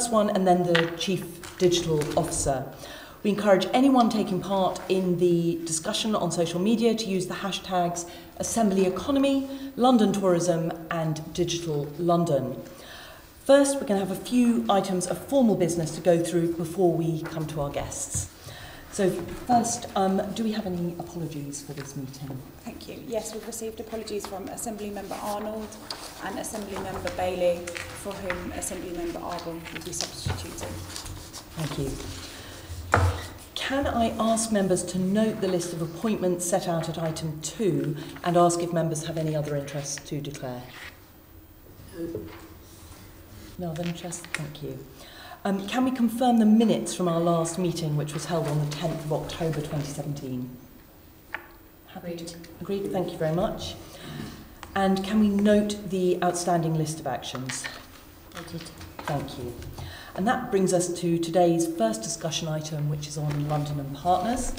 First one, and then the Chief Digital Officer. We encourage anyone taking part in the discussion on social media to use the hashtags Assembly Economy, London Tourism, and Digital London. First, we're going to have a few items of formal business to go through before we come to our guests. So first, um, do we have any apologies for this meeting? Thank you. Yes, we've received apologies from Assembly Member Arnold and Assembly Member Bailey, for whom Assembly Member Arbour will be substituting. Thank you. Can I ask members to note the list of appointments set out at item 2 and ask if members have any other interests to declare? No other interests? Thank you. Um, can we confirm the minutes from our last meeting, which was held on the 10th of October 2017? Happy to agreed. Thank you very much. And can we note the outstanding list of actions? Noted. Thank you. And that brings us to today's first discussion item, which is on London and Partners.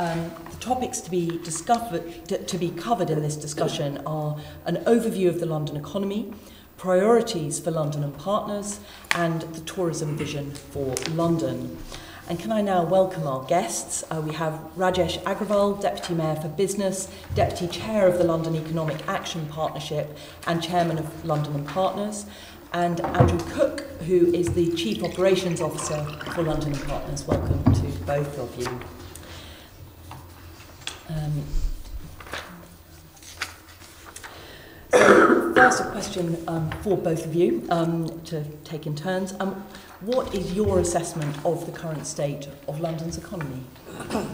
Um, the topics to be discovered, to be covered in this discussion are an overview of the London economy, priorities for London and partners, and the tourism vision for London. And can I now welcome our guests? Uh, we have Rajesh Agrawal, Deputy Mayor for Business, Deputy Chair of the London Economic Action Partnership, and Chairman of London and Partners, and Andrew Cooke, who is the Chief Operations Officer for London and Partners. Welcome to both of you. Um, so, first, a question um, for both of you um, to take in turns. Um, what is your assessment of the current state of London's economy?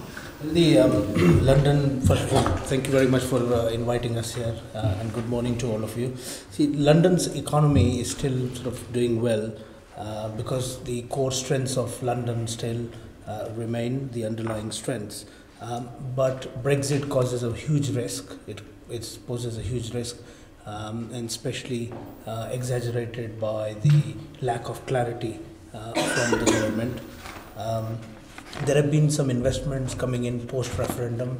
The um, London, first of all, thank you very much for uh, inviting us here, uh, and good morning to all of you. See, London's economy is still sort of doing well uh, because the core strengths of London still uh, remain the underlying strengths. Um, but Brexit causes a huge risk. It, it poses a huge risk um, and especially uh, exaggerated by the lack of clarity uh, from the government. Um, there have been some investments coming in post referendum,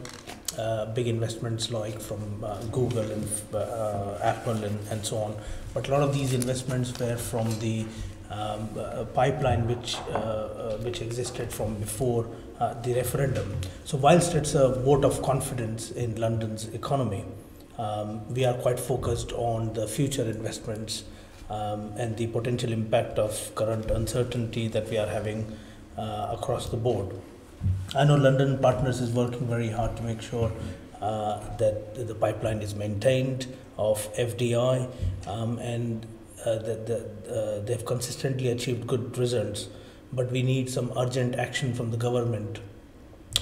uh, big investments like from uh, Google and uh, Apple and, and so on. But a lot of these investments were from the um, uh, pipeline which which existed from before the referendum. So whilst it's a vote of confidence in London's economy, um, we are quite focused on the future investments um, and the potential impact of current uncertainty that we are having uh, across the board. I know London Partners is working very hard to make sure uh, that the pipeline is maintained of FDI um, and uh, that the, uh, they've consistently achieved good results. But we need some urgent action from the government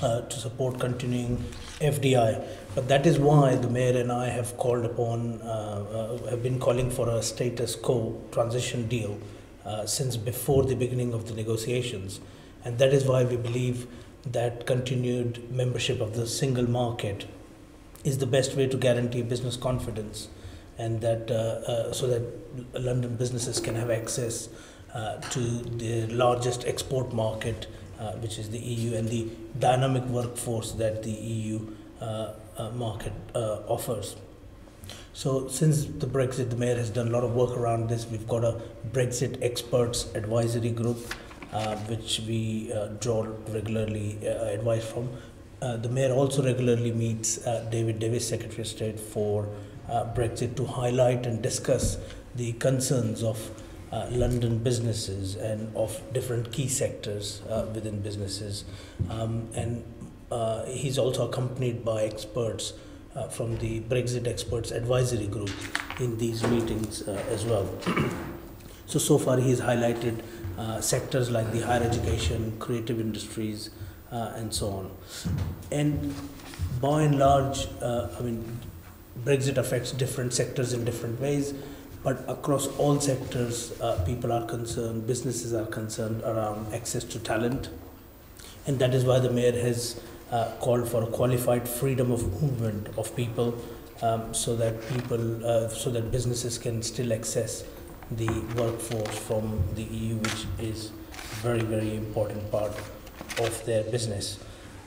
uh, to support continuing FDI. But that is why the mayor and I have called upon, uh, uh, have been calling for a status quo transition deal uh, since before the beginning of the negotiations. And that is why we believe that continued membership of the single market is the best way to guarantee business confidence and that uh, uh, so that London businesses can have access to the largest export market uh, which is the EU, and the dynamic workforce that the EU uh, uh, market offers. So, since the Brexit, the mayor has done a lot of work around this. We've got a Brexit experts advisory group, uh, which we uh, draw regularly uh, advice from. the mayor also regularly meets David Davis, Secretary of State for Brexit, to highlight and discuss the concerns of uh, London businesses and of different key sectors uh, within businesses. Um, and uh, he's also accompanied by experts uh, from the Brexit Experts Advisory Group in these meetings uh, as well. so, so far he's highlighted uh, sectors like the higher education, creative industries, and so on. And by and large, I mean, Brexit affects different sectors in different ways but across all sectors, uh, people are concerned, businesses are concerned around access to talent. And that is why the mayor has uh, called for a qualified freedom of movement of people um, so that people, uh, so that businesses can still access the workforce from the EU, which is a very, very important part of their business.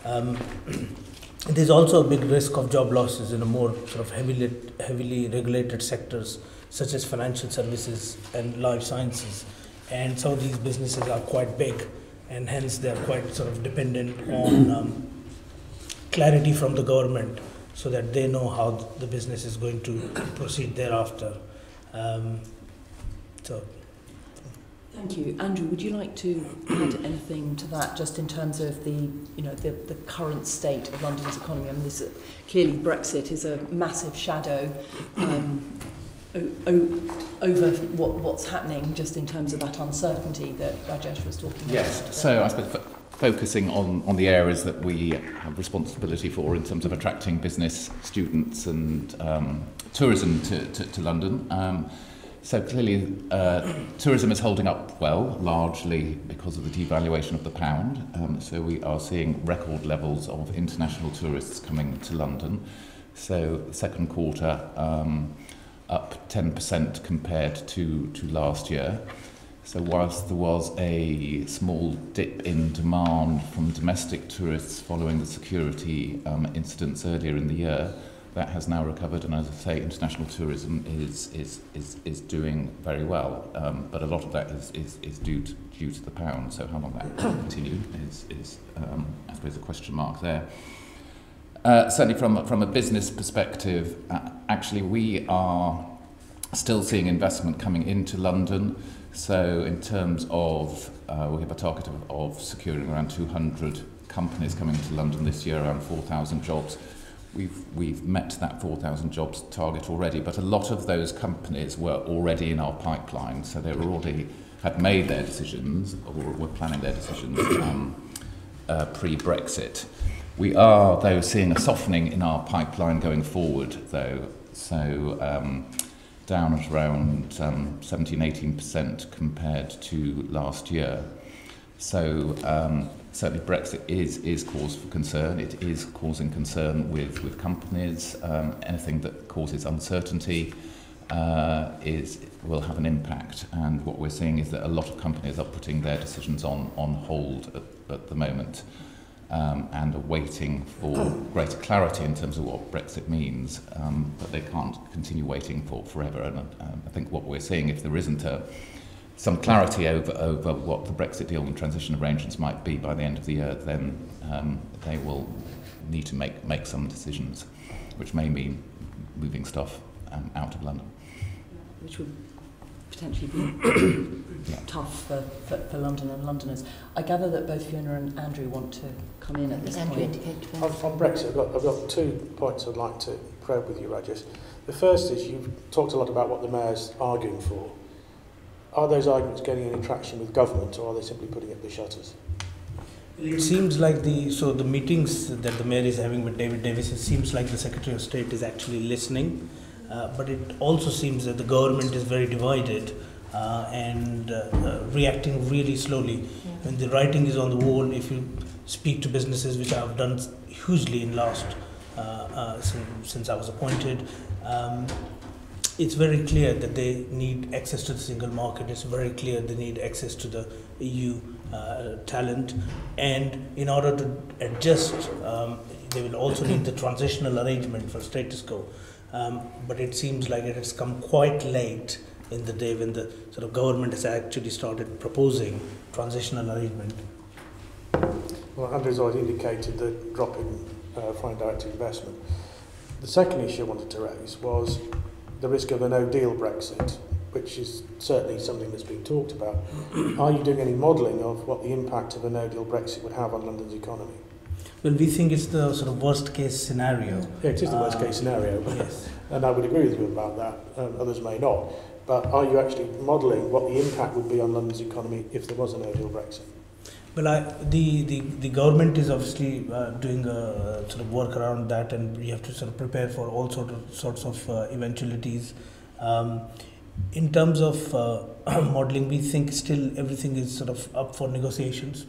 Um, there's also a big risk of job losses in a more sort of heavily, heavily regulated sectors such as financial services and life sciences. and some of these businesses are quite big, and hence they're quite sort of dependent on um, clarity from the government so that they know how the business is going to proceed thereafter. Um, so Thank you. Andrew, would you like to add anything to that, just in terms of the, you know, the, the current state of London's economy? I mean, this, clearly Brexit is a massive shadow um, o- o- over what, what's happening, just in terms of that uncertainty that Rajesh was talking Yes, about. so I suppose fo- focusing on, on the areas that we have responsibility for in terms of attracting business, students and um, tourism to, to, to London. Um, so clearly uh, tourism is holding up well, largely because of the devaluation of the pound. Um, so we are seeing record levels of international tourists coming to London. So second quarter um, up 10% compared to, to last year. So whilst there was a small dip in demand from domestic tourists following the security um, incidents earlier in the year, that has now recovered, and as I say, international tourism is is is, is doing very well. Um, but a lot of that is is, is due to, due to the pound. So how long that will continue is is um, I suppose a question mark there. Uh, certainly from from a business perspective, uh, actually we are still seeing investment coming into London. So in terms of, uh, we have a target of, of securing around 200 companies coming to London this year, around 4,000 jobs. We've, we've met that 4,000 jobs target already, but a lot of those companies were already in our pipeline, so they were already had made their decisions or were planning their decisions um, uh, pre-Brexit. We are, though, seeing a softening in our pipeline going forward, though. So um, down at around um, 17-18% compared to last year. So um, certainly Brexit is, is cause for concern. It is causing concern with, with companies. Um, anything that causes uncertainty uh, is, will have an impact. And what we're seeing is that a lot of companies are putting their decisions on, on hold at, at the moment um, and are waiting for greater clarity in terms of what Brexit means, um, but they can't continue waiting for forever. And um, I think what we're seeing, if there isn't a, some clarity over, over what the Brexit deal and transition arrangements might be by the end of the year, then um, they will need to make, make some decisions, which may mean moving stuff um, out of London. Which would potentially be tough for, for, for London and Londoners. I gather that both Fiona and Andrew want to come in at this Andrew point. indicated On, first. on Brexit, I've got, I've got two points I'd like to probe with you, Rajesh. The first is you've talked a lot about what the mayor's arguing for. Are those arguments gaining any traction with government, or are they simply putting up the shutters? It seems like the so the meetings that the mayor is having with David Davis, it seems like the Secretary of State is actually listening, uh, but it also seems that the government is very divided uh, and uh, uh, reacting really slowly. When the writing is on the wall, if you speak to businesses, which I've done hugely in last uh, uh, since, since I was appointed, um, it's very clear that they need access to the single market. It's very clear they need access to the EU uh, talent, and in order to adjust, um, they will also need the transitional arrangement for status quo. Um, but it seems like it has come quite late in the day when the sort of government has actually started proposing transitional arrangement. Well, Andrew's already indicated the drop in uh, foreign direct investment. The second issue I wanted to raise was the risk of a no-deal Brexit, which is certainly something that's been talked about. Are you doing any modelling of what the impact of a no-deal Brexit would have on London's economy? Well, we think it's the sort of worst case scenario. Yeah, it is the worst Uh, case scenario, Yes. and I would agree with you about that, um, others may not. But are you actually modelling what the impact would be on London's economy if there was a no-deal Brexit? Well, I, the, the, the government is obviously uh, doing a sort of work around that, and we have to sort of prepare for all sort of sorts of uh, eventualities. Um, in terms of uh, modeling, we think still everything is sort of up for negotiations,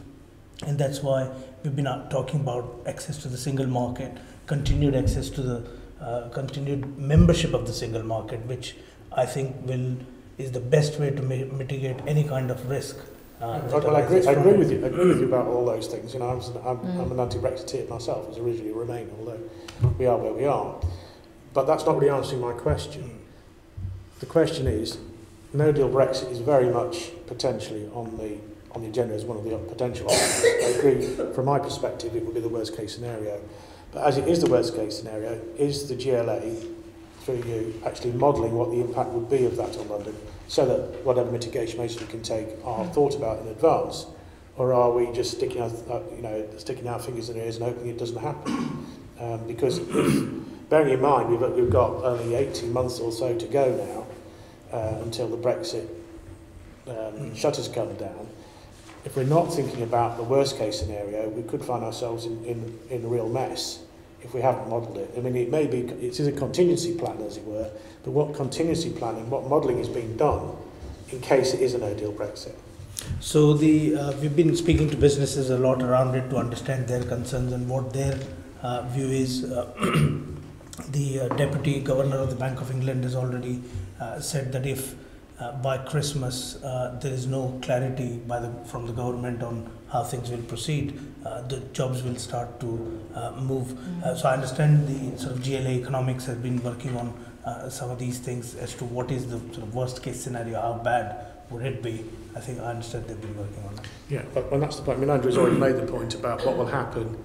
and that's why we've been uh, talking about access to the single market, continued access to the uh, continued membership of the single market, which I think will is the best way to mi- mitigate any kind of risk. Uh, well, I agree, I agree with you. I agree with you about all those things. You know, I'm, I'm, Mm. I'm an anti-Brexiteer myself. I was originally a Remainer, although we are where we are. But that's not really answering my question. The question is, no deal Brexit is very much potentially on the on the agenda as one of the potential options. I agree, from my perspective, it would be the worst case scenario. But as it is the worst case scenario, is the GLA, through you, actually modelling what the impact would be of that on London so that whatever mitigation measures we can take are thought about in advance? Or are we just sticking our, uh, you know, sticking our fingers in our ears and hoping it doesn't happen? Um, because if, bearing in mind we've, we've got only 18 months or so to go now uh, until the Brexit um, shutters come down, if we're not thinking about the worst case scenario, we could find ourselves in, in, in a real mess if we haven't modelled it. I mean, it may be, it is a contingency plan, as it were, but what contingency planning, what modelling is being done in case it is a no-deal Brexit? So the uh, we've been speaking to businesses a lot around it to understand their concerns and what their uh, view is. Uh, the uh, deputy governor of the Bank of England has already uh, said that if uh, by Christmas there is no clarity by the, from the government on how things will proceed, uh, the jobs will start to uh, move. Uh, so I understand the sort of GLA economics has been working on uh, some of these things as to what is the sort of worst case scenario, how bad would it be. I think I understand they've been working on that. Yeah, but, and that's the point. I mean, Andrew's already made the point about what will happen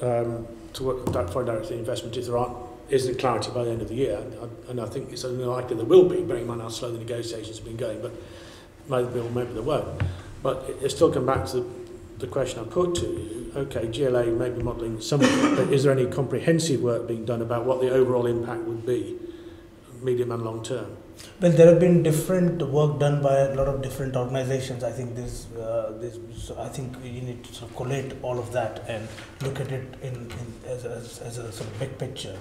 um, to what that foreign direct investment if there aren't isn't clarity by the end of the year. And, I- and I think it's only likely there will be, bearing in mind how slow the negotiations have been going, but maybe, or maybe there won't. But it, it still come back to the, the question I put to you. Okay, GLA may be modelling some of it, but is there any comprehensive work being done about what the overall impact would be, medium and long term? Well, there have been different work done by a lot of different organizations. I think this, uh, this so I think you need to sort of collate all of that and look at it in, in as, a, as, as a sort of big picture.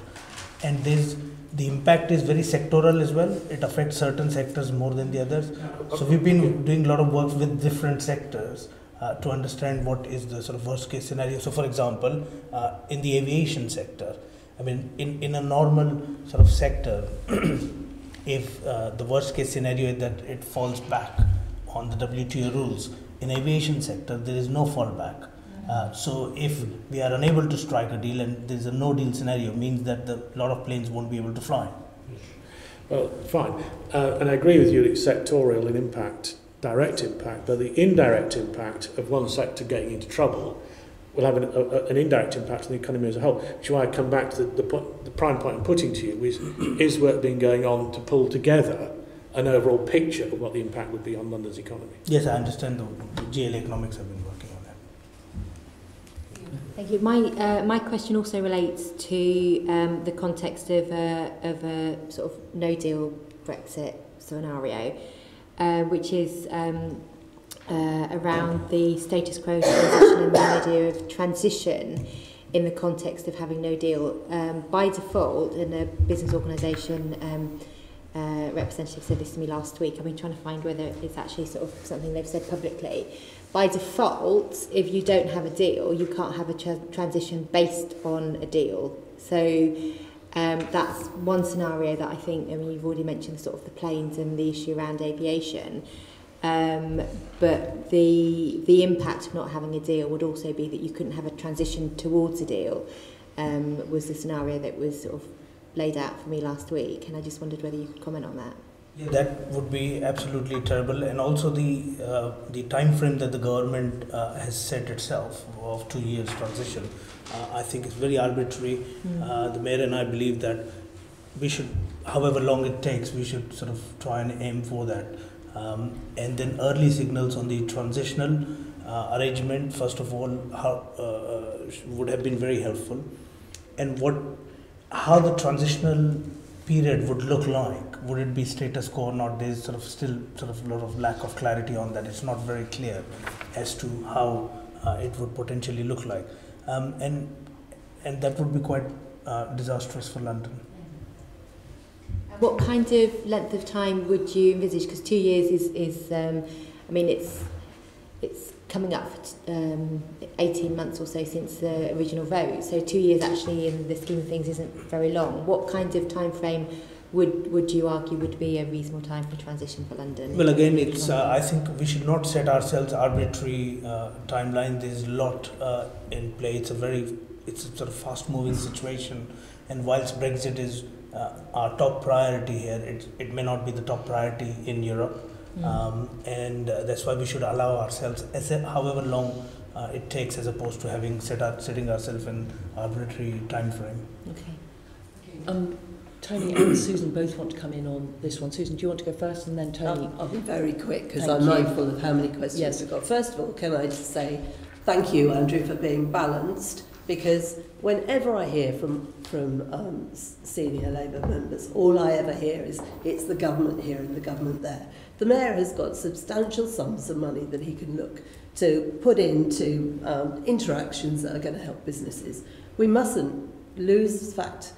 And there's the impact is very sectoral as well. It affects certain sectors more than the others. So we've been doing a lot of work with different sectors uh, to understand what is the sort of worst case scenario. So, for example, uh, in the aviation sector, I mean, in, in a normal sort of sector, if uh, the worst case scenario is that it falls back on the WTO rules, in aviation sector there is no fallback. Uh, so if we are unable to strike a deal and there is a no deal scenario, means that the lot of planes won't be able to fly. Well, fine. Uh, and I agree with you, it's sectorial in impact, direct impact, but the indirect impact of one sector getting into trouble will have an, a, an indirect impact on the economy as a whole. Which is why I come back to the, the, point, the prime point I'm putting to you is, is work being going on to pull together an overall picture of what the impact would be on London's economy. Yes, I understand the GL economics have been working on that. Thank you. My uh, my question also relates to um, the context of a, of a sort of no deal Brexit scenario, uh, which is um, uh, around the status quo transition and the idea of transition in the context of having no deal. Um, by default, in a business organisation, um, uh, representative said this to me last week. I've been trying to find whether it's actually sort of something they've said publicly. By default, if you don't have a deal, you can't have a tra transition based on a deal. So um, that's one scenario that I think, I mean, you've already mentioned sort of the planes and the issue around aviation. Um, but the the impact of not having a deal would also be that you couldn't have a transition towards a deal. Um, was the scenario that was sort of laid out for me last week, and I just wondered whether you could comment on that. Yeah, that would be absolutely terrible, and also the uh, the time frame that the government uh, has set itself of two years transition, uh, I think is very arbitrary. Uh, the mayor and I believe that we should, however long it takes, we should sort of try and aim for that. Um, and then early signals on the transitional uh, arrangement, first of all, how, uh, would have been very helpful, and what how the transitional period would look like. Would it be status quo or not? There's sort of still sort of a lot of lack of clarity on that. It's not very clear as to how uh, it would potentially look like, um, and and that would be quite uh, disastrous for London. What kind of length of time would you envisage? Because two years is, is um, I mean, it's it's coming up for um, 18 months or so since the original vote. So two years actually in the scheme of things isn't very long. What kind of time frame would, would you argue would be a reasonable time for transition for London? Well, again, it's. Uh, I think we should not set ourselves arbitrary uh, timeline. There's a lot uh, in play. It's a very, it's a sort of fast-moving situation, and whilst Brexit is uh, our top priority here. It, it may not be the top priority in Europe, Mm. um, and uh, that's why we should allow ourselves, as a, however long uh, it takes, as opposed to having set our, setting ourselves an arbitrary time frame. Okay. Um, Tony and Susan both want to come in on this one. Susan, do you want to go first and then Tony? I'll, I'll be very quick because I'm you. mindful of how many questions Yes. we've got. First of all, can I just say thank you, Andrew, for being balanced because whenever I hear from, from um, senior Labour members, all I ever hear is it's the government here and the government there. The Mayor has got substantial sums of money that he can look to put into um, interactions that are going to help businesses. We mustn't lose the fact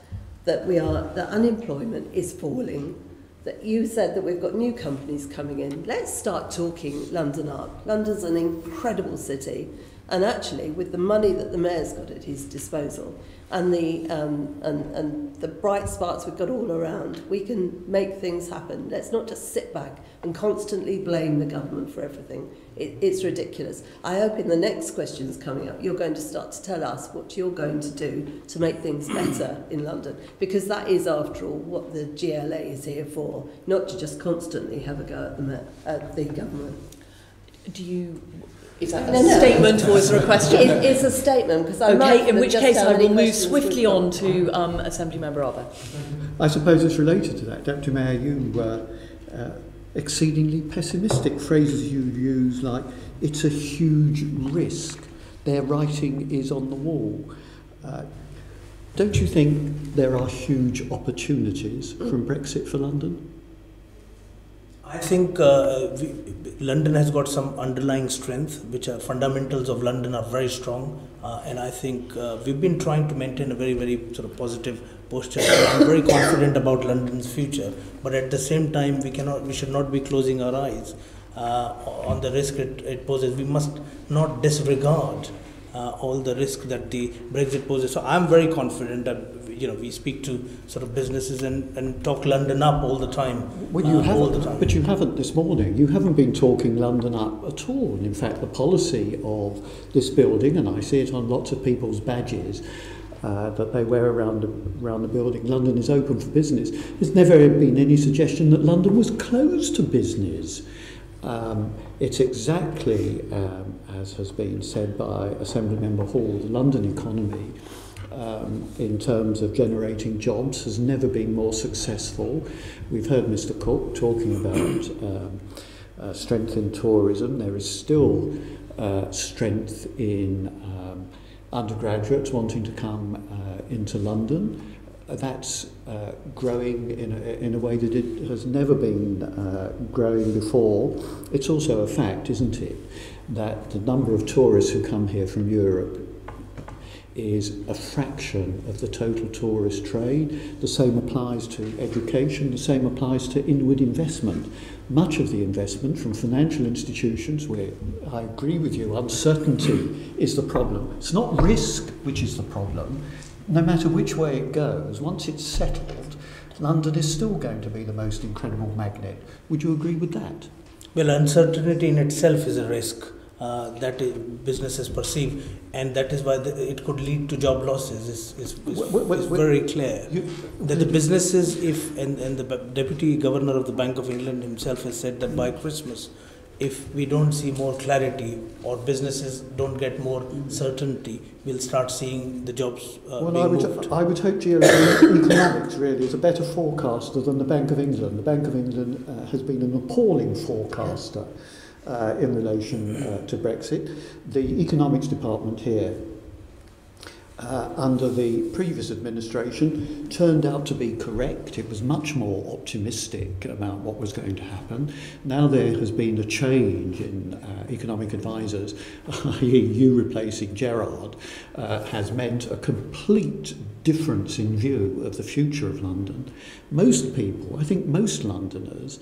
that we are that unemployment is falling that you said that we've got new companies coming in. Let's start talking London up. London's an incredible city, And actually, with the money that the mayor's got at his disposal and the, um, and, and the bright sparks we've got all around, we can make things happen. Let's not just sit back and constantly blame the government for everything. It, it's ridiculous. I hope in the next questions coming up, you're going to start to tell us what you're going to do to make things better in London, because that is, after all, what the GLA is here for, not to just constantly have a go at the, at the government. Do you Is that a No, no. statement or is there a question? It's a statement, because I'm Okay, in which case I will move swiftly on to um, Assembly Member Arbour. I suppose it's related to that. Deputy Mayor, you were uh, exceedingly pessimistic phrases you'd use like, it's a huge risk. Their writing is on the wall. Uh, don't you think there are huge opportunities from Brexit for London? I think uh, we, London has got some underlying strength, which are fundamentals of London are very strong, uh, and I think uh, we've been trying to maintain a very, very sort of positive posture. I'm very confident about London's future, but at the same time, we cannot, we should not be closing our eyes uh, on the risk it, it poses. We must not disregard uh, all the risk that the Brexit poses. So I'm very confident that you know we speak to sort of businesses and, and talk London up all the time. Well, you uh, haven't, but you haven't this morning. You haven't been talking London up at all. And in fact, the policy of this building, and I see it on lots of people's badges. Uh, that they wear around the, around the building. London is open for business. There's never been any suggestion that London was closed to business. Um, it's exactly um, as has been said by Assemblymember Hall, the London economy um, in terms of generating jobs has never been more successful. We've heard Mr Cook talking about um, uh, strength in tourism. There is still uh, strength in um, undergraduates wanting to come uh, into London. That's uh, growing in a, in a way that it has never been uh, growing before. It's also a fact, isn't it, that the number of tourists who come here from Europe is a fraction of the total tourist trade. The same applies to education, the same applies to inward investment. Much of the investment from financial institutions, where I agree with you, uncertainty is the problem. It's not risk which is the problem. No matter which way it goes, once it's settled, London is still going to be the most incredible magnet. Would you agree with that? Well, uncertainty in itself is a risk uh, that businesses perceive, and that is why the, it could lead to job losses. Is, is, is, Wh- wh- is wh- very clear. You, That the businesses, if and, and the deputy governor of the Bank of England himself has said that by Christmas, if we don't see more clarity or businesses don't get more certainty, we'll start seeing the jobs uh, well, being I would, moved. I would hope geoeconomics really is a better forecaster than the Bank of England. The Bank of England uh, has been an appalling forecaster uh, in relation uh, to Brexit. The economics department here uh, under the previous administration turned out to be correct. It was much more optimistic about what was going to happen. Now there has been a change in uh, economic advisers, i.e. you replacing Gerard, uh, has meant a complete difference in view of the future of London. Most people, I think most Londoners,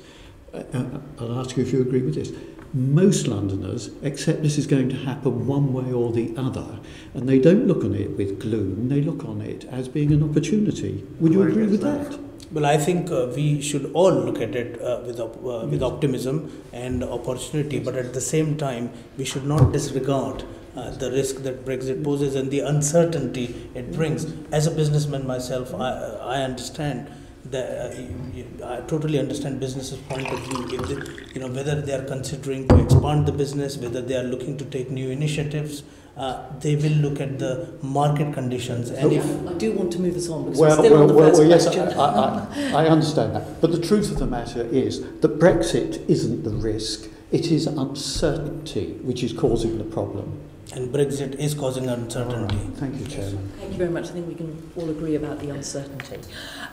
uh, uh I'll ask you if you agree with this, most Londoners accept this is going to happen one way or the other, and they don't look on it with gloom, they look on it as being an opportunity. Would you agree with that? Well, I think uh, we should all look at it uh, with op- uh, with optimism and opportunity, but at the same time, we should not disregard uh, the risk that Brexit poses and the uncertainty it brings. As a businessman myself, I, I understand the, uh, you, you, I totally understand businesses' point of view. If they, you know whether they are considering to expand the business, whether they are looking to take new initiatives, uh, they will look at the market conditions. And if I do want to move us on because Well, we're still well, on the well, first well, yes, question. I, I, I understand that. But the truth of the matter is that Brexit isn't the risk, it is uncertainty which is causing the problem. And Brexit is causing uncertainty. Thank you, Chairman. Thank you very much. I think we can all agree about the uncertainty.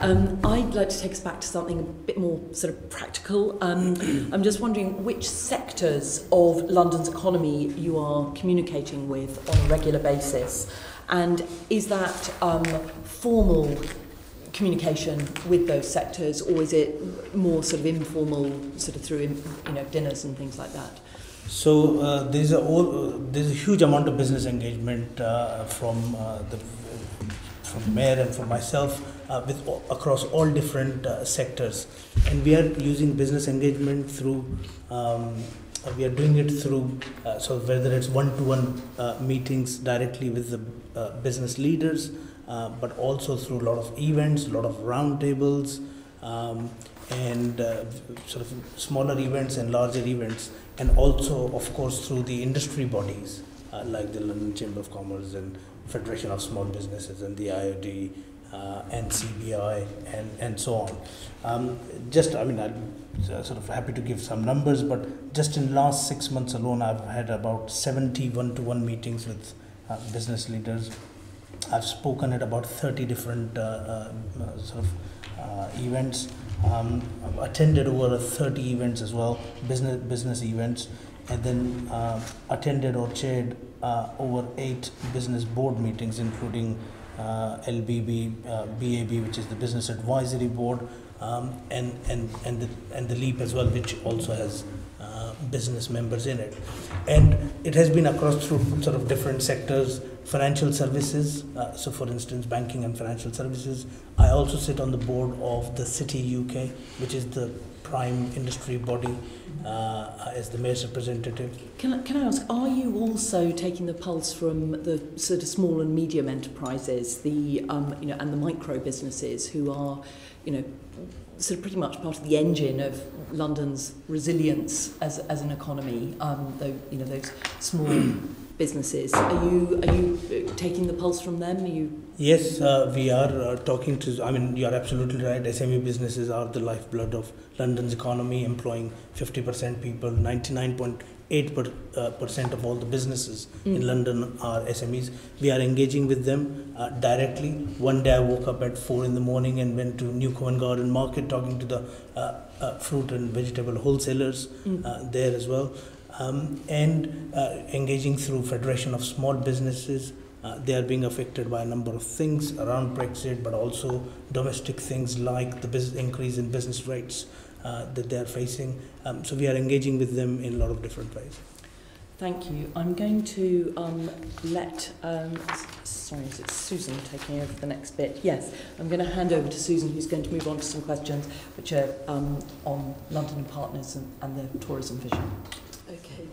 Um, I'd like to take us back to something a bit more sort of practical. Um, I'm just wondering which sectors of London's economy you are communicating with on a regular basis, and is that um, formal communication with those sectors, or is it more sort of informal, sort of through you know dinners and things like that? So uh, there's a all, uh, there's a huge amount of business engagement uh, from uh, the from mayor and from myself uh, with all, across all different sectors, and we are using business engagement through. Um, we are doing it through so whether it's one-to-one meetings directly with the business leaders, but also through a lot of events, a lot of roundtables, um, and sort of smaller events and larger events and also, of course, through the industry bodies uh, like the London Chamber of Commerce and Federation of Small Businesses and the IOD uh, and CBI and, and so on. Um, just, I mean, I'm uh, sort of happy to give some numbers, but just in the last six months alone, I've had about 70 one-to-one meetings with uh, business leaders. I've spoken at about 30 different uh, uh, sort of events. Um, attended over 30 events as well, business business events, and then uh, attended or chaired uh, over eight business board meetings, including uh, LBB, uh, BAB, which is the Business Advisory Board, um, and and and the and the LEAP as well, which also has uh, business members in it, and it has been across through sort of different sectors financial services, uh, so for instance, banking and financial services. I also sit on the board of the City UK, which is the prime industry body uh, as the mayor's representative. Can, can I ask, are you also taking the pulse from the sort of small and medium enterprises, the um, you know, and the micro businesses who are, you know, sort of pretty much part of the engine of London's resilience as, as an economy, um, though, you know, those small businesses, are you are you uh, taking the pulse from them? Are you Yes, uh, we are uh, talking to. I mean, you are absolutely right. SME businesses are the lifeblood of London's economy, employing 50% people. 99.8 per, uh, percent of all the businesses Mm. in London are SMEs. We are engaging with them uh, directly. One day I woke up at four in the morning and went to New Covent Garden Market, talking to the uh, fruit and vegetable wholesalers Mm. uh, there as well, um, and uh, engaging through Federation of Small Businesses. Uh, they are being affected by a number of things around Brexit, but also domestic things like the bus- increase in business rates uh, that they are facing. Um, so we are engaging with them in a lot of different ways. Thank you. I'm going to um, let, um, sorry, is it Susan taking over the next bit? Yes, I'm going to hand over to Susan, who's going to move on to some questions which are um, on London and Partners and, and the tourism vision.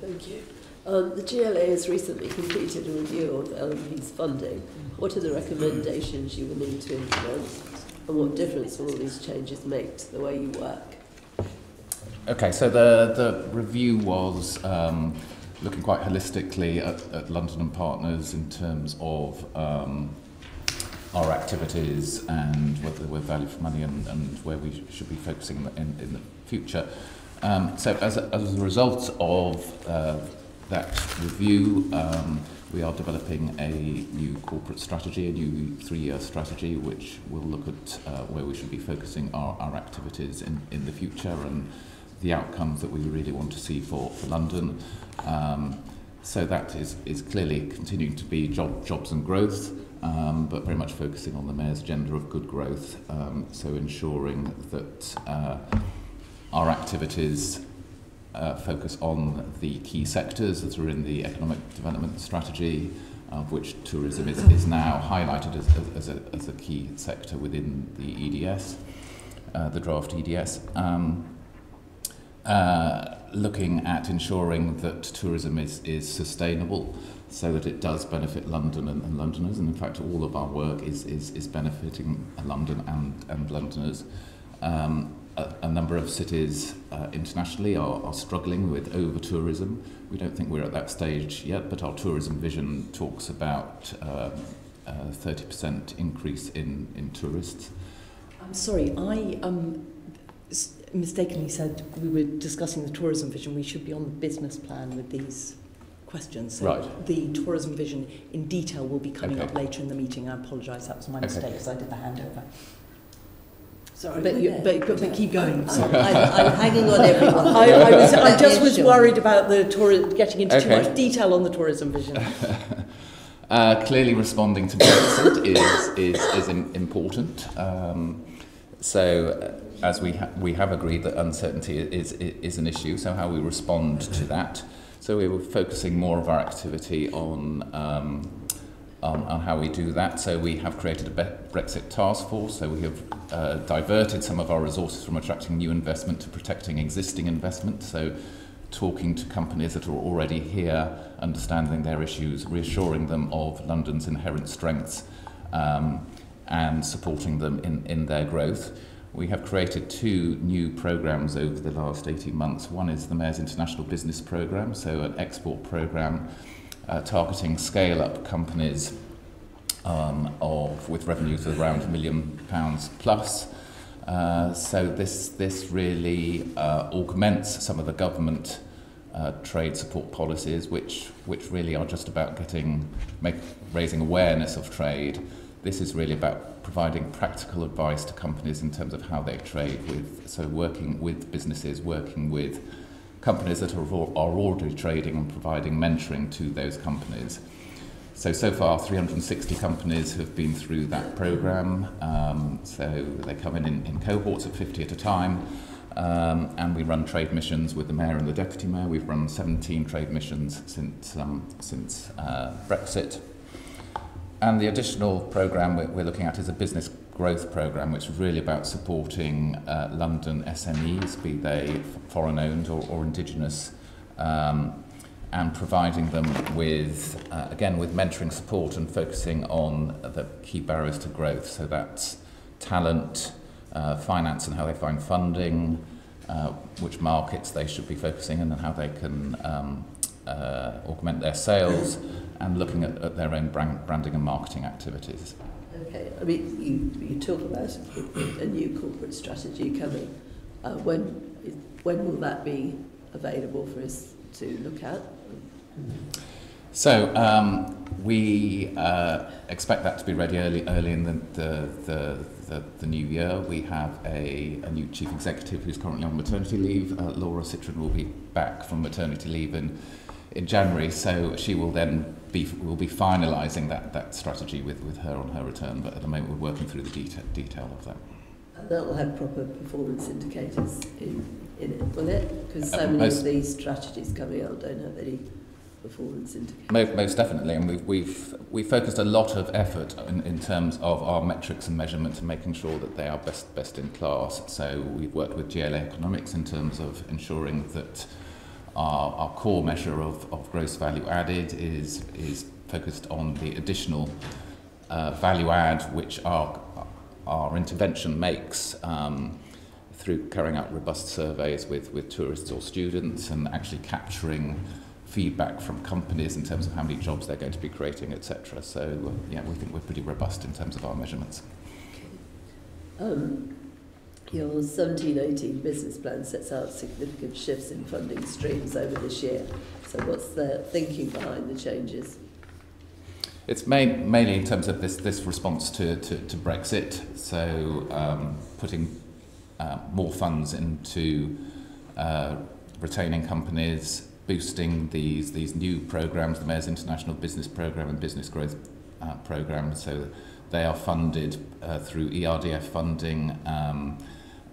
Thank you. Um, the GLA has recently completed a review of L&P's funding. What are the recommendations you will need to implement, and what difference will all these changes make to the way you work? Okay, so the, the review was um, looking quite holistically at, at London and Partners in terms of um, our activities and whether we're value for money and, and where we should be focusing in, in the future. Um, so as a, as a result of uh, that review, um, we are developing a new corporate strategy, a new three-year strategy, which will look at uh, where we should be focusing our, our activities in, in the future and the outcomes that we really want to see for, for London. Um, so that is, is clearly continuing to be job, jobs and growth, um, but very much focusing on the Mayor's agenda of good growth. Um, so ensuring that uh, our activities uh, focus on the key sectors that are in the economic development strategy, of which tourism is, is now highlighted as, as, a, as a key sector within the EDS, uh, the draft EDS. Um, uh, looking at ensuring that tourism is, is sustainable so that it does benefit London and, and Londoners. And in fact, all of our work is, is, is benefiting London and, and Londoners. Um, a, a number of cities uh, internationally are, are struggling with over tourism. We don't think we're at that stage yet, but our tourism vision talks about um, a 30% increase in, in tourists. I'm sorry, I um, mistakenly said we were discussing the tourism vision. We should be on the business plan with these questions. So Right. the tourism vision in detail will be coming Okay. up later in the meeting. I apologise, that was my Okay. mistake because I did the handover. Sorry, But, you, but, but, but keep going. I'm, I'm, I'm hanging on everyone. I, I, was, I just was worried about the tour- getting into too much detail on the tourism vision. Uh, clearly, responding to Brexit is, is, is important. Um, so, uh, as we, ha- we have agreed that uncertainty is, is, is an issue, so how we respond to that. So, we were focusing more of our activity on, um, on, on how we do that. So, we have created a Brexit task force, so we have uh, diverted some of our resources from attracting new investment to protecting existing investment. So, talking to companies that are already here, understanding their issues, reassuring them of London's inherent strengths, um, and supporting them in, in their growth. We have created two new programs over the last 18 months. One is the Mayor's International Business Programme, so an export programme uh, targeting scale up companies um, of, with revenues of around a million pounds plus. Uh, so this this really uh, augments some of the government uh, trade support policies, which which really are just about getting make, raising awareness of trade. This is really about providing practical advice to companies in terms of how they trade with. So working with businesses, working with companies that are, are already trading and providing mentoring to those companies. So, so far, 360 companies have been through that program. Um, so they come in, in in cohorts of 50 at a time. Um, and we run trade missions with the mayor and the deputy mayor. We've run 17 trade missions since, um, since uh, Brexit. And the additional program we're, we're looking at is a business growth program, which is really about supporting uh, London SMEs, be they foreign owned or, or indigenous, um, and providing them with, uh, again, with mentoring support and focusing on the key barriers to growth. So that's talent, uh, finance and how they find funding, uh, which markets they should be focusing in and how they can um, uh, augment their sales and looking at, at their own brand, branding and marketing activities. Okay, I mean, you, you talk about a, new corporate strategy coming. Uh, when, when will that be available for us to look at? So um, we uh, expect that to be ready early, early in the, the, the, the, the new year. We have a, a new chief executive who's currently on maternity leave. Uh, Laura Citron will be back from maternity leave in, in January, so she will then be, we'll be finalising that, that strategy with, with her on her return, but at the moment we're working through the detail, detail of that. And that will have proper performance indicators in, in it, will it? Because so uh, many most, of these strategies coming out don't have any performance indicators. Most, most definitely, and we've, we've, we've focused a lot of effort in, in terms of our metrics and measurements and making sure that they are best, best in class. So we've worked with GLA Economics in terms of ensuring that our, our core measure of, of gross value added is, is focused on the additional uh, value add which our, our intervention makes um, through carrying out robust surveys with, with tourists or students and actually capturing feedback from companies in terms of how many jobs they're going to be creating, etc. So, uh, yeah, we think we're pretty robust in terms of our measurements. Um, your 17-18 business plan sets out significant shifts in funding streams over this year. So what's the thinking behind the changes? It's main, mainly in terms of this, this response to, to, to Brexit, so um, putting uh, more funds into uh, retaining companies, boosting these, these new programs, the Mayor's International Business Programme and Business Growth uh, Programme. So they are funded uh, through ERDF funding um,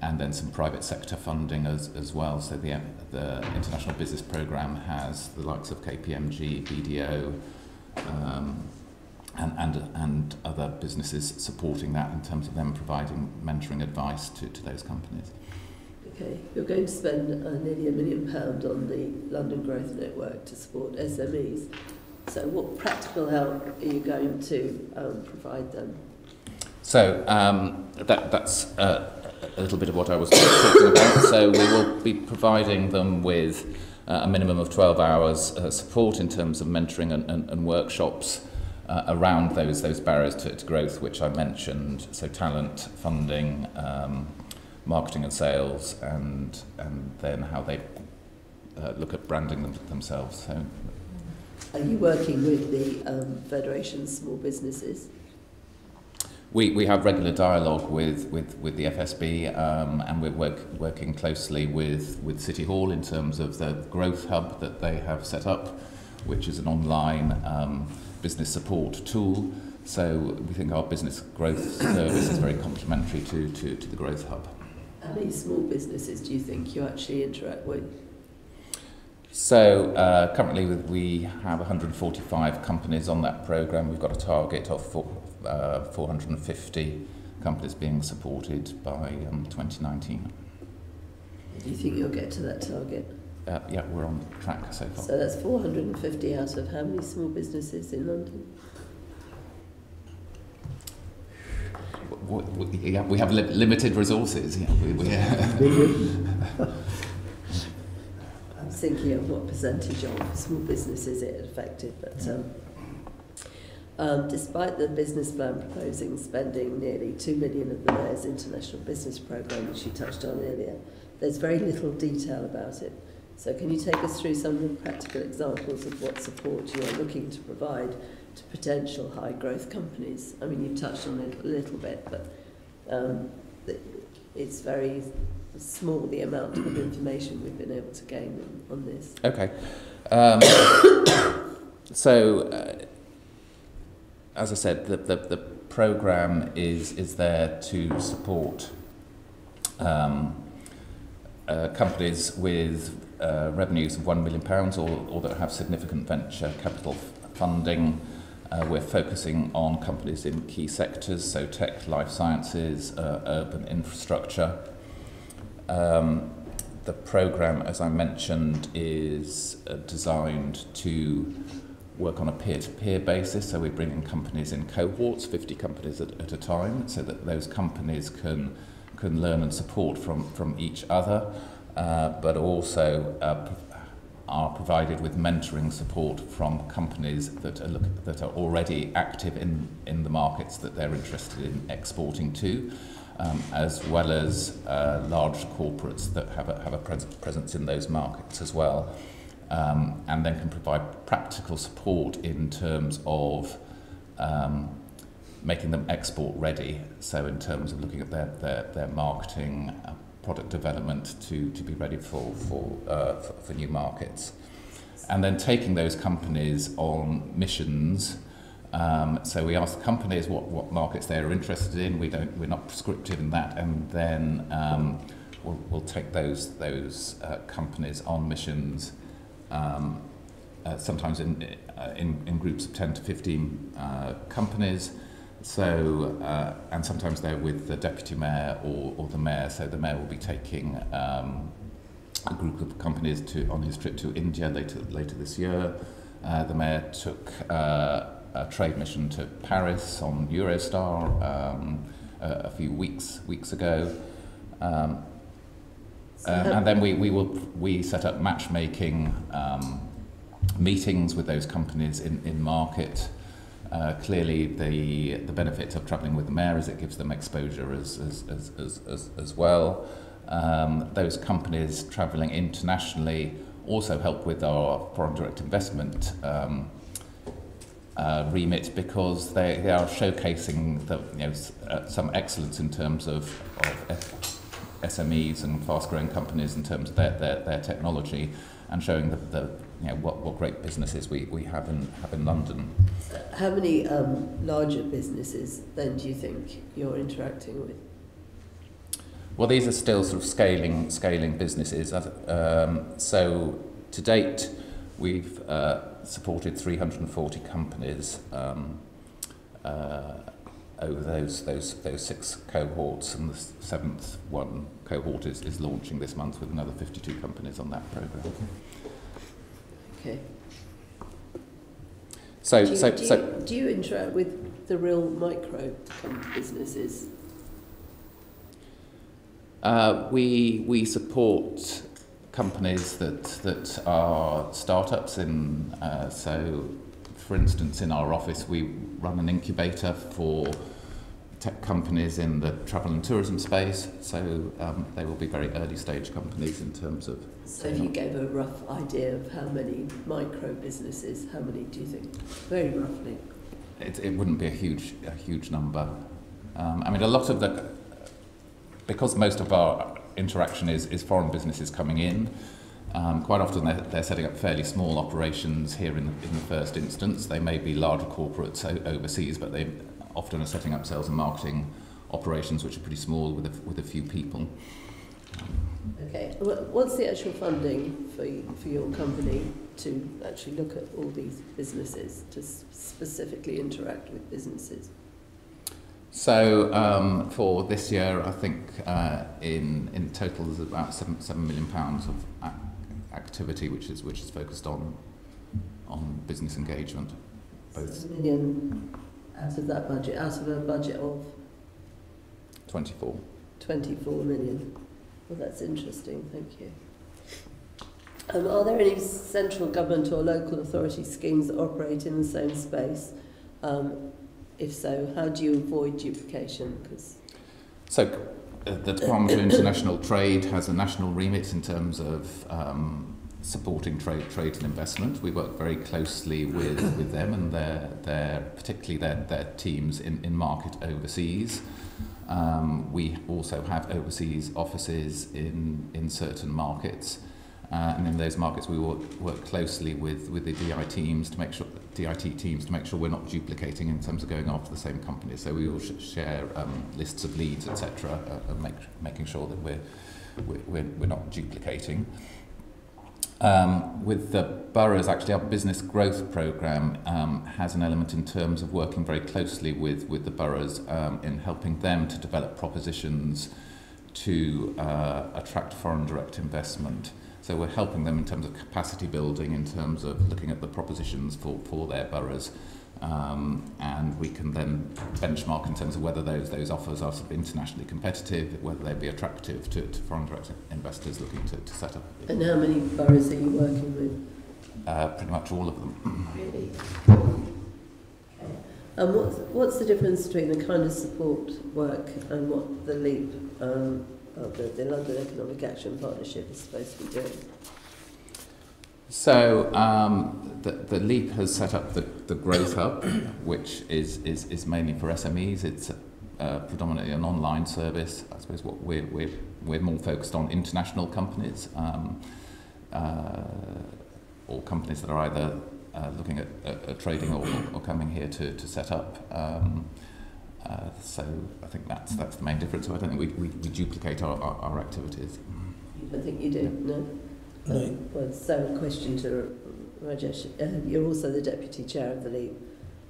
and then some private sector funding as, as well. So the, the International Business Programme has the likes of KPMG, BDO, um, and, and, and other businesses supporting that in terms of them providing mentoring advice to, to those companies. Okay, you're going to spend uh, nearly a million pound on the London Growth Network to support SMEs. So what practical help are you going to um, provide them? So um, that, that's uh, a little bit of what I was talking about. So we will be providing them with uh, a minimum of 12 hours uh, support in terms of mentoring and, and, and workshops uh, around those those barriers to, to growth, which I mentioned. So talent, funding, um, marketing and sales, and and then how they uh, look at branding them themselves. So Are you working with the um, Federation of Small Businesses? We, we have regular dialogue with, with, with the FSB um, and we're work, working closely with, with City Hall in terms of the growth hub that they have set up, which is an online um, business support tool. So we think our business growth service is very complementary to, to, to the growth hub. How many small businesses do you think you actually interact with? So uh, currently we have 145 companies on that program. We've got a target of four, uh, 450 companies being supported by um, 2019. Do you think you'll get to that target? Uh, yeah, we're on track so far. So that's 450 out of how many small businesses in London? We, we, yeah, we have li limited resources. Yeah, we, we, I'm thinking of what percentage of small businesses it affected, but um, um, despite the business plan proposing spending nearly 2 million of the Mayor's International Business Programme, which you touched on earlier, there's very little detail about it. So can you take us through some of the practical examples of what support you are looking to provide to potential high growth companies? I mean, you've touched on it a little bit, but um, it's very small the amount of information we've been able to gain on, this. Okay. Um, so, uh, as I said, the, the, the program is, is there to support um, uh, companies with uh, revenues of £1 million or, or that have significant venture capital funding. Uh, we're focusing on companies in key sectors, so tech, life sciences, uh, urban infrastructure. Um, the program, as I mentioned, is uh, designed to work on a peer-to-peer -peer basis. So we bring in companies in cohorts, 50 companies at, at a time, so that those companies can, can learn and support from, from each other. Uh, but also uh, are provided with mentoring support from companies that are, look, that are already active in, in the markets that they're interested in exporting to, um, as well as uh, large corporates that have a, have a pres presence in those markets as well, um, and then can provide practical support in terms of um, making them export ready. So in terms of looking at their, their, their marketing, uh, product development to, to be ready for, for, uh, for, for new markets. And then taking those companies on missions. Um, so we ask the companies what, what markets they're interested in. We don't, we're not prescriptive in that. And then um, we'll, we'll take those, those uh, companies on missions, um, uh, sometimes in, uh, in, in groups of 10 to 15 uh, companies. So, uh, and sometimes they're with the deputy mayor or, or the mayor. So the mayor will be taking um, a group of companies to on his trip to India later later this year. The mayor took a trade mission to Paris on Eurostar um, a, a few weeks weeks ago. Um, um, and then we, we will we set up matchmaking um, meetings with those companies in, in market Uh, clearly, the the benefit of travelling with the mayor is it gives them exposure as as as as, as, as well. Um, those companies travelling internationally also help with our foreign direct investment um, uh, remit because they, they are showcasing the, you know, uh, some excellence in terms of, of SMEs and fast-growing companies in terms of their, their, their technology and showing the, the you know, what, what great businesses we, we have in, have in London. How many um, larger businesses then do you think you're interacting with? Well, these are still sort of scaling scaling businesses. Um, so to date, we've uh, supported 340 companies. Um, uh, over those those those six cohorts, and the seventh one cohort is, is launching this month with another 52 companies on that program. Okay. So, do you, so, do, so you, do you interact with the real micro businesses? Uh, we we support companies that that are startups in uh, so for instance in our office we run an incubator for tech companies in the travel and tourism space so um, they will be very early stage companies in terms of So if you gave a rough idea of how many micro businesses, how many do you think? Very roughly. it, it wouldn't be a huge a huge number um, I mean a lot of the because most of our interaction is, is foreign businesses coming in Um, quite often they're, they're setting up fairly small operations here in the, in the first instance. They may be larger corporates o- overseas, but they often are setting up sales and marketing operations which are pretty small with a, with a few people. Okay. What's the actual funding for for your company to actually look at all these businesses to specifically interact with businesses? So um, for this year, I think uh, in in total there's about seven, seven million pounds of activity which is which is focused on on business engagement. Both Six million out of that budget, out of a budget of 24. 24 million. Well, that's interesting, thank you. Um, are there any central government or local authority schemes that operate in the same space? Um, if so, how do you avoid duplication? Because So uh, the Department of International Trade has a national remit in terms of um, supporting trade, trade and investment. We work very closely with, with them and their, their particularly their, their teams in, in market overseas. Um, we also have overseas offices in, in certain markets. Uh, and in those markets, we work, work closely with, with the DI teams to make sure DIT teams to make sure we're not duplicating in terms of going after the same companies. So we all sh- share um, lists of leads, etc., uh, and make, making sure that we're, we're we're not duplicating. um, with the boroughs, actually, our business growth program um, has an element in terms of working very closely with, with the boroughs um, in helping them to develop propositions to uh, attract foreign direct investment. So we're helping them in terms of capacity building, in terms of looking at the propositions for, for their boroughs um, and we can then benchmark in terms of whether those those offers are sort of internationally competitive, whether they'd be attractive to, to foreign direct investors looking to, to set up. And how many boroughs are you working with? Uh, pretty much all of them. Really? And what's, what's the difference between the kind of support work and what the LEAP, um, the, the London Economic Action Partnership is supposed to be doing? So um, the, the LEAP has set up the, the Growth Hub, which is, is, is mainly for SMEs. It's uh, predominantly an online service. I suppose what we're, we're, we're more focused on international companies um, uh, or companies that are either uh, looking at, at, trading or, or coming here to, to set up. Um, uh, so I think that's, that's the main difference. So I don't think we, we, we duplicate our, our, our activities. I think you do, no? Well, so a question to Rajesh. Uh, you're also the deputy chair of the LEAP.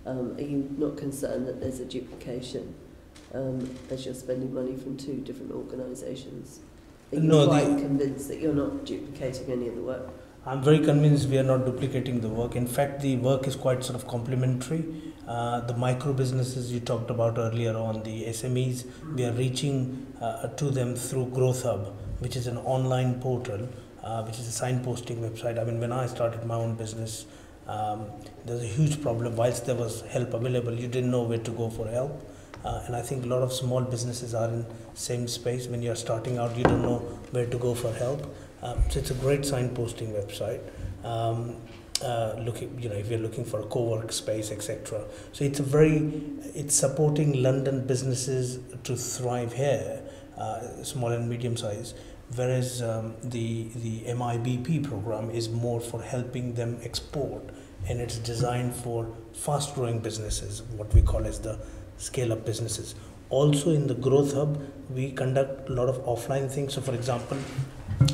Um, are you not concerned that there's a duplication um, as you're spending money from two different organisations? Are you No, the- quite convinced that you're not duplicating any of the work? I'm very convinced we are not duplicating the work. In fact, the work is quite sort of complementary. Uh, the micro businesses you talked about earlier on, the SMEs, we are reaching uh, to them through Growth Hub, which is an online portal, uh, which is a signposting website. I mean, when I started my own business, um, there was a huge problem. Whilst there was help available, you didn't know where to go for help. Uh, and I think a lot of small businesses are in same space. When you're starting out, you don't know where to go for help. Um, so it's a great signposting website. Um, uh, looking, you know, if you're looking for a co-work space, etc. So it's a very, it's supporting London businesses to thrive here, uh, small and medium size. Whereas um, the the MIBP program is more for helping them export, and it's designed for fast-growing businesses, what we call as the scale-up businesses. Also in the Growth Hub, we conduct a lot of offline things. So, for example,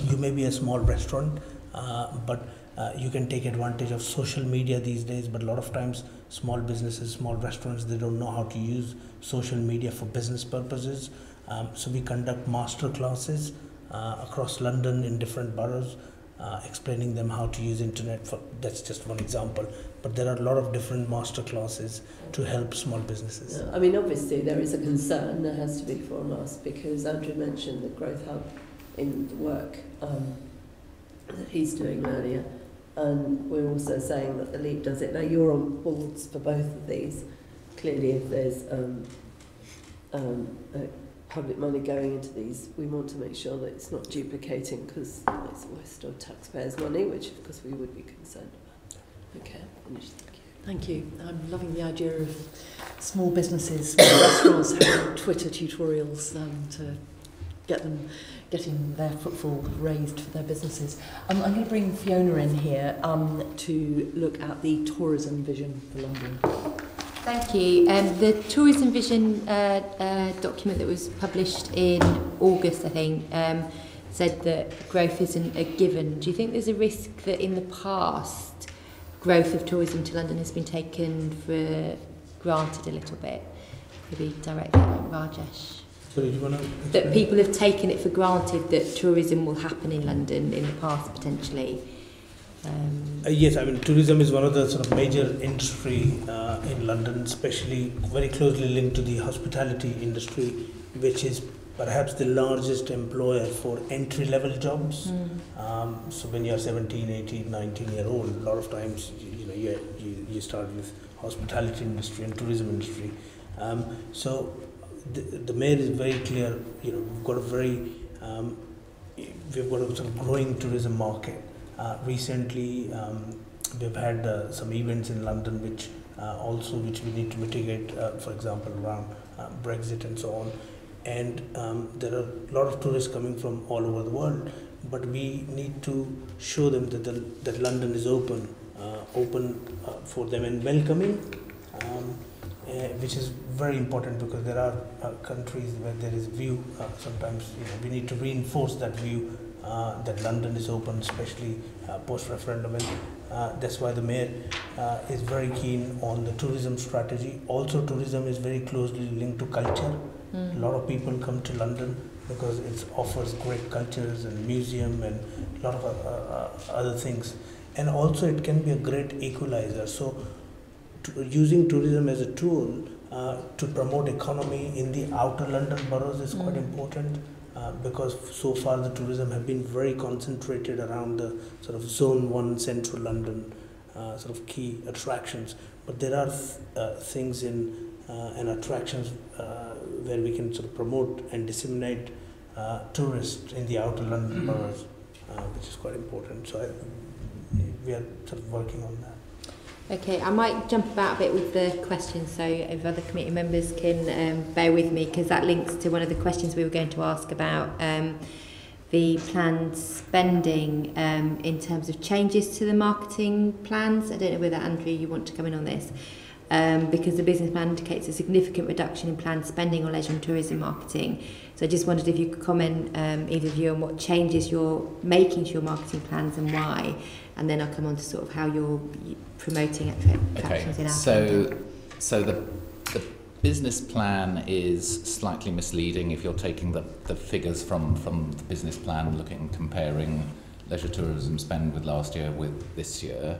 you may be a small restaurant, uh, but uh, you can take advantage of social media these days. But a lot of times, small businesses, small restaurants, they don't know how to use social media for business purposes. Um, so we conduct master classes across London in different boroughs, uh, explaining them how to use internet. For that's just one example. but there are a lot of different master classes to help small businesses. I mean, obviously, there is a concern, there has to be from us, because Andrew mentioned the Growth Hub in the work um, that he's doing earlier. And we're also saying that the LEAP does it. Now, you're on boards for both of these. Clearly, if there's um, um, uh, public money going into these, we want to make sure that it's not duplicating because it's a waste of taxpayers' money, which of course we would be concerned about. Okay, finished. Thank you. Thank you. I'm loving the idea of small businesses, restaurants having Twitter tutorials um, to get them getting their footfall raised for their businesses. Um, I'm going to bring Fiona in here um, to look at the tourism vision for London. Thank you. Um, the Tourism Vision uh, uh, document that was published in August, I think, um, said that growth isn't a given. Do you think there's a risk that in the past growth of tourism to London has been taken for granted a little bit? Maybe direct that at Rajesh. Sorry, do you want to? That people have taken it for granted that tourism will happen in London in the past potentially. Um, Uh, yes, I mean tourism is one of the sort of major industry uh, in London, especially very closely linked to the hospitality industry, which is perhaps the largest employer for entry level jobs. mm. Um, so when you're 17, 18, 19 year old, a lot of times you, you know you, you, you start with hospitality industry and tourism industry. Um, so the, the mayor is very clear. You know we've got a very um, we've got a sort of growing tourism market. Uh, recently, um, we've had uh, some events in London which uh, also which we need to mitigate. For example, around Brexit and so on. And um, there are a lot of tourists coming from all over the world but we need to show them that, the, that London is open, open for them and welcoming, um, uh, which is very important because there are uh, countries where there is view. Uh, sometimes you know, we need to reinforce that view that London is open, especially uh, post-referendum. And uh, that's why the mayor uh, is very keen on the tourism strategy. Also, tourism is very closely linked to culture. A lot of people come to London because it offers great cultures and museum and a lot of uh, uh, other things and also it can be a great equalizer so using tourism as a tool uh, to promote economy in the outer london boroughs is quite Mm. important uh, because so far the tourism have been very concentrated around the sort of zone 1 central london uh, sort of key attractions but there are uh, things in uh, and attractions uh, where we can sort of promote and disseminate tourists in the outer London boroughs, which is quite important. So I, we are sort of working on that. Okay, I might jump about a bit with the questions, so if other committee members can um, bear with me, because that links to one of the questions we were going to ask about um, the planned spending um, in terms of changes to the marketing plans. I don't know whether, Andrew, you want to come in on this, um, because the business plan indicates a significant reduction in planned spending on leisure and tourism marketing. So I just wondered if you could comment, um, either of you, on what changes you're making to your marketing plans and why, and then I'll come on to sort of how you're promoting attra- Okay, attractions in our so so the the business plan is slightly misleading if you're taking the, the figures from, from the business plan, looking comparing leisure tourism spend with last year with this year.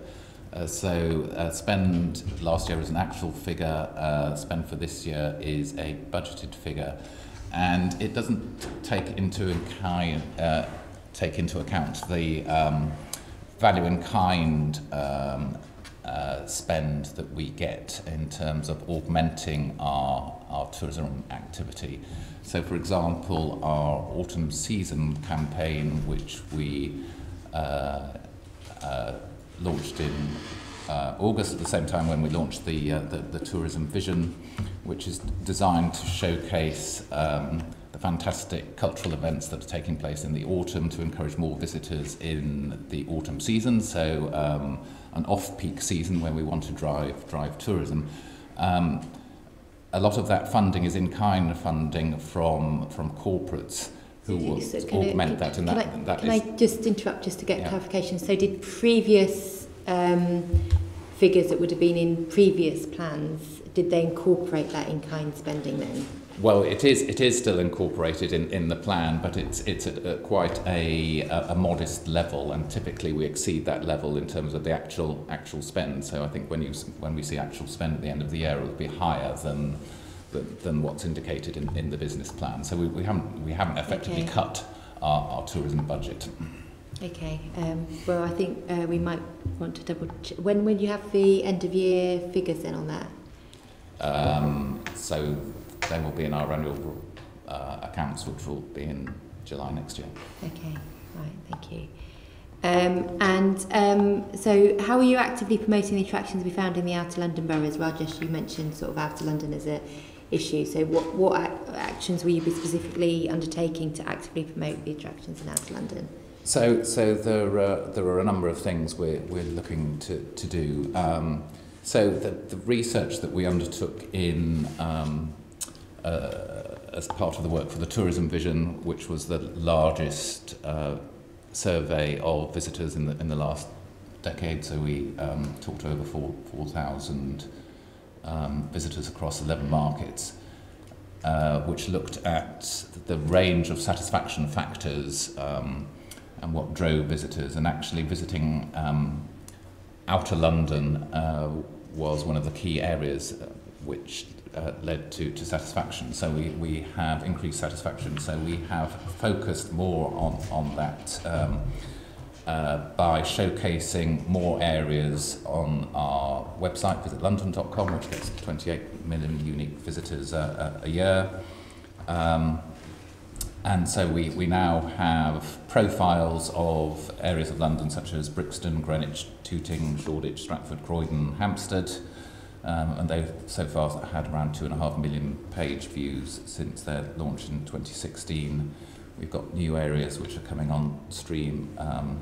Uh, so uh, spend last year is an actual figure, uh, spend for this year is a budgeted figure, and it doesn't take into account uh, take into account the um, value in kind um, uh, spend that we get in terms of augmenting our, our tourism activity. So, for example, our autumn season campaign, which we uh, uh, launched in uh, August at the same time when we launched the, uh, the, the tourism vision, which is designed to showcase um, fantastic cultural events that are taking place in the autumn to encourage more visitors in the autumn season. So, um, an off-peak season when we want to drive drive tourism. Um, a lot of that funding is in-kind funding from from corporates who will So can I- augment that, and can that, I, that can is I just interrupt just to get Yeah. clarification? So did previous um, figures that would have been in previous plans, did they incorporate that in-kind spending then? Well, it is. It is still incorporated in, in the plan, but it's it's at, at quite a, a a modest level, and typically we exceed that level in terms of the actual actual spend. So I think when you when we see actual spend at the end of the year, it will be higher than than, than what's indicated in, in the business plan. So we, we haven't we haven't effectively Okay. cut our, our tourism budget. Okay. Um, well, I think uh, we might want to double. Ch- when will you have the end of year figures in on that? Um, so they will be in our annual uh, accounts, which will be in July next year. Okay. Right. Thank you. Um, and um, so, how are you actively promoting the attractions we found in the Outer London boroughs? Well, Rajesh, you mentioned sort of Outer London as a issue. So, what what ac- actions will you be specifically undertaking to actively promote the attractions in Outer London? So, so there, uh, there are a number of things we're, we're looking to, to do. Um, so the, the research that we undertook in um, uh, as part of the work for the Tourism Vision, which was the largest uh, survey of visitors in the, in the last decade. So we um, talked to over 4 4,000 um, visitors across 11 markets, uh, which looked at the range of satisfaction factors um, and what drove visitors. And actually, visiting um, outer London uh, was one of the key areas uh, which uh, led to, to satisfaction. So we, we have increased satisfaction. So we have focused more on, on that um, uh, by showcasing more areas on our website, visitlondon.com, which gets 28 million unique visitors a, a, a year. Um, and so we, we now have profiles of areas of London such as Brixton, Greenwich, Tooting, Shoreditch, Stratford, Croydon, Hampstead. Um, and they've so far had around two and a half million page views since their launch in 2016. We've got new areas which are coming on stream um,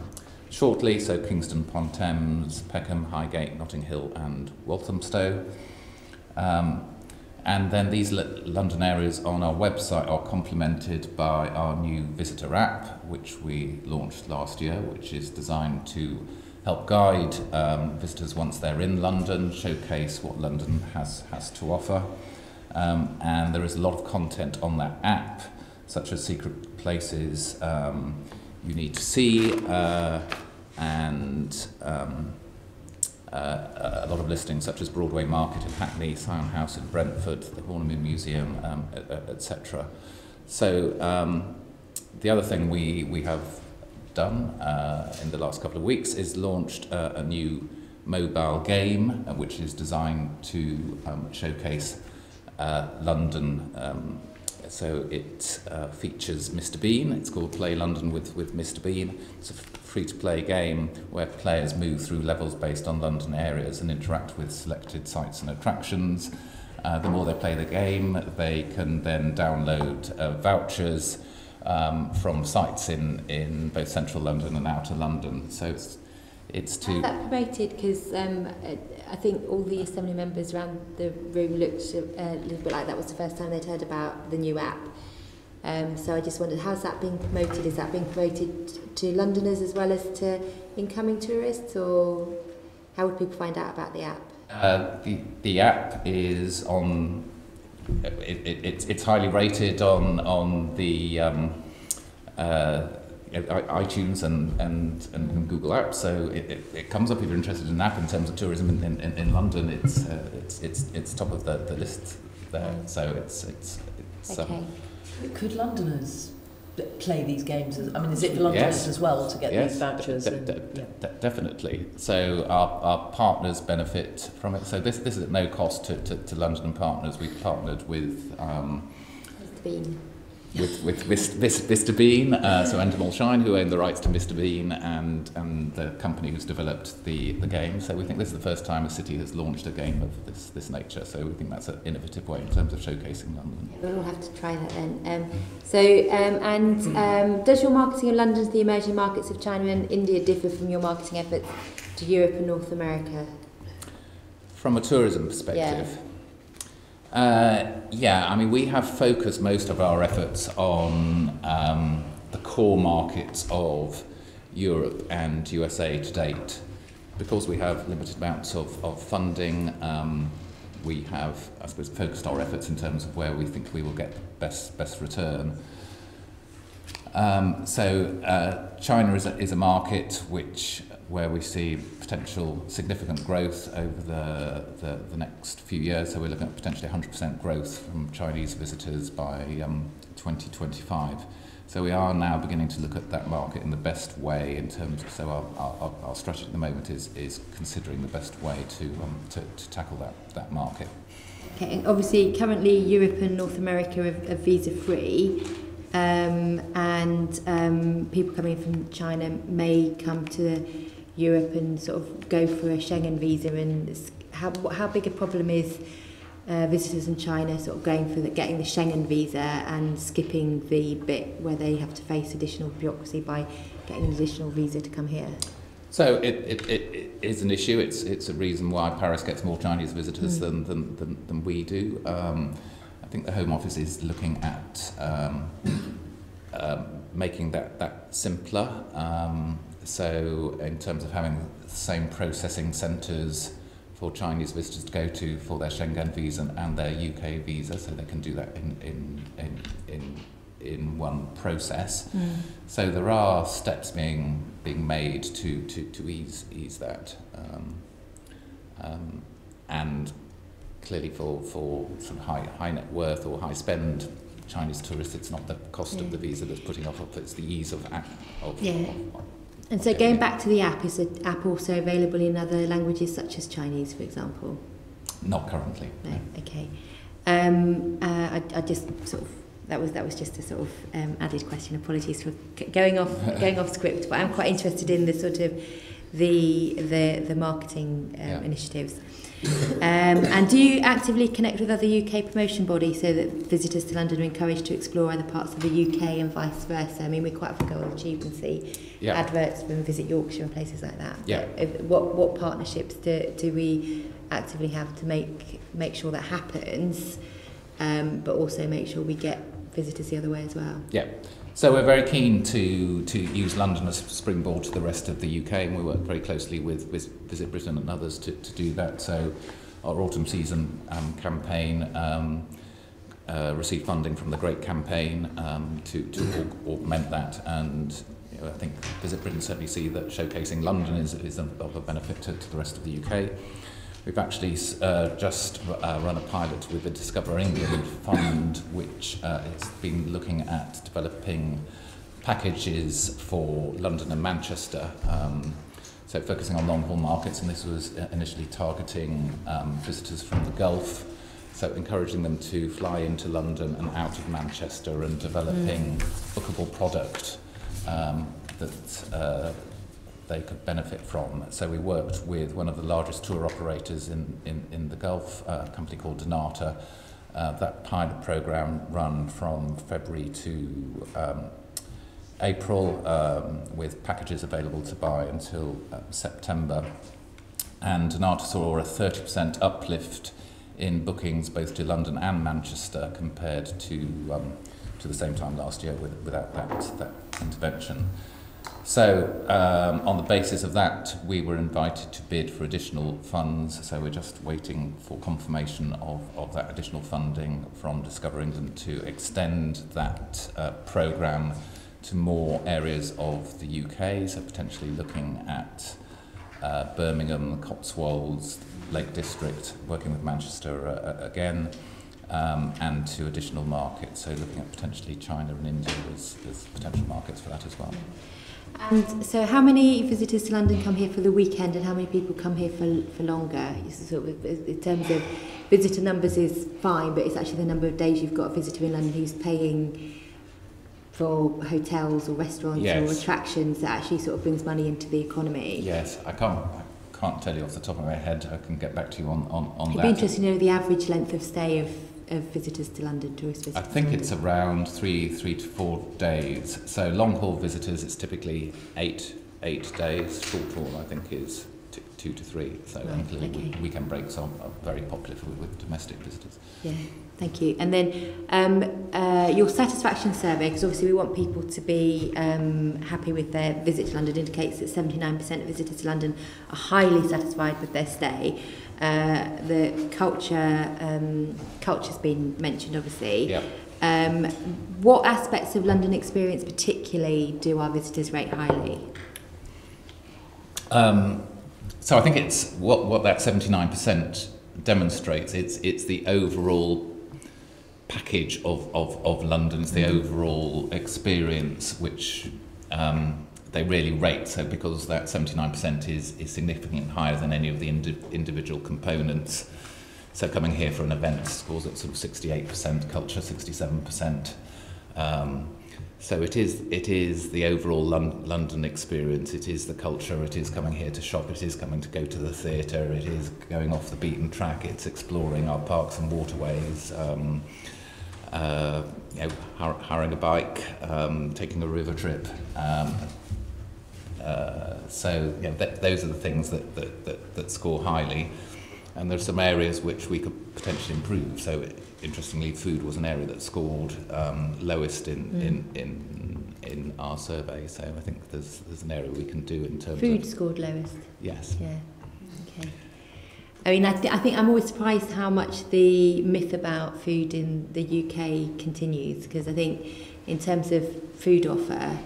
shortly, so Kingston upon Thames, Peckham, Highgate, Notting Hill, and Walthamstow. Um, and then these London areas on our website are complemented by our new visitor app, which we launched last year, which is designed to help guide um, visitors once they're in London, showcase what London has, has to offer. Um, and there is a lot of content on that app, such as secret places um, you need to see, uh, and um, uh, a lot of listings such as Broadway Market in Hackney, Syon House in Brentford, the Horniman Museum, um, etc. So um, the other thing we, we have done uh, in the last couple of weeks is launched uh, a new mobile game uh, which is designed to um, showcase uh, London. Um, so it uh, features Mr Bean. It's called Play London with, with Mr Bean. It's a free-to-play game where players move through levels based on London areas and interact with selected sites and attractions. Uh, the more they play the game, they can then download vouchers um, from sites in, in both central London and outer London. So it's, it's to... How's that promoted? Because um, I think all the assembly members around the room looked a little bit like that was the first time they'd heard about the new app. Um, so I just wondered, how's that being promoted? Is that being promoted to Londoners as well as to incoming tourists, or how would people find out about the app? Uh, the, the app is on. It, it, it's, it's highly rated on on the um, uh, iTunes and, and, and Google Apps. So it, it, it comes up if you're interested in an app in terms of tourism in, in, in London. It's, uh, it's it's it's top of the, the list there. So it's it's it's. Okay. Um, Could Londoners play these games? As, I mean, is it for Londoners Yes. as well to get yes, these vouchers? de- and, de- yeah. definitely. So our, our partners benefit from it. So this this is at no cost to, to, to London partners. We've partnered with. Um, Bean. With with Mr Bean, uh, so Endemol Shine, who owned the rights to Mr Bean, and and the company who's developed the the game. So we think this is the first time a city has launched a game of this this nature. So we think that's an innovative way in terms of showcasing London. We'll all have to try that then. Um, so, um, and um, does your marketing of London to the emerging markets of China and India differ from your marketing efforts to Europe and North America? From a tourism perspective. Uh, yeah, I mean, we have focused most of our efforts on um, the core markets of Europe and USA to date. Because we have limited amounts of, of funding, um, we have, I suppose, focused our efforts in terms of where we think we will get the best, best return. Um, so uh, China is a, is a market which where we see potential significant growth over the, the, the next few years. So we're looking at potentially 100% growth from Chinese visitors by um, 2025. So we are now beginning to look at that market in the best way in terms of, so our, our, our strategy at the moment is, is considering the best way to, um, to, to tackle that, that market. Okay, obviously currently Europe and North America are, are visa free. Um, and um, people coming from China may come to Europe and sort of go for a Schengen visa and how, how big a problem is uh, visitors in China sort of going for the, getting the Schengen visa and skipping the bit where they have to face additional bureaucracy by getting an additional visa to come here? So it, it, it, it is an issue. It's, it's a reason why Paris gets more Chinese visitors mm. than, than, than, than we do. Um, I think the Home Office is looking at um, um, making that, that simpler. Um, so in terms of having the same processing centres for Chinese visitors to go to for their Schengen visa and their UK visa, so they can do that in, in, in, in, in one process. Mm. So there are steps being, being made to, to, to ease, ease that. Um, um, and clearly for, for some high, high net worth or high spend Chinese tourists, it's not the cost yeah. of the visa that's putting off, it's the ease of, of, yeah. of, And so going back to the app, is the app also available in other languages such as Chinese, for example? Not currently. No. no. Okay. Um, uh, I, I just sort of that was that was just a sort of um, added question. Apologies for going off going off script, but I'm quite interested in the sort of the the the marketing um, yeah. initiatives. Um, and do you actively connect with other UK promotion bodies so that visitors to London are encouraged to explore other parts of the UK and vice versa? I mean, we quite often go on YouTube and see yeah. adverts from Visit Yorkshire and places like that. Yeah. If, uh, what, what partnerships do, do we actively have to make, make sure that happens, um, but also make sure we get visitors the other way as well? Yeah. So we're very keen to, to use London as a springboard to the rest of the UK, and we work very closely with, with Visit Britain and others to, to do that. So our autumn season um, campaign um, uh, received funding from the Great Campaign um, to, to augment that, and you know, I think Visit Britain certainly see that showcasing London is, is of a benefit to, to the rest of the UK. We've actually uh, just uh, run a pilot with the Discover England Fund, which uh, has been looking at developing packages for London and Manchester. Um, so focusing on long-haul markets, and this was initially targeting um, visitors from the Gulf, so encouraging them to fly into London and out of Manchester and developing mm. bookable product um, that uh, they could benefit from. So we worked with one of the largest tour operators in, in, in the Gulf, uh, a company called Dnata. Uh, that pilot program run from February to um, April um, with packages available to buy until uh, September. And Dnata saw a 30% uplift in bookings both to London and Manchester compared to, um, to the same time last year with, without that, that intervention. So, um, on the basis of that, we were invited to bid for additional funds. So, we're just waiting for confirmation of, of that additional funding from Discover England to extend that uh, programme to more areas of the UK. So, potentially looking at uh, Birmingham, Cotswolds, Lake District, working with Manchester uh, again. Um, and to additional markets, so looking at potentially China and India as, as potential markets for that as well. And so, how many visitors to London come here for the weekend, and how many people come here for for longer? Sort of, in terms of visitor numbers, is fine, but it's actually the number of days you've got a visitor in London who's paying for hotels or restaurants yes. or attractions that actually sort of brings money into the economy. Yes, I can't. I can't tell you off the top of my head. I can get back to you on on, on It'd that. It'd be interesting to know the average length of stay of of visitors to London, tourist visitors? I think it's around three, three to four days. So long haul visitors, it's typically eight, eight days. Short haul, I think, is t- two to three. So right, okay. weekend breaks are, are very popular with, with domestic visitors. Yeah, thank you. And then um, uh, your satisfaction survey, because obviously we want people to be um, happy with their visit to London, indicates that 79% of visitors to London are highly satisfied with their stay. Uh, the culture, um, culture's been mentioned, obviously. Yeah. Um, what aspects of London experience particularly do our visitors rate highly? Um, so I think it's what, what that 79% demonstrates. It's, it's the overall package of, of, of London, it's the overall experience which um, they really rate. So because that 79% is, is significantly higher than any of the indi- individual components. So coming here for an event scores at sort of 68%, culture 67%. Um, so it is, it is the overall Lon- London experience, it is the culture, it is coming here to shop, it is coming to go to the theatre, it is going off the beaten track, it's exploring our parks and waterways, um, uh, you know, hiring a bike, um, taking a river trip. Um, uh, so you know, th- those are the things that, that, that, that score highly. And there are some areas which we could potentially improve. So, interestingly, food was an area that scored um, lowest in, Mm. in, in, in our survey. So, I think there's, there's an area we can do in terms Food of. Food scored lowest. Yes. Yeah. Okay. I mean, I, th- I think I'm always surprised how much the myth about food in the UK continues because I think, in terms of food offer,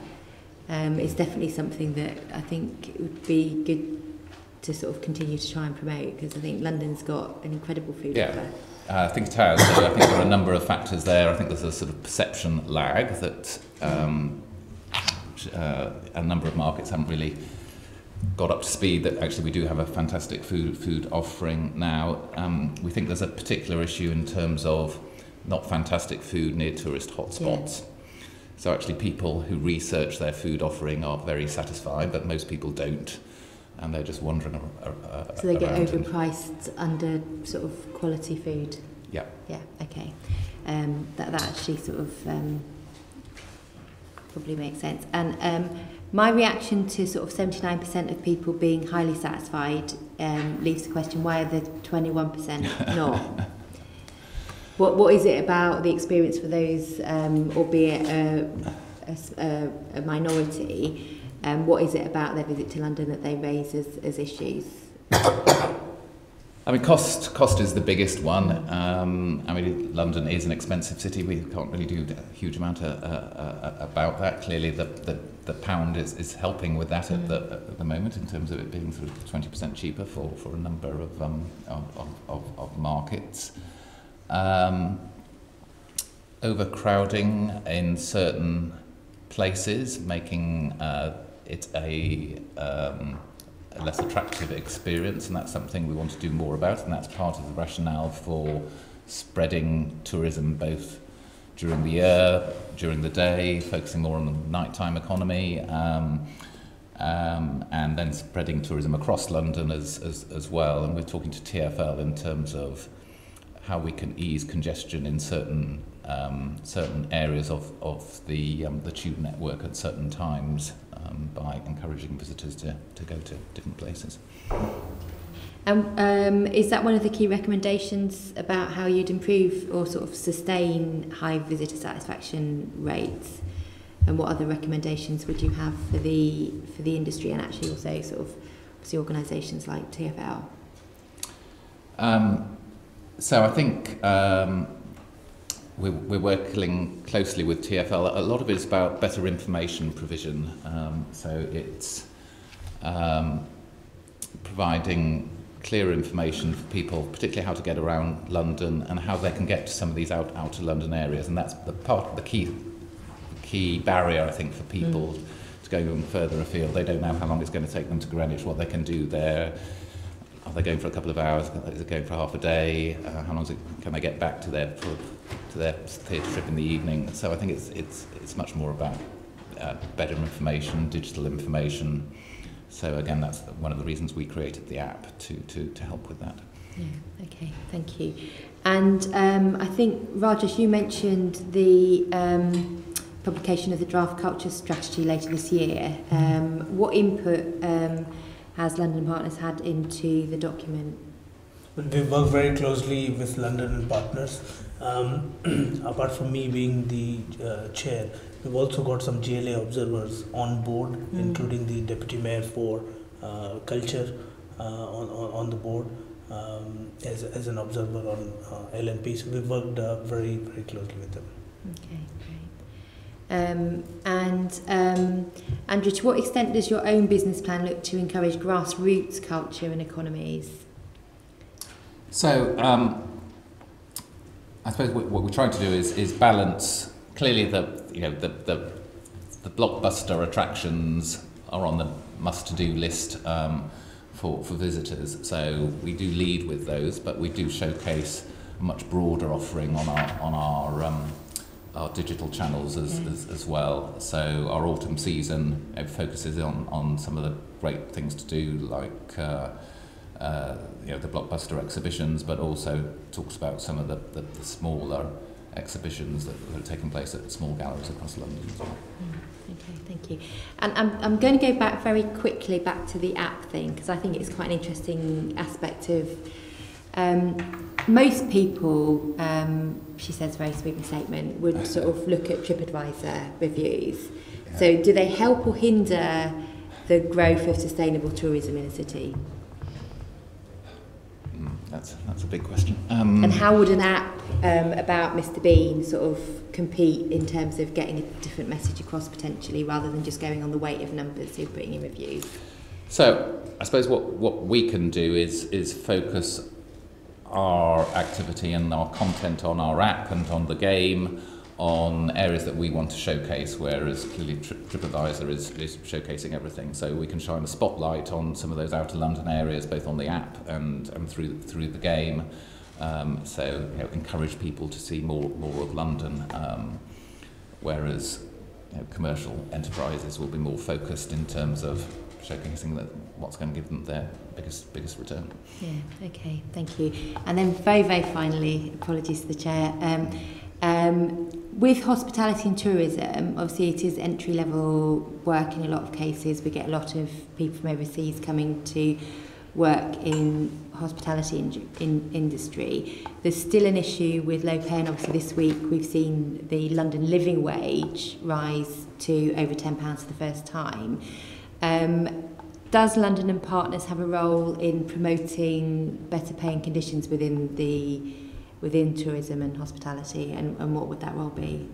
um, it's definitely something that I think it would be good to sort of continue to try and promote because I think London's got an incredible food Yeah. offer. Uh, I think it has. So I think there are a number of factors there. I think there's a sort of perception lag that um, uh, a number of markets haven't really got up to speed that actually we do have a fantastic food food offering now. Um, we think there's a particular issue in terms of not fantastic food near tourist hotspots. So actually people who research their food offering are very satisfied, but most people don't. And they're just wandering ar- ar- ar- So they get around overpriced under sort of quality food. Yeah. Yeah. Okay. Um, that that actually sort of um, probably makes sense. And um, my reaction to sort of 79% of people being highly satisfied um, leaves the question: Why are the 21% not? what what is it about the experience for those, um, albeit a minority? Um, what is it about their visit to London that they raise as, as issues? I mean, cost cost is the biggest one. Um, I mean, London is an expensive city. We can't really do a huge amount uh, uh, uh, about that. Clearly, the, the, the pound is, is helping with that at, the, at the moment in terms of it being sort of 20% cheaper for, for a number of, um, of, of, of, of markets. Um, overcrowding in certain places, making uh, it a, um, a less attractive experience, and that's something we want to do more about, and that's part of the rationale for spreading tourism both during the year, during the day, focusing more on the nighttime economy, um, um, and then spreading tourism across London as, as, as well. And we're talking to TFL in terms of how we can ease congestion in certain um, certain areas of, of the um, the tube network at certain times um, by encouraging visitors to, to go to different places. And um, is that one of the key recommendations about how you'd improve or sort of sustain high visitor satisfaction rates? And what other recommendations would you have for the for the industry and actually also sort of the organisations like TFL? So I think um, we're, we're working closely with TFL. A lot of it is about better information provision. Um, so it's um, providing clear information for people, particularly how to get around London and how they can get to some of these out, outer London areas. And that's the part, the key, key barrier, I think, for people mm. to go even further afield. They don't know how long it's going to take them to Greenwich, what they can do there. Are they going for a couple of hours? Is it going for half a day? Uh, how long is it, can they get back to their to their theatre trip in the evening? So I think it's it's it's much more about uh, better information, digital information. So again, that's one of the reasons we created the app to to to help with that. Yeah. Okay. Thank you. And um, I think Rajesh, you mentioned the. Um, publication of the draft culture strategy later this year. Um, what input um, has London Partners had into the document? We work very closely with London partners. Um, apart from me being the uh, chair, we've also got some GLA observers on board, mm. including the deputy mayor for uh, culture uh, on, on, on the board. um, as, as an observer on uh, L&P. So we've worked uh, very, very closely with them. Okay. Um, and um, Andrew, to what extent does your own business plan look to encourage grassroots culture and economies? So, um, I suppose what, we're trying to do is, is balance. Clearly, the you know the, the the blockbuster attractions are on the must-to-do list um, for for visitors. So we do lead with those, but we do showcase a much broader offering on our on our um, our digital channels as, Yeah. as, as well. So our autumn season focuses on, on some of the great things to do, like uh, uh, you know the blockbuster exhibitions, but also talks about some of the, the, the smaller exhibitions that are taking place at small galleries across London as well. Okay, thank you. And I'm, I'm going to go back very quickly back to the app thing because I think it's quite an interesting aspect of um, most people, um, she says very sweeping statement, would sort of look at TripAdvisor reviews. So do they help or hinder the growth of sustainable tourism in a city? Mm, that's that's a big question. Um, And how would an app um, about Mr Bean sort of compete in terms of getting a different message across potentially rather than just going on the weight of numbers who are putting in reviews? So I suppose what, what we can do is is focus our activity and our content on our app and on the game on areas that we want to showcase, whereas clearly Tri- TripAdvisor is, is showcasing everything. So we can shine a spotlight on some of those outer London areas, both on the app and, and through through the game. Um, so you know, encourage people to see more more of London, um, whereas you know, commercial enterprises will be more focused in terms of showcasing that what's going to give them their biggest biggest return. Yeah, okay, thank you. And then very, very finally, apologies to the chair. Um, um, with hospitality and tourism, obviously it is entry level work in a lot of cases. We get a lot of people from overseas coming to work in hospitality in, in industry. There's still an issue with low pay, and obviously this week we've seen the London living wage rise to over £10 for the first time. Um, does London and Partners have a role in promoting better paying conditions within the within tourism and hospitality, and, and what would that role be?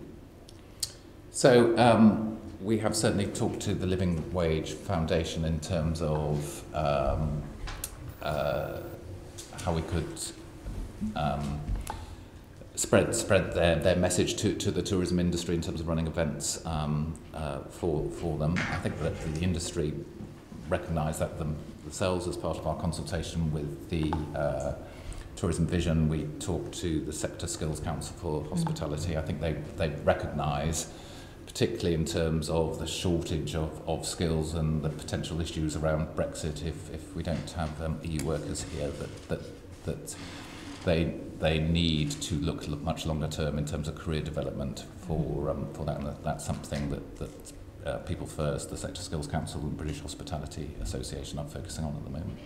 So um, we have certainly talked to the Living Wage Foundation in terms of um, uh, how we could um, spread spread their, their message to, to the tourism industry in terms of running events um, uh, for for them. I think that the industry recognise that them, themselves as part of our consultation with the uh, Tourism Vision. We talked to the Sector Skills Council for Hospitality. I think they they recognise particularly in terms of the shortage of, of skills and the potential issues around Brexit if, if we don't have um, EU workers here that, that, that they, they need to look l- much longer term in terms of career development for, um, for that. And that's something that, that uh, People First, the Sector Skills Council and British Hospitality Association are focusing on at the moment.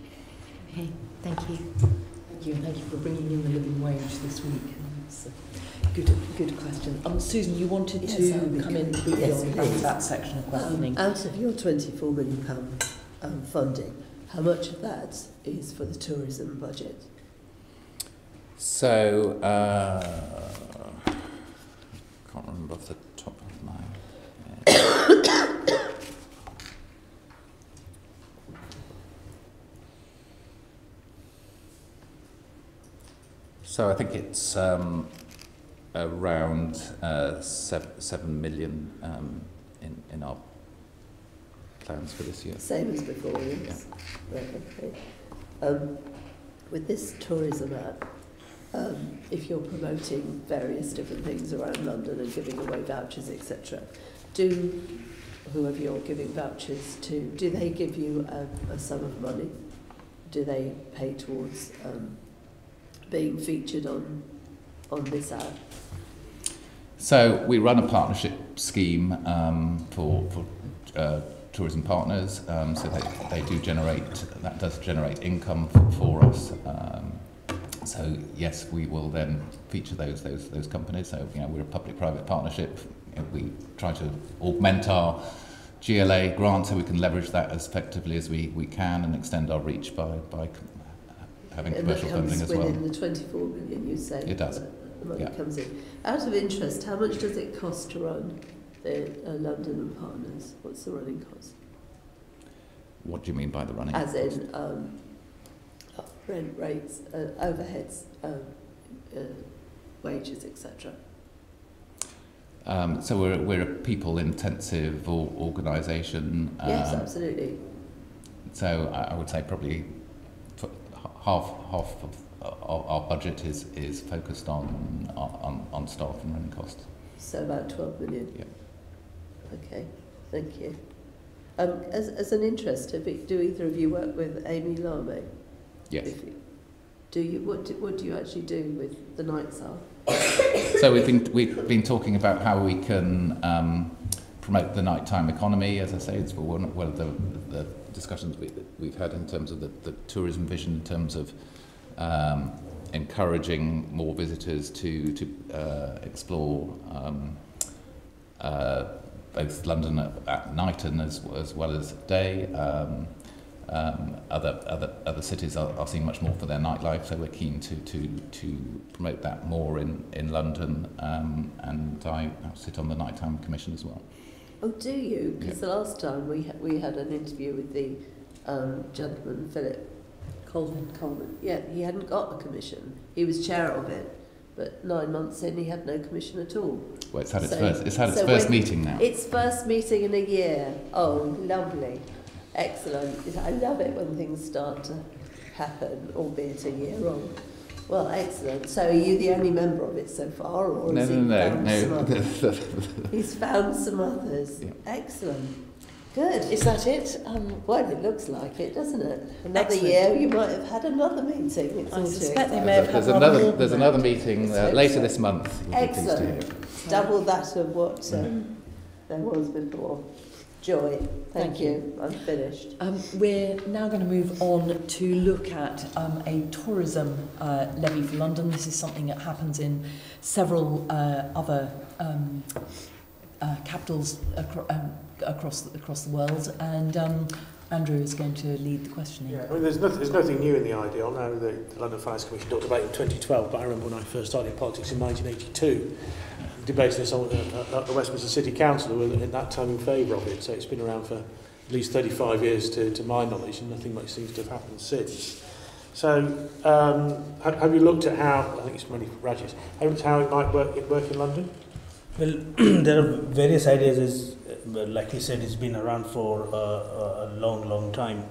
Okay, thank you. Thank you, thank you for bringing in the living wage this week. It's a good, good question. Um, Susan, you wanted Yes, to that would come in good. briefly Yes, on please. that section of questioning. Um, out of your £24 million pound, um, funding, how much of that is for the tourism budget? So, uh, can't remember off the top of my head. So I think it's um, around uh, seven, seven million um, in, in our plans for this year. Same as before, yes? Right, okay. Um, with this tourism app, um, if you're promoting various different things around London and giving away vouchers, etc., do whoever you're giving vouchers to, do they give you a, a sum of money? Do they pay towards um, being featured on on this app? So we run a partnership scheme um, for, for uh, tourism partners. Um, so they, they do generate, that does generate income for, for us. Um, so yes, we will then feature those, those, those companies. So, you know, we're a public-private partnership. We try to augment our GLA grant so we can leverage that as effectively as we, we can and extend our reach by, by having and commercial funding as well. within the 24 million you say. It does. The money Yeah. comes in. Out of interest, how much does it cost to run the uh, London and Partners? What's the running cost? What do you mean by the running? As in um, rent rates, uh, overheads, um, uh, wages, etc. Um, so we're, we're a people-intensive or, organisation. Um, yes, absolutely. So I, I would say probably half half of our, budget is, is focused on, on on staff and running costs. So about 12 million. Yeah. Okay, thank you. Um, as, as an interest, do either of you work with Amy Lamé? Yes. You, do you what do, what do you actually do with the nights out? So we've been we've been talking about how we can um, promote the nighttime economy. As I say, it's one one of the, the discussions we, we've had in terms of the, the tourism vision, in terms of um, encouraging more visitors to to uh, explore um, uh, both London at, at night and as as well as day. Um, um, other other other cities are, are seen much more for their nightlife, so we're keen to to to promote that more in in London. Um, and I sit on the nighttime commission as well. Oh, do you? Because the last time we ha- we had an interview with the um, gentleman Philip Kolvin. Kolvin. Yeah, he hadn't got a commission. He was chair of it, but nine months in, he had no commission at all. Well, it's had its So- first it's had its so first meeting now. Its first meeting in a year. Oh, lovely. Excellent. I love it when things start to happen, albeit a year on. Well, excellent. So are you the only member of it so far, or No, has no, he no, found no. some others? no. He's found some others. Yeah. Excellent. Good. Is that it? Um, well, it looks like it, doesn't it? Another Excellent. year, you might have had another meeting. It's I all too suspect they may have there's one another more there's another meeting uh, later so. this month. You'll be pleased to hear. Excellent. Double that of what um, there was before. Joy. Thank, Thank you. I'm finished. Um, we're now going to move on to look at um, a tourism uh, levy for London. This is something that happens in several uh, other um, uh, capitals acro- um, across the, across the world, and um, Andrew is going to lead the questioning. Yeah, I mean, there's, nothing, there's nothing new in the idea. I know the, the London Finance Commission talked about it in 2012, but I remember when I first started in politics in 1982, debating this on, uh, at the Westminster City Council, who were at that time in favour of it. So it's been around for at least 35 years to, to my knowledge, and nothing much seems to have happened since. So, um, have, have you looked at how, I think it's mainly for Rajesh, have you looked at how it might work, it work in London? Well, there are various ideas. Uh, like you said, it's been around for uh, a long, long time,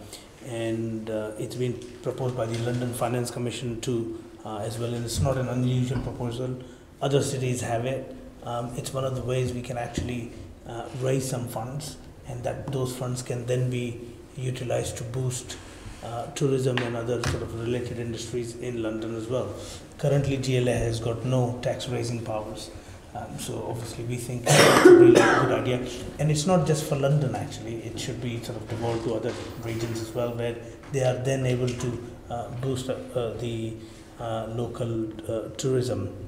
and uh, it's been proposed by the London Finance Commission too, uh, as well. And it's not an unusual proposal. Other cities have it. Um, it's one of the ways we can actually uh, raise some funds, and that those funds can then be utilized to boost uh, tourism and other sort of related industries in London as well. Currently, GLA has got no tax raising powers. Um, so obviously we think it's a really good idea, and it's not just for London. Actually, it should be sort of devolved to other regions as well, where they are then able to uh, boost uh, the uh, local uh, tourism.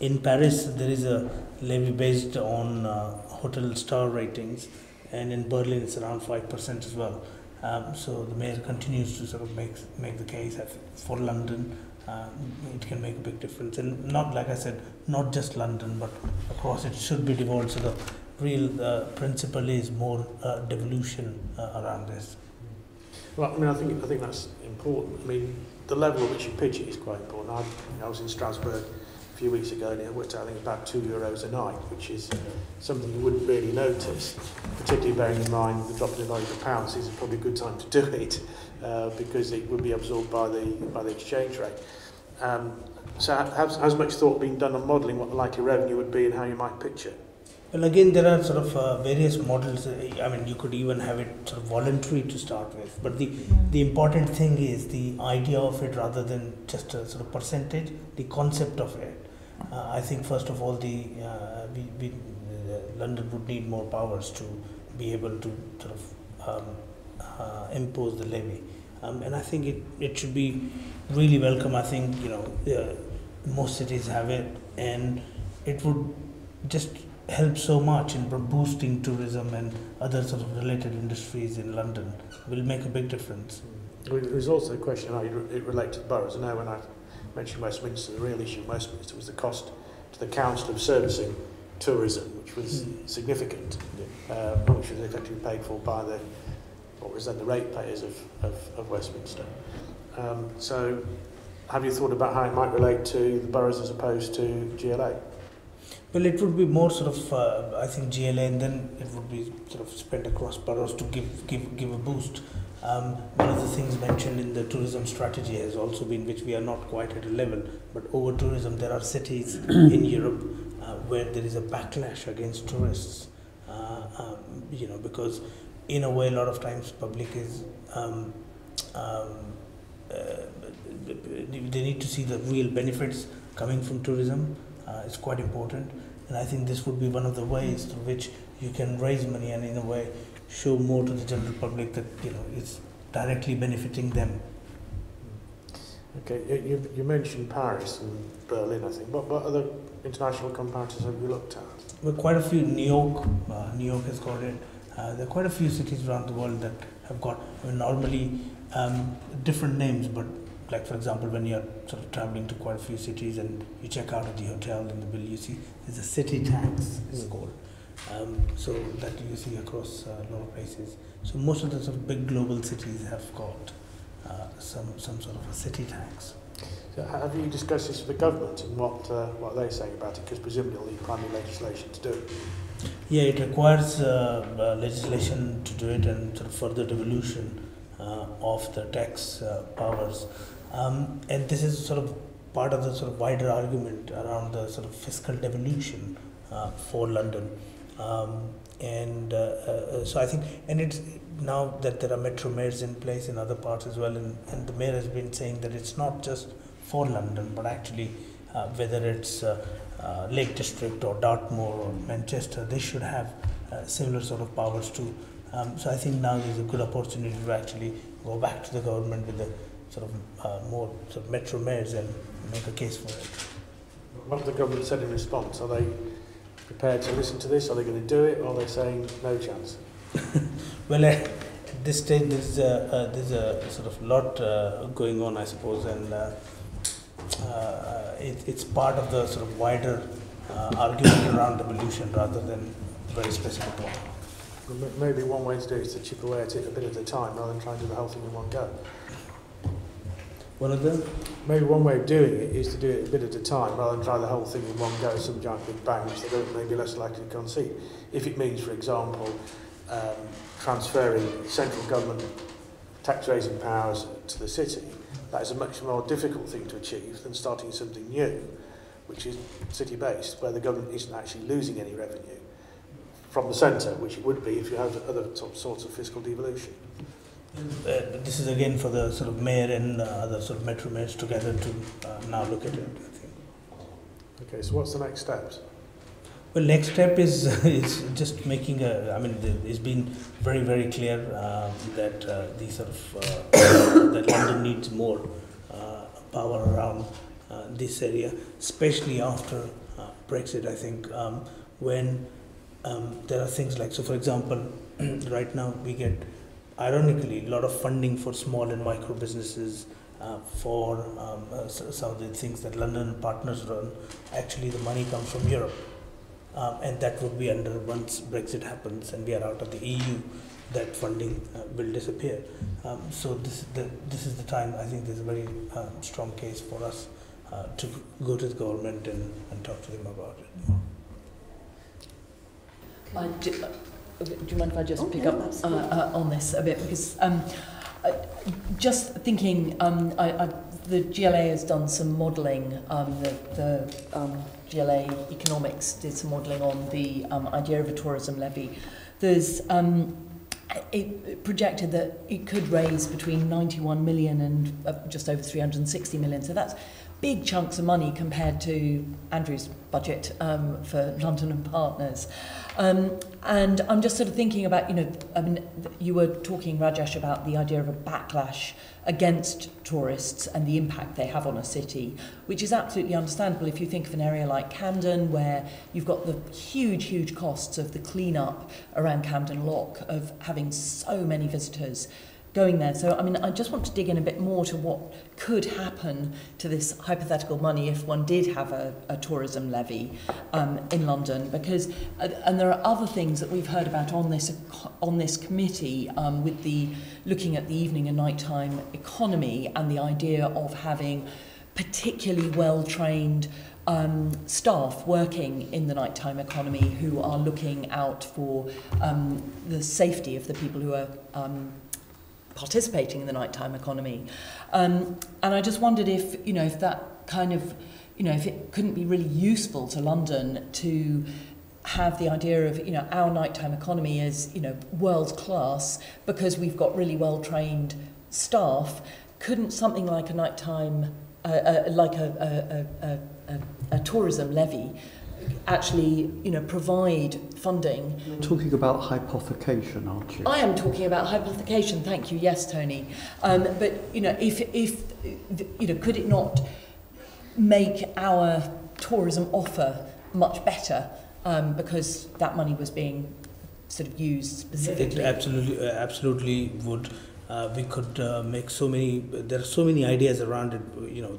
In Paris, there is a levy based on uh, hotel star ratings, and in Berlin, it's around five percent as well. Um, so the mayor continues to sort of make make the case for London, uh, it can make a big difference, and not like I said, not just London, but across it should be devolved. So the real uh, principle is more uh, devolution uh, around this. Well, I mean, I think I think that's important. I mean, the level at which you pitch it is quite important. I, you know, I was in Strasbourg few weeks ago, worked out I think about two euros a night, which is something you wouldn't really notice, particularly bearing in mind the drop in the value of the pound. Is probably a good time to do it uh, because it would be absorbed by the by the exchange rate. Um, so, has, has much thought been done on modelling what the likely revenue would be and how you might pitch it? Well, again, there are sort of uh, various models. Uh, I mean, you could even have it sort of voluntary to start with. But the, the important thing is the idea of it rather than just a sort of percentage, the concept of it. Uh, I think, first of all, the uh, we, we, uh, London would need more powers to be able to sort of um, impose the levy. Um, and I think it, it should be really welcome. I think, you know, most cities have it, and it would just help so much in boosting tourism and other sort of related industries in London will make a big difference. There's also a question how it relates to boroughs. I know when I mentioned Westminster, the real issue in Westminster was the cost to the council of servicing tourism, which was mm. significant, yeah. uh, which was effectively paid for by the what was then the ratepayers of, of, of Westminster. Um, so, have you thought about how it might relate to the boroughs as opposed to GLA? Well, it would be more sort of, uh, I think, GLA, and then it would be sort of spread across boroughs to give give give a boost. Um, one of the things mentioned in the tourism strategy has also been, which we are not quite at a level, but over tourism, there are cities in Europe uh, where there is a backlash against tourists. Uh, um, you know, because in a way, a lot of times public is um, um, uh, they need to see the real benefits coming from tourism. Uh, it's quite important, and I think this would be one of the ways through which you can raise money and, in a way, show more to the general public that you know it's directly benefiting them. Okay, you, you mentioned Paris and Berlin, I think. What, what other international comparisons have you looked at? Well, quite a few. New York, uh, New York has got it. Uh, there are quite a few cities around the world that have got I mean, normally um, different names, but like for example, when you're sort of traveling to quite a few cities and you check out at the hotel in the bill, you see there's a city tax. It's called. Um, so that you see across uh, a lot of places. So most of the sort of big global cities have got uh, some some sort of a city tax. So have you discussed this with the government and what uh, what they saying about it? Because presumably it'll need primary legislation to do it. Yeah, it requires uh, uh, legislation to do it and sort of further devolution uh, of the tax uh, powers. Um, and this is sort of part of the sort of wider argument around the sort of fiscal devolution uh, for London. Um, and uh, uh, so I think, and it's now that there are metro mayors in place in other parts as well, and, and the mayor has been saying that it's not just for London, but actually uh, whether it's uh, uh, Lake District or Dartmoor or Manchester, they should have uh, similar sort of powers too. Um, so I think now there's a good opportunity to actually go back to the government with the sort of more sort of metro mayors and make a case for it. What the government said in response? Are they prepared to listen to this? Are they going to do it, or are they saying no chance? well, uh, at this stage, there's a, uh, there's a sort of lot uh, going on, I suppose, and uh, uh, it, it's part of the sort of wider uh, argument around evolution rather than very specific one. Maybe one way to do it is to chip away at it a bit at a time rather than trying to do the whole thing in one go. One of them? Maybe one way of doing it is to do it a bit at a time rather than try the whole thing in one go, some giant big bang, which they may be less likely to concede. If it means, for example, um, transferring central government tax raising powers to the city, that is a much more difficult thing to achieve than starting something new, which is city based, where the government isn't actually losing any revenue from the centre, which it would be if you had other sorts of fiscal devolution. Uh, this is again for the sort of mayor and uh, other sort of metro mayors together to uh, now look at it. I think. Okay, so what's the next steps? Well, next step is is just making a. I mean, it's been very very clear that uh, the sort of uh, that London needs more uh, power around uh, this area, especially after uh, Brexit. I think um, when um, there are things like so, for example, right now we get ironically, a lot of funding for small and micro businesses uh, for um, uh, some of the things that London partners run. Actually, the money comes from Europe. Um, and that would be under once Brexit happens and we are out of the EU, that funding uh, will disappear. Um, so this, the, this is the time I think there's a very uh, strong case for us uh, to go to the government and, and talk to them about it. I do, you mind if I just oh, pick up uh, uh, on this a bit? Because um, uh, just thinking, um, I, I, the GLA has done some modelling, um, the, the um, GLA Economics did some modelling on the um, idea of a tourism levy. There's um, it projected that it could raise between 91 million and uh, just over 360 million. So that's big chunks of money compared to Andrew's budget um, for London and Partners. Um, and I'm just sort of thinking about, you know, I mean, you were talking, Rajesh, about the idea of a backlash against tourists and the impact they have on a city, which is absolutely understandable if you think of an area like Camden, where you've got the huge, huge costs of the clean-up around Camden Lock, of having so many visitors. Going there. So, I mean, I just want to dig in a bit more to what could happen to this hypothetical money if one did have a, a tourism levy um, in London, because and there are other things that we've heard about on this on this committee um, with the looking at the evening and nighttime economy and the idea of having particularly well trained um, staff working in the nighttime economy who are looking out for um, the safety of the people who are um, participating in the nighttime economy. Um, and I just wondered if, you know, if that kind of, you know, if it couldn't be really useful to London to have the idea of, you know, our nighttime economy is, you know, world class because we've got really well trained staff. Couldn't something like a nighttime, uh, uh, like a, a, a, a, a tourism levy actually, you know, provide funding. Talking about hypothecation, aren't you? I am talking about hypothecation. Thank you. Yes, Tony. Um, but you know, if if you know, could it not make our tourism offer much better um, because that money was being sort of used specifically? It absolutely, uh, absolutely would. Uh, we could uh, make so many. There are so many ideas around it. You know,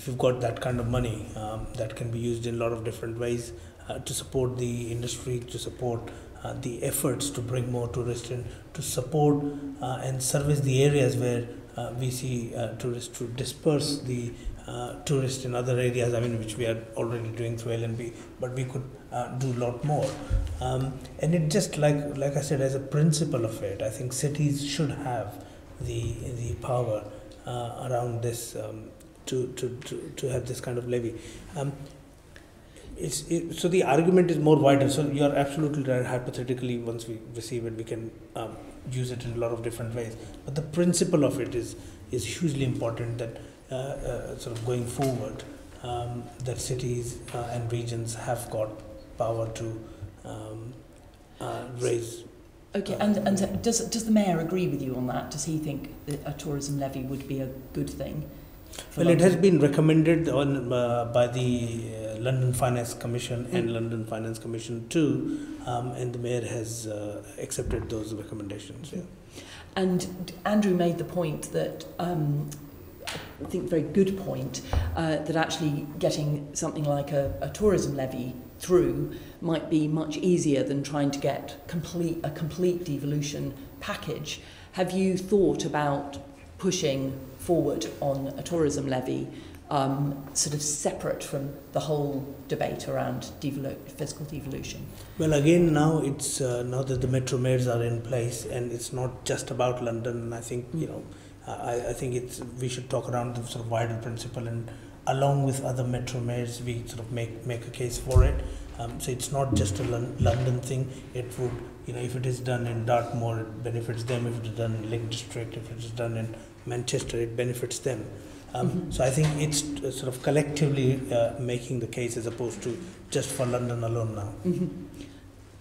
if you've got that kind of money, um, that can be used in a lot of different ways uh, to support the industry, to support uh, the efforts to bring more tourists in, to support uh, and service the areas where uh, we see uh, tourists, to disperse the uh, tourists in other areas, I mean, which we are already doing through L&P, but we could do a lot more. Um, and it just like like I said, as a principle of it, I think cities should have the the power around this um, to, to, to, to have this kind of levy. Um, it's, it, so the argument is more wider. So you are absolutely right. Hypothetically, once we receive it, we can um, use it in a lot of different ways. But the principle of it is is hugely important. That uh, uh, sort of going forward, um, that cities uh, and regions have got power to um, uh, raise. Okay, and, and does, does the Mayor agree with you on that? Does he think that a tourism levy would be a good thing? Well, it has been recommended on uh, by the uh, London Finance Commission and Mm. London Finance Commission too, um, and the mayor has uh, accepted those recommendations. Yeah. And Andrew made the point that, um, I think very good point, uh, that actually getting something like a, a tourism levy through might be much easier than trying to get complete a complete devolution package. Have you thought about pushing forward on a tourism levy um, sort of separate from the whole debate around devolu- fiscal devolution? Well, again, now it's uh, now that the metro mayors are in place, and it's not just about London. And I think you know, I, I think it's we should talk around the sort of wider principle, and along with other metro mayors, we sort of make make a case for it. Um, so it's not just a Lon- London thing. It would, you know, if it is done in Dartmoor, it benefits them. If it is done in Lake District, if it is done in Manchester, it benefits them. Um, mm -hmm. So I think it's uh, sort of collectively uh, making the case as opposed to just for London alone now. Mm -hmm.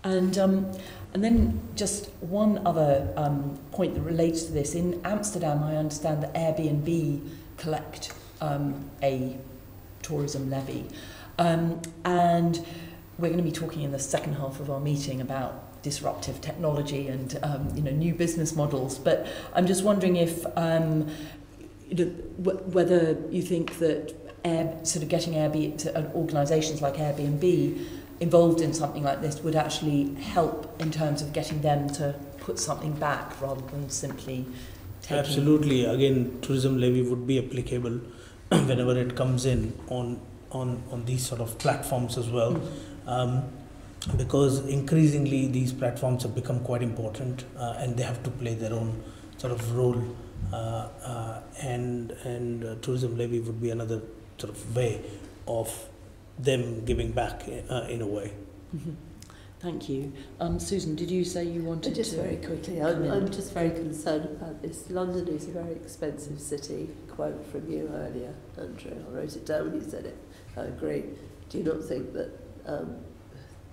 And um, and then just one other um, point that relates to this. In Amsterdam, I understand that Airbnb collect um, a tourism levy, Um, and we're going to be talking in the second half of our meeting about disruptive technology and um, you know new business models. But I'm just wondering if um, you know, w- whether you think that Air, sort of getting Airbnb to, uh, organisations like Airbnb involved in something like this would actually help in terms of getting them to put something back rather than simply taking Absolutely. Again, tourism levy would be applicable whenever it comes in on on on these sort of platforms as well, Mm. um, because increasingly these platforms have become quite important uh, and they have to play their own sort of role. Uh, uh, and and uh, tourism levy would be another sort of way of them giving back uh, in a way. Mhm. Thank you. Um, Susan, did you say you wanted Just to? very quickly, I'm. I'm just very concerned about this. London is a very expensive city. Quote from you earlier, Andrew. I wrote it down when you said it. I agree. Do you not think that um,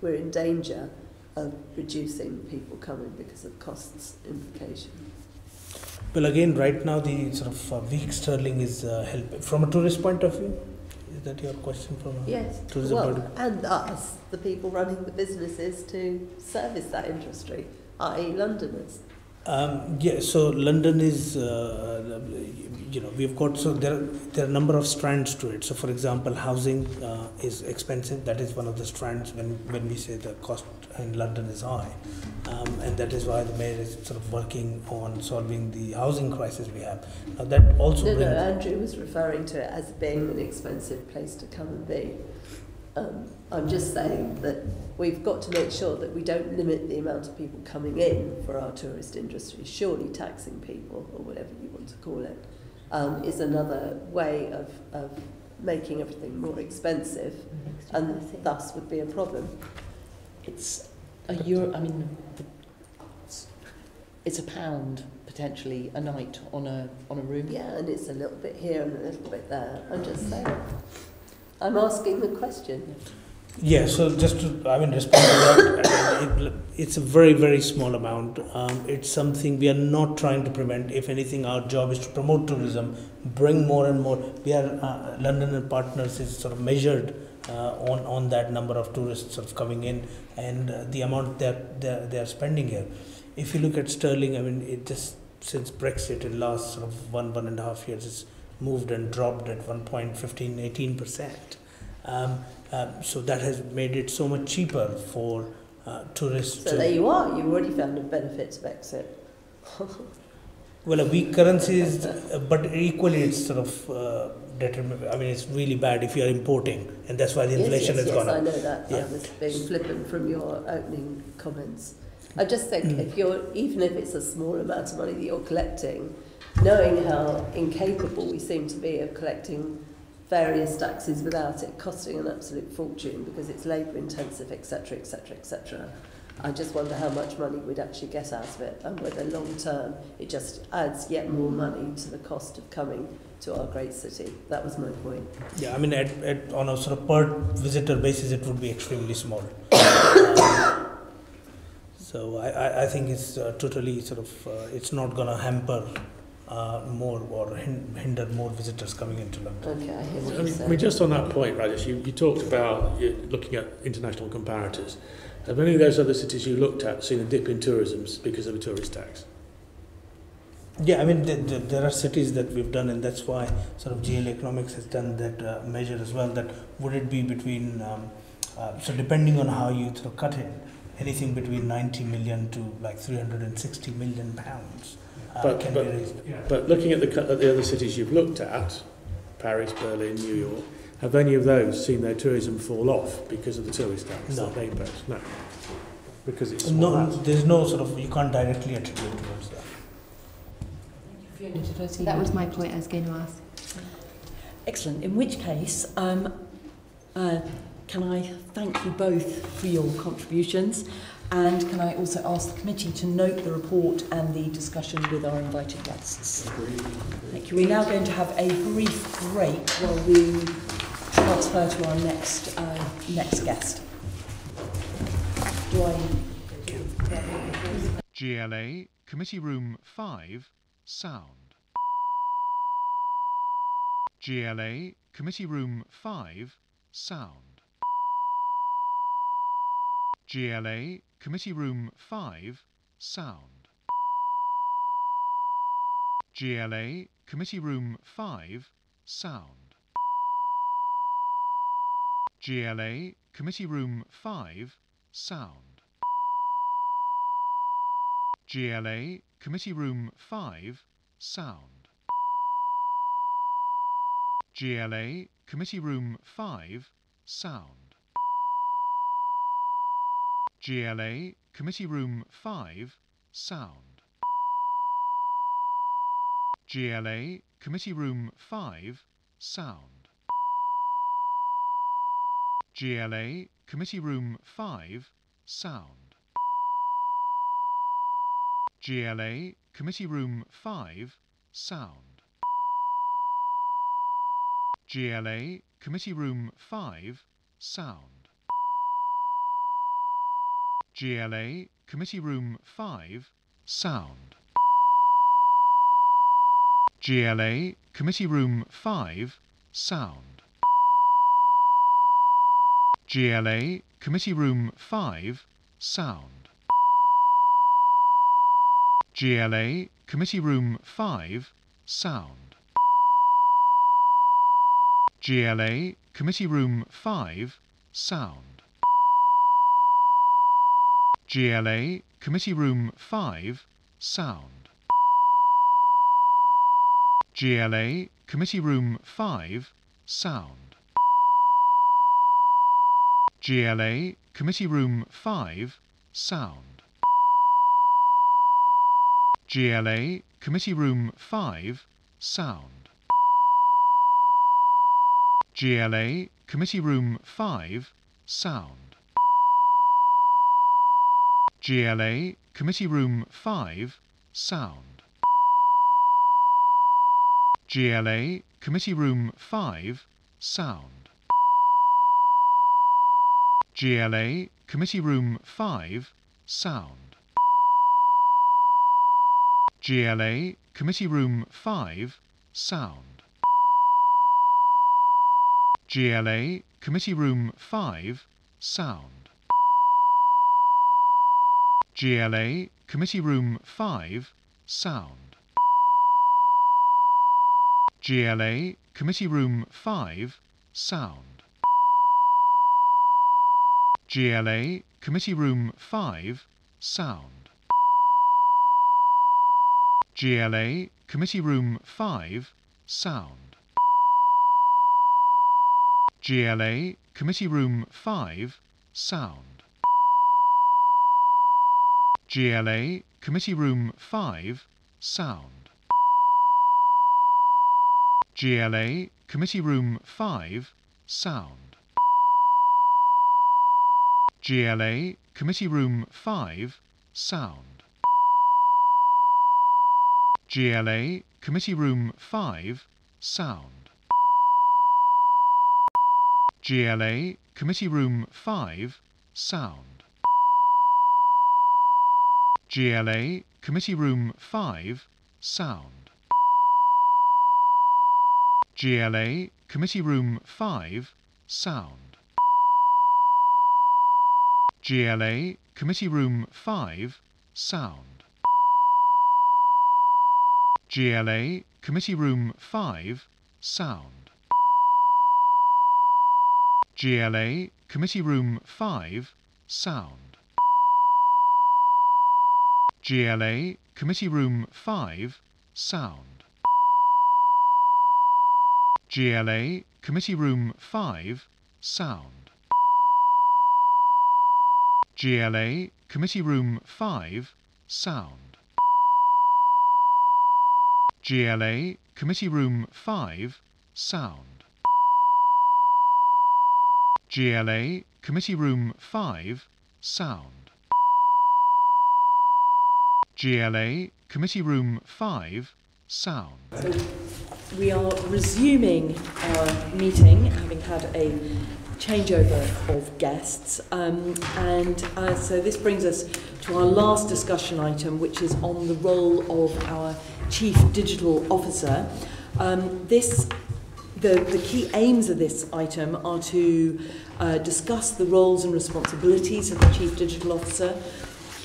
we're in danger of reducing people coming because of costs implications? Well, again, right now the sort of uh, weak sterling is uh, help from a tourist point of view. Is that your question from a Yes. tourism well, point of and us, the people running the businesses to service that industry, i.e., Londoners. Um, yeah, so London is, uh, you know, we've got, so there, there are a number of strands to it. So, for example, housing uh, is expensive. That is one of the strands when, when we say the cost in London is high. Um, and that is why the mayor is sort of working on solving the housing crisis we have. Now, that also No, no, Andrew was referring to it as being an expensive place to come and be. Um, I'm just saying that we've got to make sure that we don't limit the amount of people coming in for our tourist industry. Surely taxing people, or whatever you want to call it, um, is another way of, of making everything more expensive and thus would be a problem. It's a euro. I mean, it's, it's a pound potentially a night on a on a room. Yeah, and it's a little bit here and a little bit there. I'm just saying. I'm asking the question. Yeah, so just to, I mean, respond to that, it, it's a very, very small amount. Um, it's something we are not trying to prevent. If anything, our job is to promote tourism, bring more and more. We are, uh, London and Partners is sort of measured uh, on, on that number of tourists sort of coming in and uh, the amount that they're, they're spending here. If you look at sterling, I mean, it just, since Brexit, in last sort of one, one and a half years, it's moved and dropped at 1.15, 18%. Um, um, so that has made it so much cheaper for uh, tourists. So there you are. You've already found the benefits of exit. well, a weak currency is, uh, but equally it's sort of uh, detriment. I mean, it's really bad if you are importing, and that's why the inflation yes, has yes, gone yes, I know that. I Yeah. was being flippant from your opening comments. I just think Mm. if you're, even if it's a small amount of money that you're collecting, knowing how incapable we seem to be of collecting various taxes without it costing an absolute fortune because it's labour intensive, etc., etc., etc. I just wonder how much money we'd actually get out of it and whether long term it just adds yet more money to the cost of coming to our great city. That was my point. Yeah, I mean, at, at, on a sort of per visitor basis, it would be extremely small. So I, I, I think it's uh, totally sort of, uh, it's not going to hamper uh, more or hin- hinder more visitors coming into London. Okay, I hear what I you're mean, I mean, just on that point, Rajesh, you, you talked about you looking at international comparators. Have any of those other cities you looked at seen a dip in tourism because of a tourist tax? Yeah, I mean, th th there are cities that we've done, and that's why sort of GLA Economics has done that uh, measure as well. That would it be between, um, uh, so depending on how you sort of cut it, anything between 90 million to like 360 million pounds But- can but- be raised. But looking at the, at the other cities you've looked at, Paris, Berlin, New York, have any of those seen their tourism fall off because of the tourist tax No. that they pay? No. Because it's No, small there's no sort of, you can't directly attribute towards that. That was my point I was going to ask. Excellent. In which case, um, uh, can I thank you both for your contributions and can I also ask the committee to note the report and the discussion with our invited guests. Thank you. We're now going to have a brief break while we transfer to our next, uh, next guest. Do I... GLA, Committee Room 5, Sound. GLA, Committee Room 5, Sound. GLA, Committee Room 5, Sound. GLA, Committee Room 5, Sound. GLA, Committee Room 5, Sound. GLA, Committee Room 5, Sound. GLA, Committee Room 5, Sound. GLA, Committee Room 5, Sound. GLA, Committee Room 5, Sound. GLA, Committee Room 5, Sound. GLA, Committee Room 5, Sound. GLA, Committee Room 5, Sound. GLA, Committee Room 5, Sound. GLA, Committee Room 5, Sound. GLA, Committee Room 5, Sound. GLA Committee Room 5, Sound. GLA Committee Room 5, Sound. GLA Committee Room 5, Sound. GLA Committee Room 5, Sound. GLA Committee Room 5, Sound. GLA Committee Room 5, Sound. GLA Committee Room 5, Sound. GLA Committee Room 5, Sound. GLA Committee Room 5, Sound. GLA Committee Room 5, Sound. GLA Committee Room 5, Sound. GLA Committee Room 5, Sound. GLA Committee Room 5, Sound. GLA Committee Room 5, Sound. GLA Committee Room 5, Sound. GLA Committee Room 5, Sound. GLA Committee Room 5, Sound. GLA Committee Room 5, Sound. GLA Committee Room 5, Sound. GLA Committee Room 5, Sound. GLA Committee Room 5, Sound. GLA Committee Room 5, Sound. GLA Committee Room 5, Sound. GLA Committee Room 5, Sound. GLA Committee Room 5, Sound. GLA Committee Room 5, Sound. GLA Committee Room 5, Sound. GLA Committee Room 5, Sound. GLA Committee Room 5, Sound. GLA Committee Room 5, Sound. GLA Committee Room 5, Sound. GLA Committee Room 5, Sound. GLA Committee Room 5, Sound. So we are resuming our meeting, having had a changeover of guests. Um, and uh, so this brings us to our last discussion item, which is on the role of our Chief Digital Officer. Um, this, the, the key aims of this item are to uh, discuss the roles and responsibilities of the Chief Digital Officer,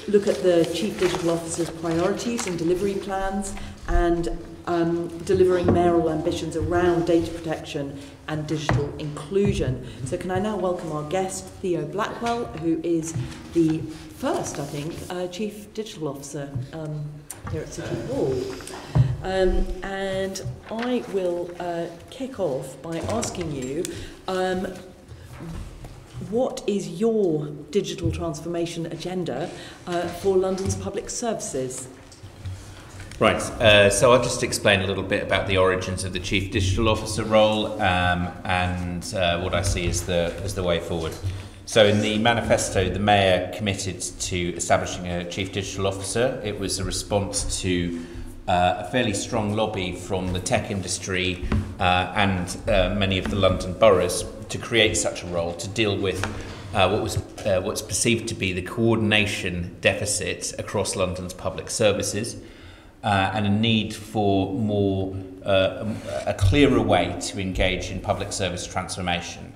look at the Chief Digital Officer's priorities and delivery plans, and um, delivering mayoral ambitions around data protection and digital inclusion. So can I now welcome our guest, Theo Blackwell, who is the first, I think, uh, Chief Digital Officer um, here at City Hall. Um, and I will uh, kick off by asking you, um, what is your digital transformation agenda uh, for London's public services? Right, uh, so I'll just explain a little bit about the origins of the Chief Digital Officer role um, and uh, what I see as the, as the way forward. So in the manifesto, the Mayor committed to establishing a Chief Digital Officer. It was a response to uh, a fairly strong lobby from the tech industry uh, and uh, many of the London boroughs to create such a role to deal with uh, what was uh, what's perceived to be the coordination deficit across London's public services uh, and a need for more uh, a clearer way to engage in public service transformation.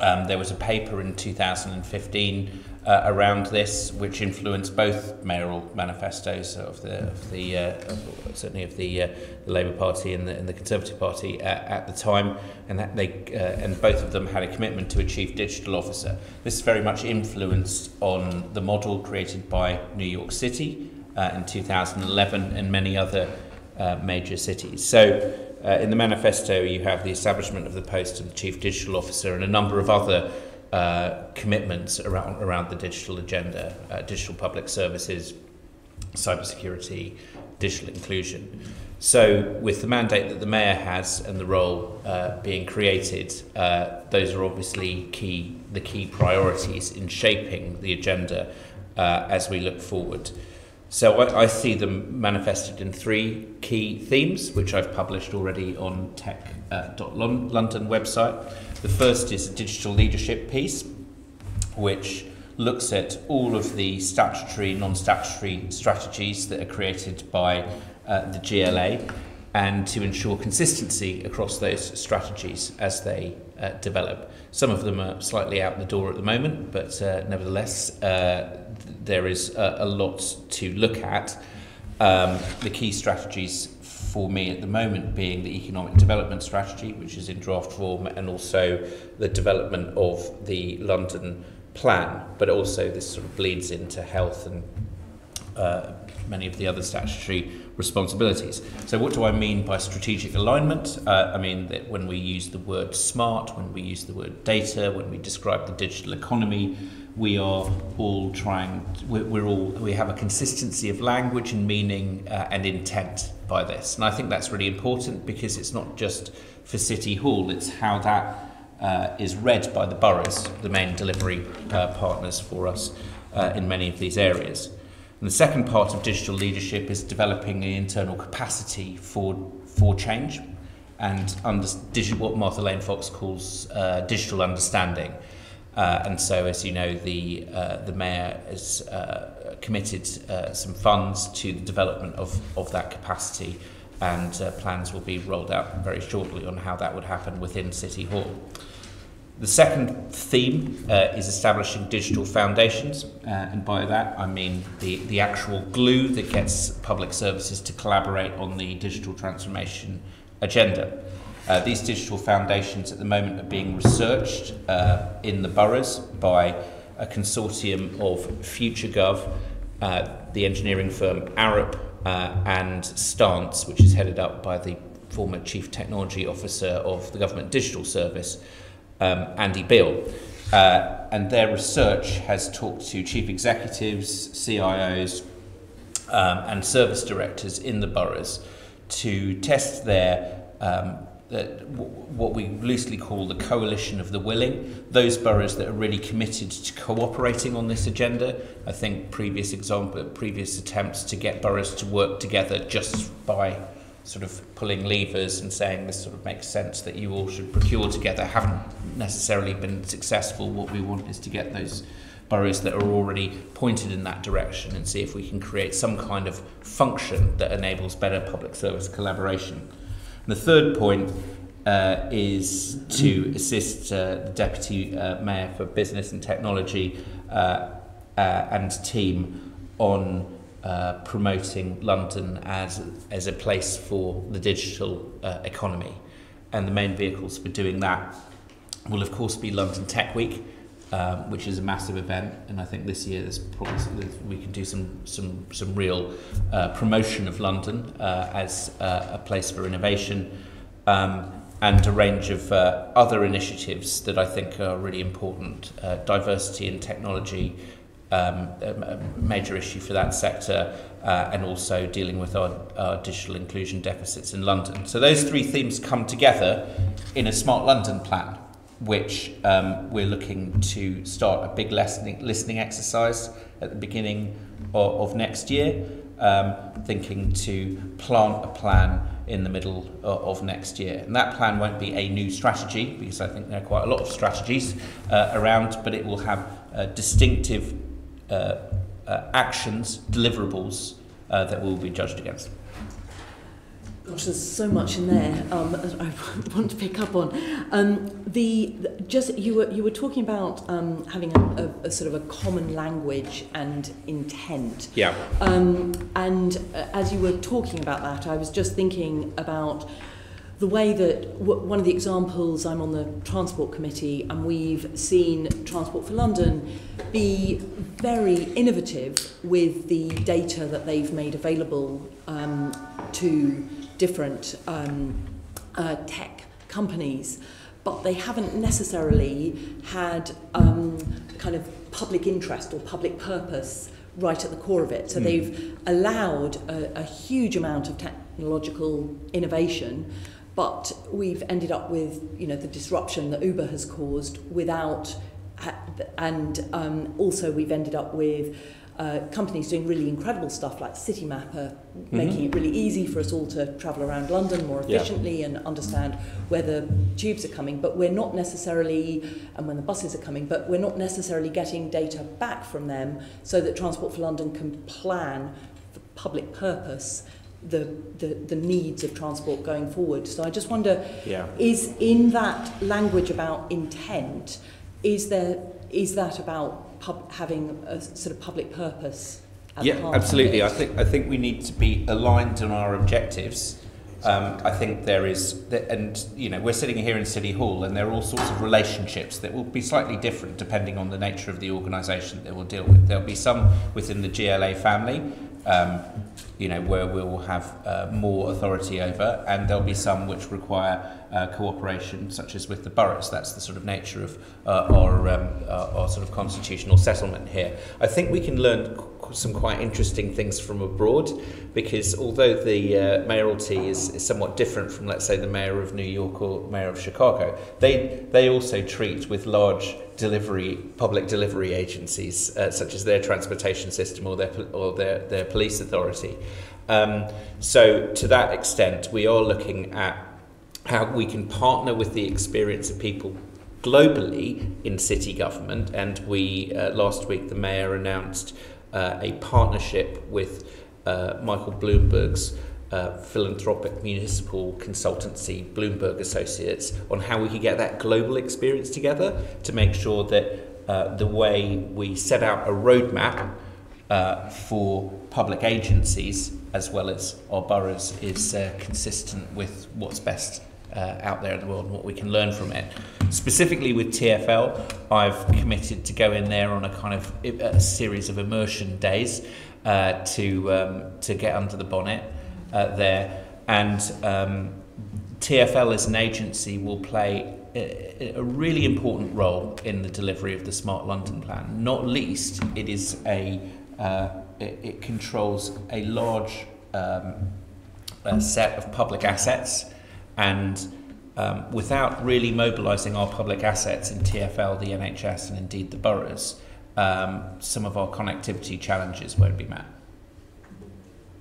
Um, there was a paper in 2015 uh, around this, which influenced both mayoral manifestos of the, of the uh, certainly of the, uh, the Labour Party and the, and the Conservative Party at, at the time, and that they uh, and both of them had a commitment to a chief digital officer. This is very much influenced on the model created by New York City uh, in 2011 and many other uh, major cities. So. Uh, in the manifesto, you have the establishment of the post of the Chief Digital Officer and a number of other uh, commitments around, around the digital agenda, uh, digital public services, cybersecurity, digital inclusion. So, with the mandate that the mayor has and the role uh, being created, uh, those are obviously key, the key priorities in shaping the agenda uh, as we look forward. So I, I see them manifested in three key themes, which I've published already on tech.london uh, website. The first is a digital leadership piece, which looks at all of the statutory, non-statutory strategies that are created by uh, the GLA and to ensure consistency across those strategies as they uh, develop. Some of them are slightly out the door at the moment, but uh, nevertheless, uh, there is a, a lot to look at. Um, the key strategies for me at the moment being the economic development strategy, which is in draft form, and also the development of the London plan, but also this sort of bleeds into health and uh, many of the other statutory responsibilities. So what do I mean by strategic alignment? Uh, I mean that when we use the word smart, when we use the word data, when we describe the digital economy, we are all trying, we're, we're all, we have a consistency of language and meaning uh, and intent by this. And I think that's really important because it's not just for City Hall, it's how that uh, is read by the boroughs, the main delivery uh, partners for us uh, in many of these areas. And the second part of digital leadership is developing the internal capacity for, for change and under, what Martha Lane Fox calls uh, digital understanding. Uh, and so, as you know, the, uh, the Mayor uh, committed uh, some funds to the development of, of that capacity, and uh, plans will be rolled out very shortly on how that would happen within City Hall. The second theme uh, is establishing digital foundations, uh, and by that I mean the, the actual glue that gets public services to collaborate on the digital transformation agenda. Uh, these digital foundations at the moment are being researched uh, in the boroughs by a consortium of FutureGov, uh, the engineering firm Arup, uh, and Stance, which is headed up by the former Chief Technology Officer of the Government Digital Service, um, Andy Beale. Uh, and their research has talked to chief executives, CIOs, um, and service directors in the boroughs to test their um, what we loosely call the coalition of the willing, those boroughs that are really committed to cooperating on this agenda. I think previous example, previous attempts to get boroughs to work together just by sort of pulling levers and saying this sort of makes sense that you all should procure together haven't necessarily been successful. What we want is to get those boroughs that are already pointed in that direction and see if we can create some kind of function that enables better public service collaboration. And the third point uh, is to assist uh, the Deputy uh, Mayor for Business and Technology uh, uh, and team on uh, promoting London as, as a place for the digital uh, economy. And the main vehicles for doing that will, of course, be London Tech Week, um, which is a massive event. And I think this year there's probably we can do some some some real uh, promotion of London uh, as uh, a place for innovation. Um, and a range of uh, other initiatives that I think are really important. Uh, diversity in technology, um, a major issue for that sector, uh, and also dealing with our, our digital inclusion deficits in London. So those three themes come together in a Smart London plan, which um, we're looking to start a big listening, listening exercise at the beginning of, of next year, um, thinking to plant a plan in the middle of next year. And that plan won't be a new strategy, because I think there are quite a lot of strategies uh, around, but it will have uh, distinctive uh, uh, actions, deliverables uh, that will be judged against. Gosh, there's so much in there um, that I want to pick up on. Um, the, just you were you were talking about um, having a, a, a sort of a common language and intent. Yeah. Um, and uh, as you were talking about that, I was just thinking about the way that w- one of the examples I'm on the transport committee and we've seen Transport for London be very innovative with the data that they've made available um, to different um, uh, tech companies but they haven't necessarily had um, kind of public interest or public purpose right at the core of it. So Mm. they've allowed a, a huge amount of technological innovation, but we've ended up with you know the disruption that Uber has caused without, and um, also we've ended up with. Uh, companies doing really incredible stuff like Citymap are making it really easy for us all to travel around London more Yeah. efficiently and understand where the tubes are coming, but we're not necessarily, and when the buses are coming, but we're not necessarily getting data back from them so that Transport for London can plan for public purpose the, the, the needs of transport going forward. So I just wonder, Yeah. is in that language about intent, is there is that about pub, having a sort of public purpose. yeah, absolutely. I think I think we need to be aligned on our objectives. Um, I think there is, and you know, we're sitting here in City Hall, and there are all sorts of relationships that will be slightly different depending on the nature of the organisation that we'll deal with. There'll be some within the GLA family um, you know, where we will have uh, more authority over, and there'll be some which require uh, cooperation, such as with the boroughs. That's the sort of nature of uh, our, um, uh, our sort of constitutional settlement here. I think we can learn some quite interesting things from abroad, because although the uh, mayoralty is, is somewhat different from, let's say, the mayor of New York or mayor of Chicago, they they also treat with large delivery public delivery agencies, uh, such as their transportation system or their or their their police authority. Um, so to that extent, we are looking at how we can partner with the experience of people globally in city government. And we, uh, last week, the mayor announced uh, a partnership with uh, Michael Bloomberg's uh, philanthropic municipal consultancy, Bloomberg Associates, on how we could get that global experience together to make sure that uh, the way we set out a roadmap uh, for public agencies as well as our boroughs is uh, consistent with what's best uh, out there in the world and what we can learn from it. Specifically with TFL, I've committed to go in there on a kind of a series of immersion days uh, to um, to get under the bonnet uh, there, and um, TFL as an agency will play a, really important role in the delivery of the Smart London Plan. Not least, it is a uh, it, it controls a large um, set of public assets, and um, without really mobilising our public assets in TFL, the NHS, and indeed the boroughs, um, some of our connectivity challenges won't be met.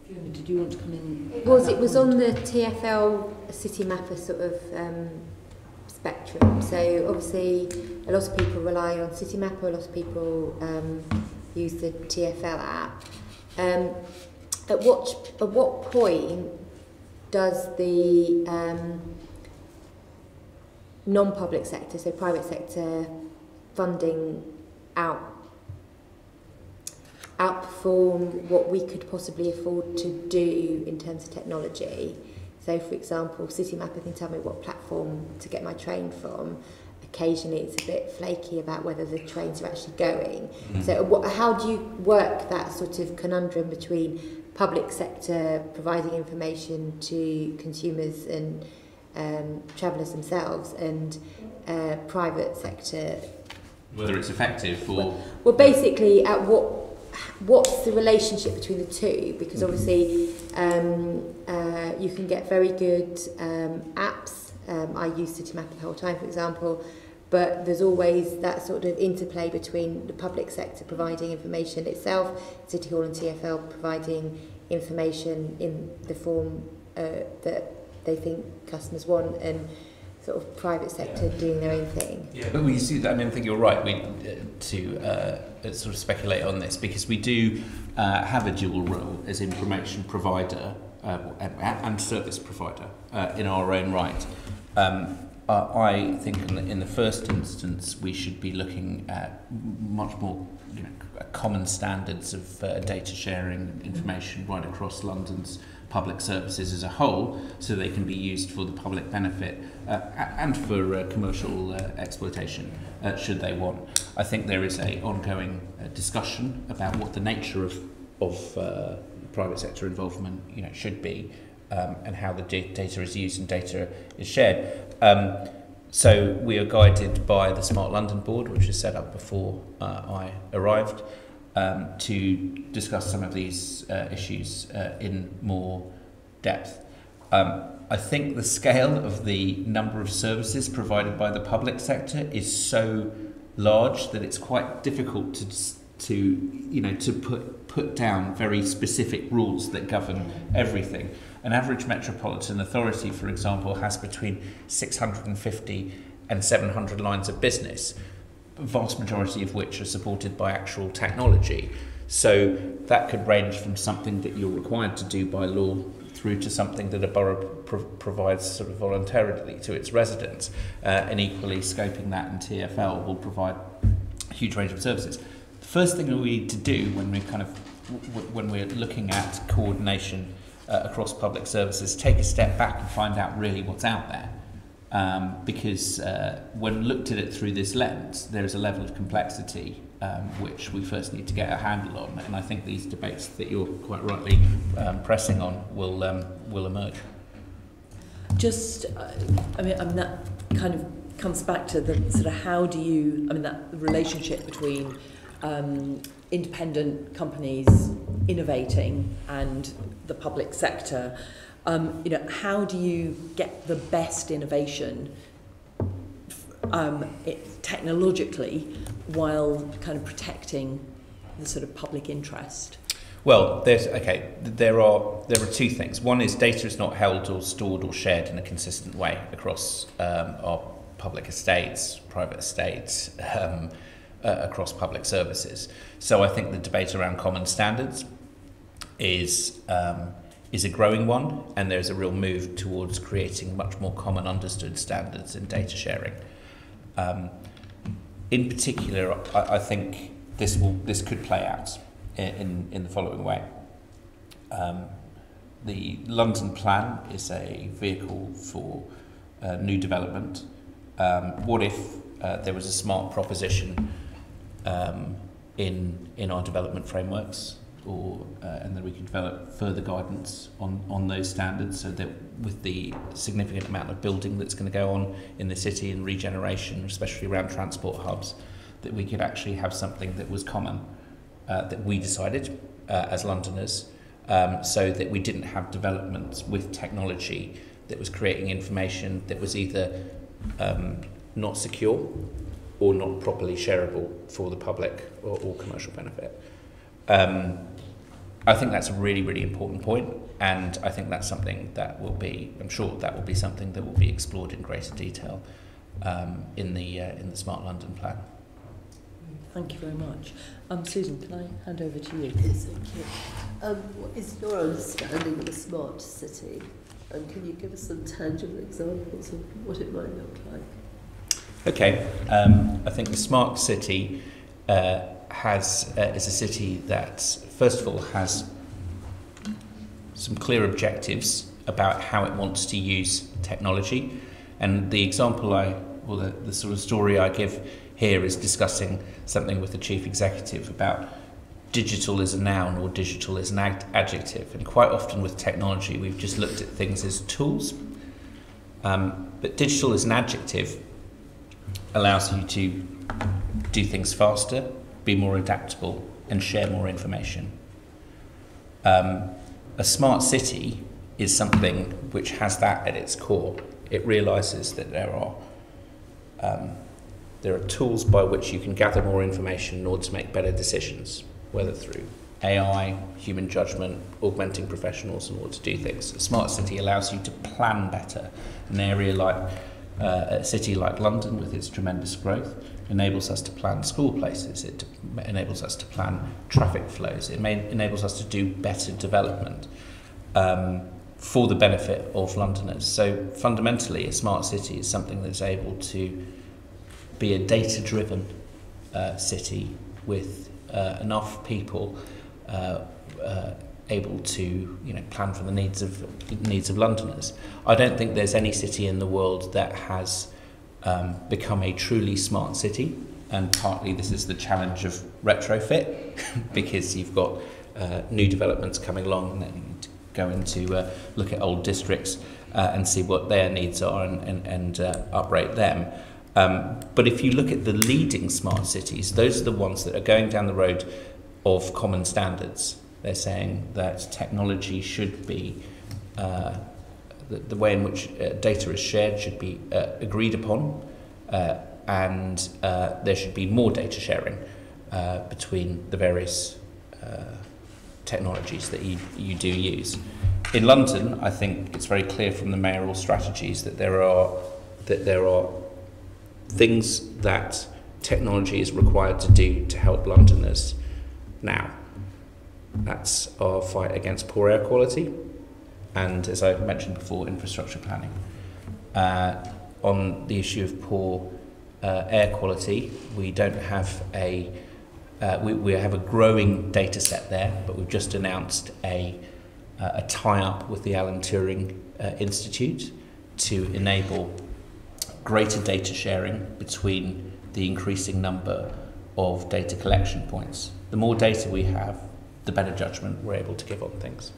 Fiona, Did you want to come in? It was it was on the TFL Citymapper sort of um, spectrum. So obviously a lot of people rely on Citymapper, a lot of people um, use the TFL app. Um, at what at what point does the um, non-public sector, so private sector funding out outperform what we could possibly afford to do in terms of technology. So for example, City Mapper can tell me what platform to get my train from. Occasionally it's a bit flaky about whether the trains are actually going. Mm. So what, how do you work that sort of conundrum between public sector providing information to consumers and um, travellers themselves and uh, private sector. Whether it's effective or... Well, well basically at what what's the relationship between the two? Because mm-hmm. obviously um, uh, you can get very good um, apps. Um, I use City Map the whole time for example. But there's always that sort of interplay between the public sector providing information itself, City Hall and TFL providing information in the form uh, that they think customers want, and sort of private sector doing their own thing. Yeah, but we see that. I mean, I think you're right. We uh, to uh, sort of speculate on this because we do uh, have a dual role as information provider uh, and service provider uh, in our own right. Um, uh, I think in the, in the first instance we should be looking at much more you know, common standards of uh, data sharing information right across London's public services as a whole so they can be used for the public benefit uh, and for uh, commercial uh, exploitation uh, should they want. I think there is a ongoing uh, discussion about what the nature of, of uh, private sector involvement you know, should be um, and how the data is used and data is shared. Um, so we are guided by the Smart London Board, which was set up before uh, I arrived, um, to discuss some of these uh, issues uh, in more depth. Um, I think the scale of the number of services provided by the public sector is so large that it's quite difficult to to you know to put put down very specific rules that govern everything. An average metropolitan authority, for example, has between 650 and 700 lines of business, vast majority of which are supported by actual technology. So that could range from something that you're required to do by law through to something that a borough pro- provides sort of voluntarily to its residents. Uh, and equally, scoping that in TFL will provide a huge range of services. The first thing we need to do when we kind of when we're looking at coordination uh, across public services, take a step back and find out really what's out there. Um, because uh, when looked at it through this lens, there is a level of complexity um, which we first need to get a handle on. And I think these debates that you're quite rightly um, pressing on will, um, will emerge. Just, uh, I mean, I that kind of comes back to the sort of how do you, I mean, that relationship between um, independent companies innovating and the public sector. Um, you know, how do you get the best innovation um, it, technologically while kind of protecting the sort of public interest? Well, there's okay. There are there are two things. One is data is not held or stored or shared in a consistent way across um, our public estates, private estates, um, uh, across public services. So I think the debate around common standards is um, is a growing one, and there's a real move towards creating much more common understood standards in data sharing. Um, in particular, I, I think this will this could play out in in, in the following way. Um, the London Plan is a vehicle for uh, new development. Um, what if uh, there was a smart proposition um, in in our development frameworks or uh, and then we can develop further guidance on, on those standards so that with the significant amount of building that's going to go on in the city and regeneration, especially around transport hubs, that we could actually have something that was common uh, that we decided uh, as Londoners um, so that we didn't have developments with technology that was creating information that was either um, not secure or not properly shareable for the public or, or commercial benefit. Um, I think that's a really, really important point, and I think that's something that will be, I'm sure that will be something that will be explored in greater detail um, in the uh, in the Smart London plan. Thank you very much. Um, Susan, can I hand over to you? Yes, thank you. Um, what is your understanding of a smart city? And can you give us some tangible examples of what it might look like? Okay, um, I think the smart city uh, has uh, is a city that, first of all, has some clear objectives about how it wants to use technology. And the example I, or the, the sort of story I give here is discussing something with the chief executive about digital is a noun or digital is an ad- adjective. And quite often with technology, we've just looked at things as tools. Um, but digital is an adjective allows you to do things faster, be more adaptable, and share more information. Um, a smart city is something which has that at its core. It realizes that there are um, there are tools by which you can gather more information in order to make better decisions, whether through AI, human judgment, augmenting professionals in order to do things. A smart city allows you to plan better. An area like uh, a city like London with its tremendous growth enables us to plan school places, it enables us to plan traffic flows, it may, enables us to do better development um, for the benefit of Londoners. So fundamentally, a smart city is something that's able to be a data-driven uh, city with uh, enough people uh, uh, able to you know plan for the needs of needs of Londoners. I don't think there's any city in the world that has um, become a truly smart city, and partly this is the challenge of retrofit because you've got uh, new developments coming along and then you need to go into uh, look at old districts uh, and see what their needs are and, and, and uh, them. Um, but if you look at the leading smart cities, those are the ones that are going down the road of common standards. They're saying that technology should be, uh, the, the way in which uh, data is shared should be uh, agreed upon, uh, and uh, there should be more data sharing uh, between the various technologies that you, you do use. In London, I think it's very clear from the mayoral strategies that there are that there are things that technology is required to do to help Londoners now. That's our fight against poor air quality, and as I mentioned before, infrastructure planning. Uh, on the issue of poor uh, air quality, we don't have a uh, we, we have a growing data set there, but we've just announced a, uh, a tie-up with the Alan Turing uh, Institute to enable greater data sharing between the increasing number of data collection points. The more data we have, the better judgment we're able to give on things.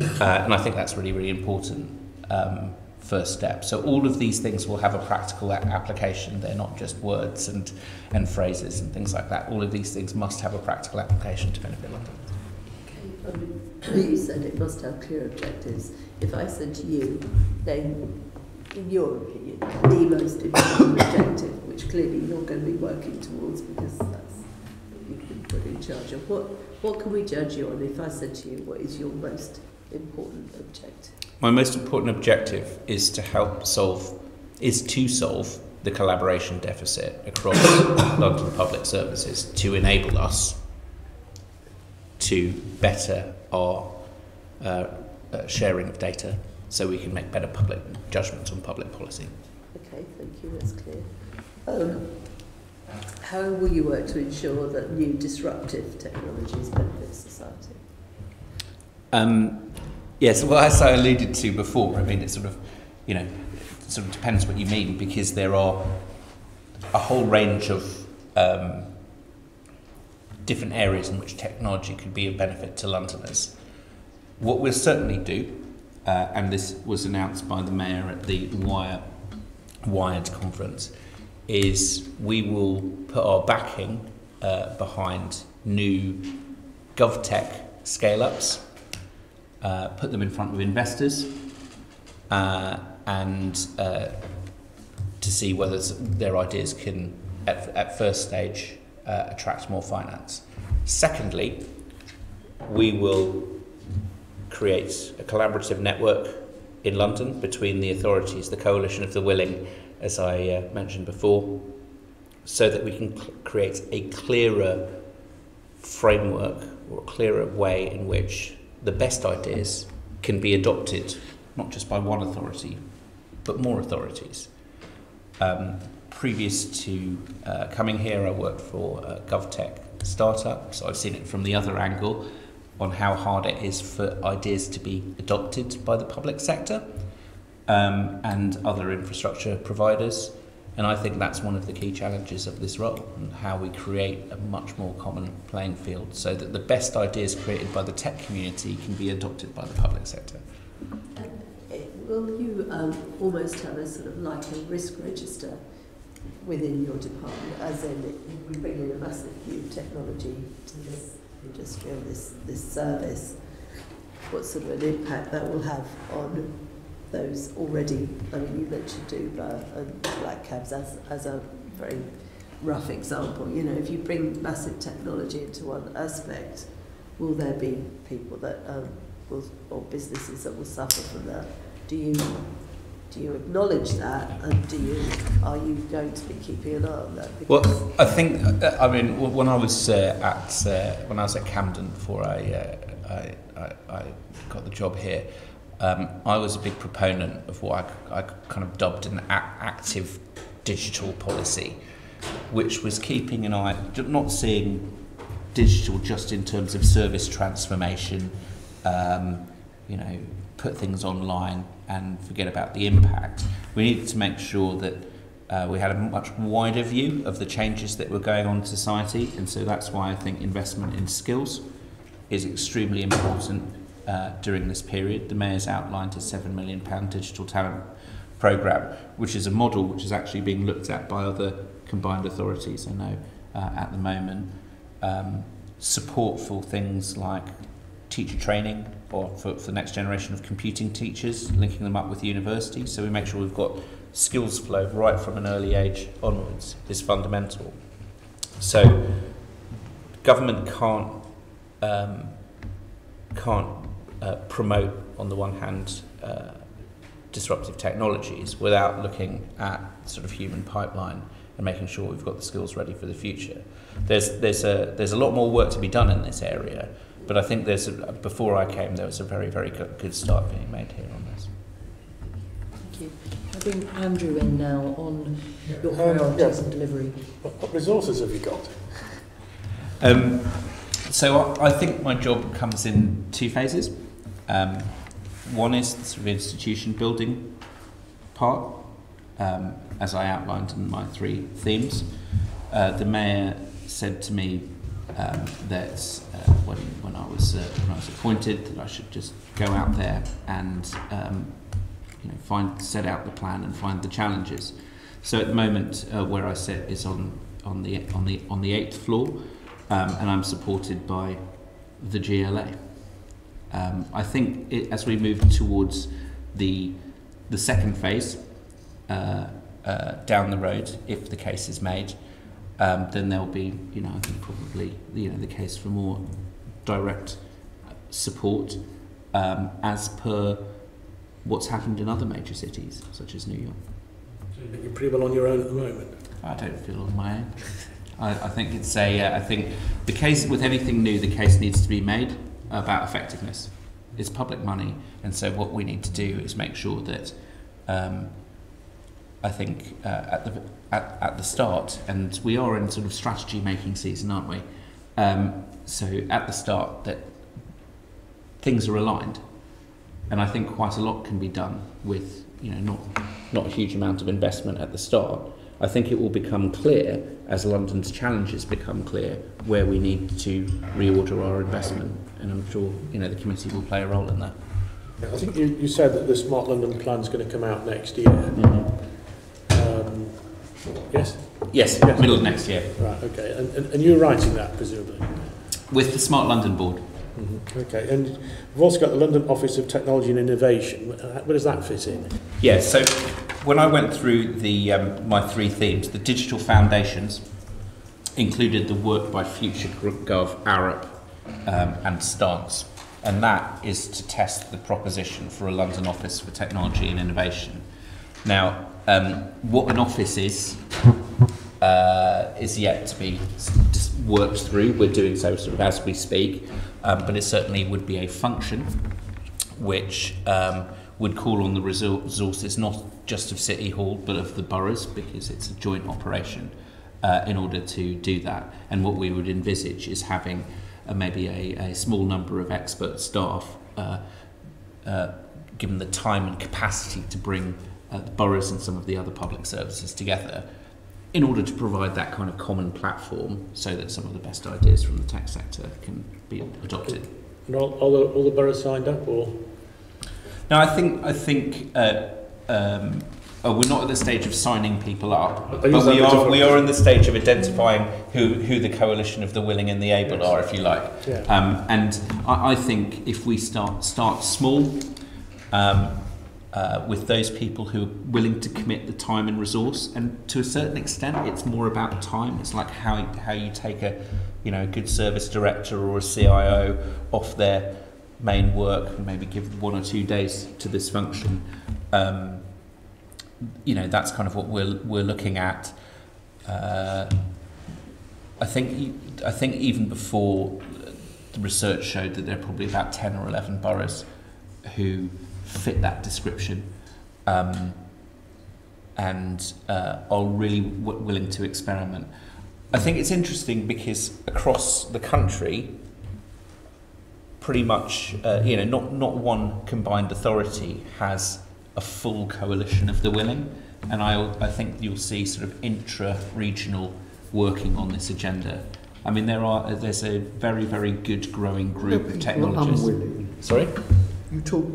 Uh, and I think that's really, really important um, first step. So all of these things will have a practical a- application. They're not just words and, and phrases and things like that. All of these things must have a practical application to benefit London. Okay, you said it must have clear objectives. If I said to you, name, in your opinion, the most important objective, which clearly you're going to be working towards because that's what you've been put in charge of, what, what can we judge you on if I said to you, what is your most important objective? My most important objective is to help solve, is to solve the collaboration deficit across London public services to enable us to better our uh, uh, sharing of data so we can make better public judgments on public policy. Okay, thank you, that's clear. Um, how will you work to ensure that new disruptive technologies benefit society? Um, yes, well, as I alluded to before, I mean, it sort of, you know, sort of depends what you mean because there are a whole range of um, different areas in which technology could be of benefit to Londoners. What we'll certainly do, uh, and this was announced by the mayor at the Wire, Wired conference, is we will put our backing uh, behind new GovTech scale-ups uh, put them in front of investors uh, and uh, to see whether their ideas can, at, at first stage, uh, attract more finance. Secondly, we will create a collaborative network in London between the authorities, the coalition of the willing, as I uh, mentioned before, so that we can create a clearer framework or a clearer way in which the best ideas can be adopted not just by one authority, but more authorities. Um, previous to uh, coming here, I worked for a GovTech startup, so I've seen it from the other angle on how hard it is for ideas to be adopted by the public sector um, and other infrastructure providers. And I think that's one of the key challenges of this role and how we create a much more common playing field so that the best ideas created by the tech community can be adopted by the public sector. Will you um, almost have a sort of like a risk register within your department, as in we bring in a massive new technology to this industry or this, this service, what sort of an impact that will have on those already, I mean, you mentioned Uber and black cabs as, as a very rough example. You know, if you bring massive technology into one aspect, will there be people that um, will, or businesses that will suffer from that? Do you do you acknowledge that, and do you are you going to be keeping an eye on that? Well, I think I mean when I was uh, at uh, when I was at Camden before I, uh, I, I I got the job here, um, I was a big proponent of what I, I kind of dubbed an a- active digital policy, which was keeping an eye, not seeing digital just in terms of service transformation, um, you know, put things online and forget about the impact. We needed to make sure that uh, we had a much wider view of the changes that were going on in society, and so that's why I think investment in skills is extremely important uh, during this period. The Mayor's outlined a £7 million digital talent programme, which is a model which is actually being looked at by other combined authorities, I know, uh, at the moment. Um, support for things like teacher training or for, for the next generation of computing teachers, linking them up with the university. So we make sure we've got skills flow right from an early age onwards is fundamental. So government can't um, can't uh, promote on the one hand uh, disruptive technologies without looking at sort of human pipeline and making sure we've got the skills ready for the future. There's there's a there's a lot more work to be done in this area, but I think there's a, before I came there was a very very good, good start being made here on this. Thank you. I bring Andrew in now on your Um, priorities yes. and delivery. What, what resources have you got? Um, so I, I think my job comes in two phases. Um, one is the sort of institution building part, um, as I outlined in my three themes. Uh, the mayor said to me um, that uh, when, when I was uh, when I was appointed that I should just go out there and um, you know find set out the plan and find the challenges. So at the moment, uh, where I sit is on on the on the on the eighth floor, um, and I'm supported by the GLA. Um, I think it, as we move towards the the second phase uh, uh, down the road, if the case is made, um, then there'll be, you know, I think probably you know the case for more direct support um, as per what's happened in other major cities such as New York. So You're pretty well on your own at the moment. I don't feel on my own. I, I think it's a. Uh, I think the case with anything new, the case needs to be made about effectiveness. It's public money, and so what we need to do is make sure that. Um, I think uh, at the at, at the start, and we are in sort of strategy making season, aren't we? Um, so at the start, that things are aligned, and I think quite a lot can be done with you know not not a huge amount of investment at the start. I think it will become clear as London's challenges become clear where we need to reorder our investment, and I'm sure you know the committee will play a role in that. I think you, you said that the Smart London plan is going to come out next year. Um, yes? Yes, Yes. middle of next year Right, okay. And, and, and you're writing that, presumably? with the Smart London Board. Okay. And we've also got the London Office of Technology and Innovation. Where does that fit in? Yeah, so when I went through the um, my three themes, the digital foundations included the work by Future FutureGov, Arup, um, and Stance, and that is to test the proposition for a London Office for Technology and Innovation. Now, um, what an office is uh, is yet to be worked through. We're doing so sort of as we speak, um, but it certainly would be a function which um, would call on the resources not just of City Hall but of the boroughs because it's a joint operation uh, in order to do that. And what we would envisage is having uh, maybe a, a small number of expert staff uh, uh, given the time and capacity to bring uh, the boroughs and some of the other public services together in order to provide that kind of common platform so that some of the best ideas from the tech sector can be adopted. And all, all, the, all the boroughs signed up, or No, I think I think uh, um, oh, we're not at the stage of signing people up, but we are we are in the stage of identifying who, who the coalition of the willing and the able Yes. are, if you like. Yeah. Um, and I, I think if we start start small. Um, uh, with those people who are willing to commit the time and resource, and to a certain extent, it's more about time. It's like how how you take a, you know, a good service director or a CIO off their main work and maybe give one or two days to this function. Um, you know, that's kind of what we're we're looking at. Uh, I think I think even before the research showed that there are probably about ten or eleven boroughs who fit that description um, and uh, are really w- willing to experiment. I think it's interesting because across the country, pretty much, uh, you know, not, not one combined authority has a full coalition of the willing. And I, I think you'll see sort of intra-regional working on this agenda. I mean, there are there's a very very good growing group of technologists. Sorry. You talk.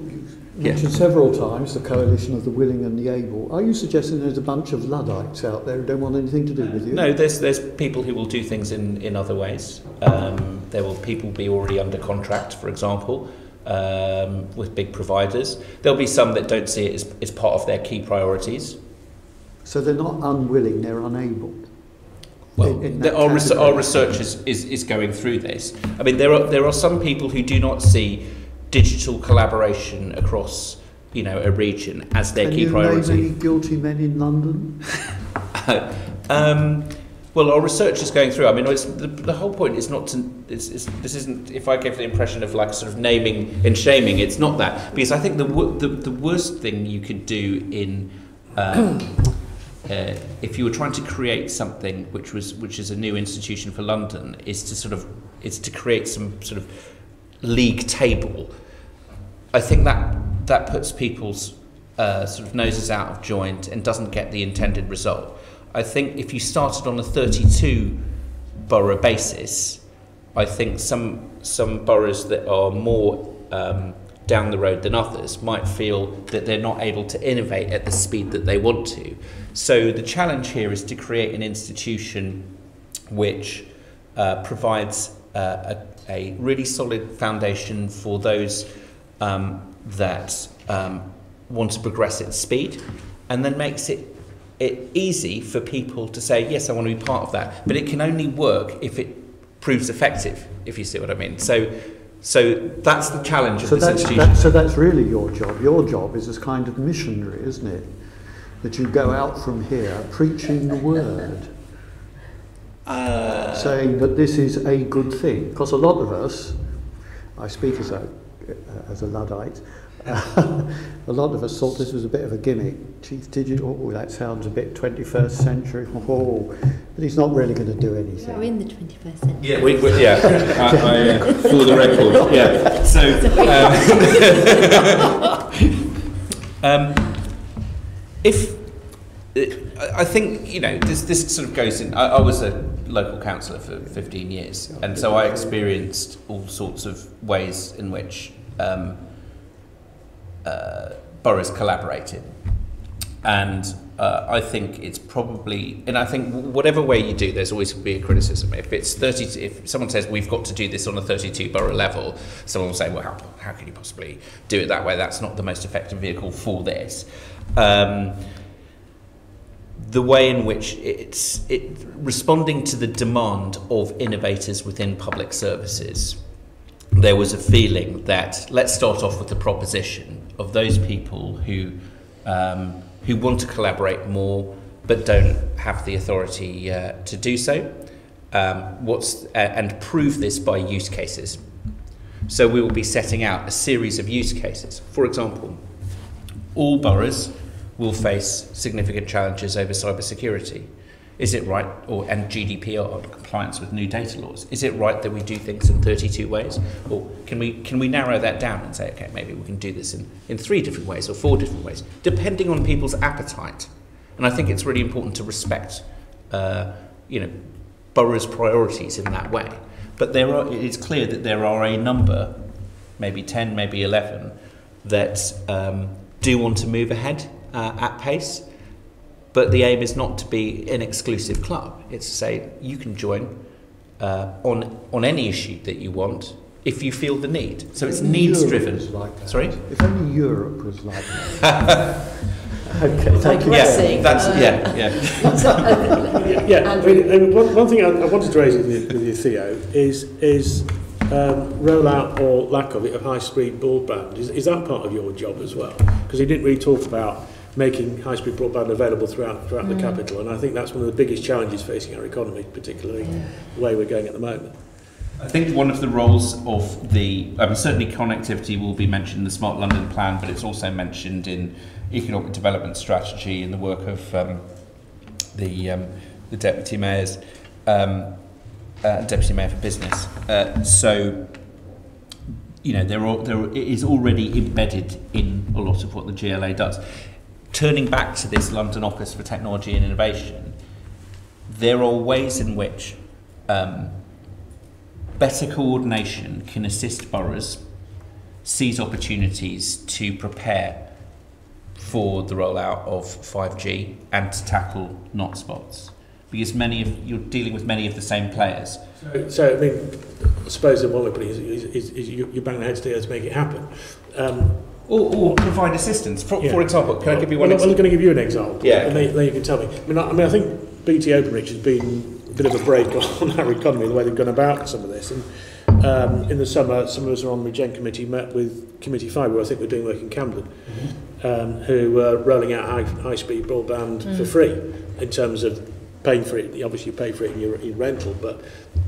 You Yeah. mentioned several times the coalition of the willing and the able. Are you suggesting there's a bunch of luddites out there who don't want anything to do with you? No, there's there's people who will do things in, in other ways. Um, there will people be already under contract, for example, um, with big providers. There'll be some that don't see it as, as part of their key priorities. So they're not unwilling; they're unable. Well, In- in the, our, res- our research is, is, is going through this. I mean, there are there are some people who do not see digital collaboration across you know a region as their Can key you priority. name any guilty men in London? um, well, our research is going through. I mean, it's, the, the whole point is not to. It's, it's, this isn't. If I gave the impression of like sort of naming and shaming, it's not that. Because I think the the, the worst thing you could do in um, uh, if you were trying to create something which was which is a new institution for London is to sort of is to create some sort of league table. I think that that puts people's uh, sort of noses out of joint and doesn't get the intended result. I think if you started on a 32 borough basis, I think some some boroughs that are more um, down the road than others might feel that they're not able to innovate at the speed that they want to. So the challenge here is to create an institution which uh, provides uh, a, really solid foundation for those um, that um, want to progress at speed, and then makes it it easy for people to say yes, I want to be part of that. But it can only work if it proves effective. If you see what I mean. So. So that's the challenge of So this that's, institution. that, so that's really your job. Your job is as kind of missionary, isn't it? That you go out from here preaching the word, Uh, saying that this is a good thing. Because a lot of us, I speak as a, uh, as a Luddite, a lot of us thought this was a bit of a gimmick. Chief Digital, oh, that sounds a bit 21st century. Oh, but he's not really going to do anything. We're in the 21st century. Yeah, we, we, yeah. I, I, uh, for the record, yeah. So, um, um, if I I think you know this, this sort of goes in. I, I was a local councillor for 15 years, and so I experienced all sorts of ways in which um, uh, boroughs collaborated. And uh, I think it's probably, and I think whatever way you do, there's always going to be a criticism. If it's 30, if someone says we've got to do this on a 32 borough level, someone will say, well, how, how can you possibly do it that way? That's not the most effective vehicle for this. Um, the way in which it's it, responding to the demand of innovators within public services, there was a feeling that let's start off with the proposition of those people who um, who want to collaborate more but don't have the authority uh, to do so. Um, what's uh, and prove this by use cases. So we will be setting out a series of use cases. For example, all boroughs will face significant challenges over cybersecurity. Is it right, or and GDPR compliance with new data laws? Is it right that we do things in 32 ways, or can we can we narrow that down and say, okay, maybe we can do this in, in three different ways or four different ways, depending on people's appetite. And I think it's really important to respect, uh, you know, boroughs' priorities in that way. But there are, it's clear that there are a number, maybe 10, maybe 11, that um, do want to move ahead uh, at pace. But the aim is not to be an exclusive club. It's to say you can join uh, on, on any issue that you want if you feel the need. So it's If only needs Europe driven. was like that. Sorry? If only Europe was like that. okay, thank you. Yeah, that's, yeah, yeah. yeah, yeah. I mean, I mean, one, one thing I, I wanted to raise with you, with you Theo, is is um, rollout or lack of it of high-speed broadband. Is, is that part of your job as well? Because you didn't really talk about making high-speed broadband available throughout throughout the capital, and I think that's one of the biggest challenges facing our economy, particularly the way we're going at the moment. I think one of the roles of the, I mean, certainly connectivity will be mentioned in the Smart London Plan, but it's also mentioned in economic development strategy and the work of um, the, um, the deputy mayors, um, uh, deputy mayor for business. Uh, so, you know, there, are, there it is already embedded in a lot of what the GLA does. Turning back to this London Office for Technology and Innovation, there are ways in which um, better coordination can assist boroughs seize opportunities to prepare for the rollout of 5G and to tackle not spots because many of you're dealing with many of the same players. So, so I mean, I suppose the one is, is, is, is you, you bang the heads together to make it happen. Um, or, or provide assistance. For, yeah. for example, can well, I give you one? Well, I'm going to give you an example. Yeah. And then, then you can tell me. I mean, I, I mean, I think BT Openreach has been a bit of a brake on our economy, the way they've gone about some of this. And um, in the summer, some of us are on the Gen Committee met with Community Fibre, I think we're doing work in Camden, mm-hmm. um, who were rolling out high, high-speed broadband mm. for free in terms of paying for it. Obviously, you pay for it in your in rental, but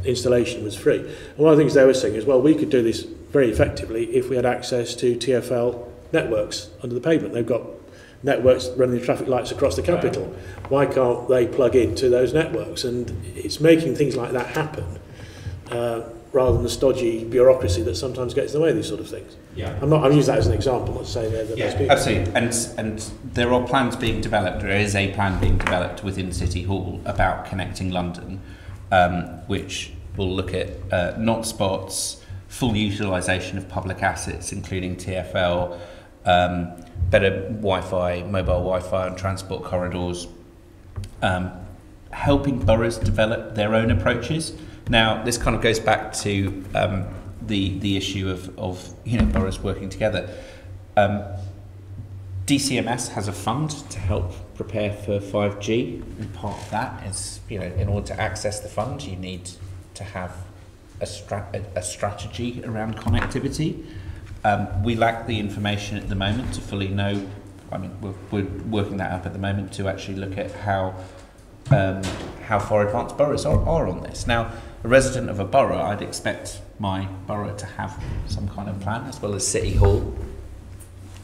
installation was free. And one of the things they were saying is, well, we could do this very effectively if we had access to TFL networks under the pavement. They've got networks running the traffic lights across the capital. Why can't they plug into those networks? And it's making things like that happen uh, rather than the stodgy bureaucracy that sometimes gets in the way of these sort of things. Yeah. I'm not. I'm using that as an example. Not saying they're the yeah, best people. Absolutely. And and there are plans being developed. There is a plan being developed within City Hall about connecting London, um, which will look at uh, not spots, full utilisation of public assets, including TFL. Um, better Wi-Fi, mobile Wi-Fi and transport corridors, um, helping boroughs develop their own approaches. Now, this kind of goes back to um, the the issue of, of you know boroughs working together. Um, DCMS has a fund to help prepare for 5G, and part of that is you know in order to access the fund, you need to have a, stra- a strategy around connectivity. Um, we lack the information at the moment to fully know. I mean, we're, we're working that up at the moment to actually look at how um, how far advanced boroughs are, are on this. Now, a resident of a borough, I'd expect my borough to have some kind of plan, as well as City Hall,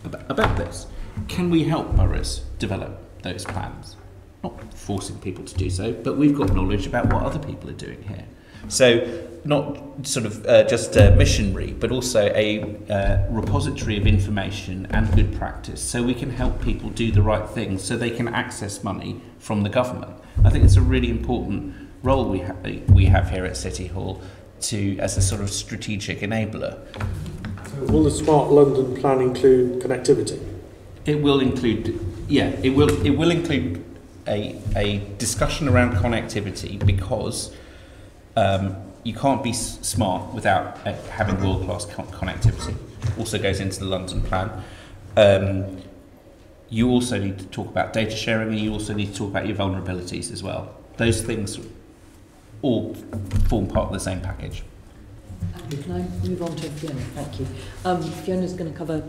about, about this. Can we help boroughs develop those plans? Not forcing people to do so, but we've got knowledge about what other people are doing here. So not sort of uh, just a missionary, but also a uh, repository of information and good practice so we can help people do the right thing so they can access money from the government. I think it's a really important role we, ha- we have here at City Hall to as a sort of strategic enabler. So will the Smart London plan include connectivity? It will include, yeah, it will, it will include a, a discussion around connectivity because um, you can't be smart without uh, having world class co- connectivity. Also goes into the London plan. Um, you also need to talk about data sharing and you also need to talk about your vulnerabilities as well. Those things all form part of the same package. Can I move on to Fiona? Thank you. Um, Fiona's going to cover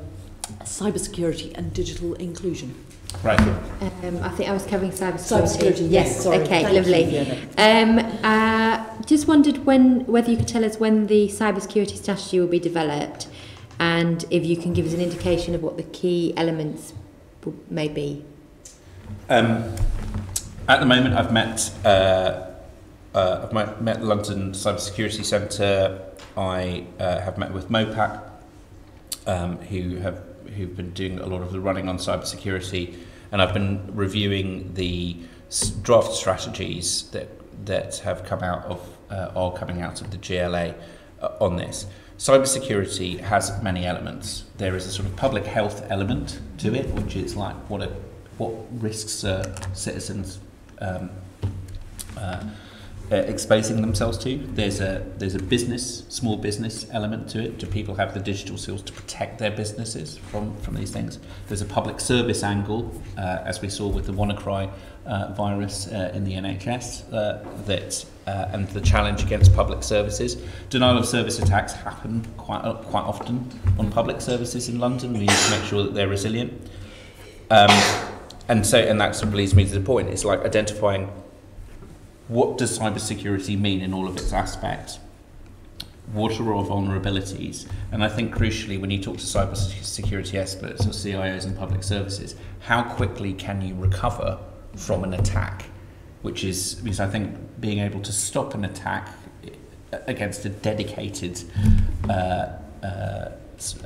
cybersecurity and digital inclusion. Right. Um, I think I was covering cybersecurity. Cybersecurity, yes. Sorry. Okay, Thank lovely. You, um, uh, just wondered when whether you could tell us when the cybersecurity strategy will be developed, and if you can give us an indication of what the key elements may be. Um, at the moment, I've met uh, uh, I've met, met London Cybersecurity Centre. I uh, have met with MOPAC, um, who have who've been doing a lot of the running on cybersecurity, and I've been reviewing the draft strategies that that have come out of uh, are coming out of the GLA uh, on this. Cybersecurity has many elements. There is a sort of public health element to it, which is like what a, what risks uh, citizens um, uh, uh, exposing themselves to. There's a there's a business, small business element to it. Do people have the digital skills to protect their businesses from from these things? There's a public service angle, uh, as we saw with the WannaCry uh, virus uh, in the NHS, uh, that uh, and the challenge against public services. Denial of service attacks happen quite quite often on public services in London. We need to make sure that they're resilient. Um, and so, and that sort of leads me to the point. It's like identifying what does cybersecurity mean in all of its aspects? what are our vulnerabilities? And I think crucially, when you talk to cyber security experts or CIOs in public services, how quickly can you recover from an attack? Which is because I think being able to stop an attack against a dedicated uh, uh,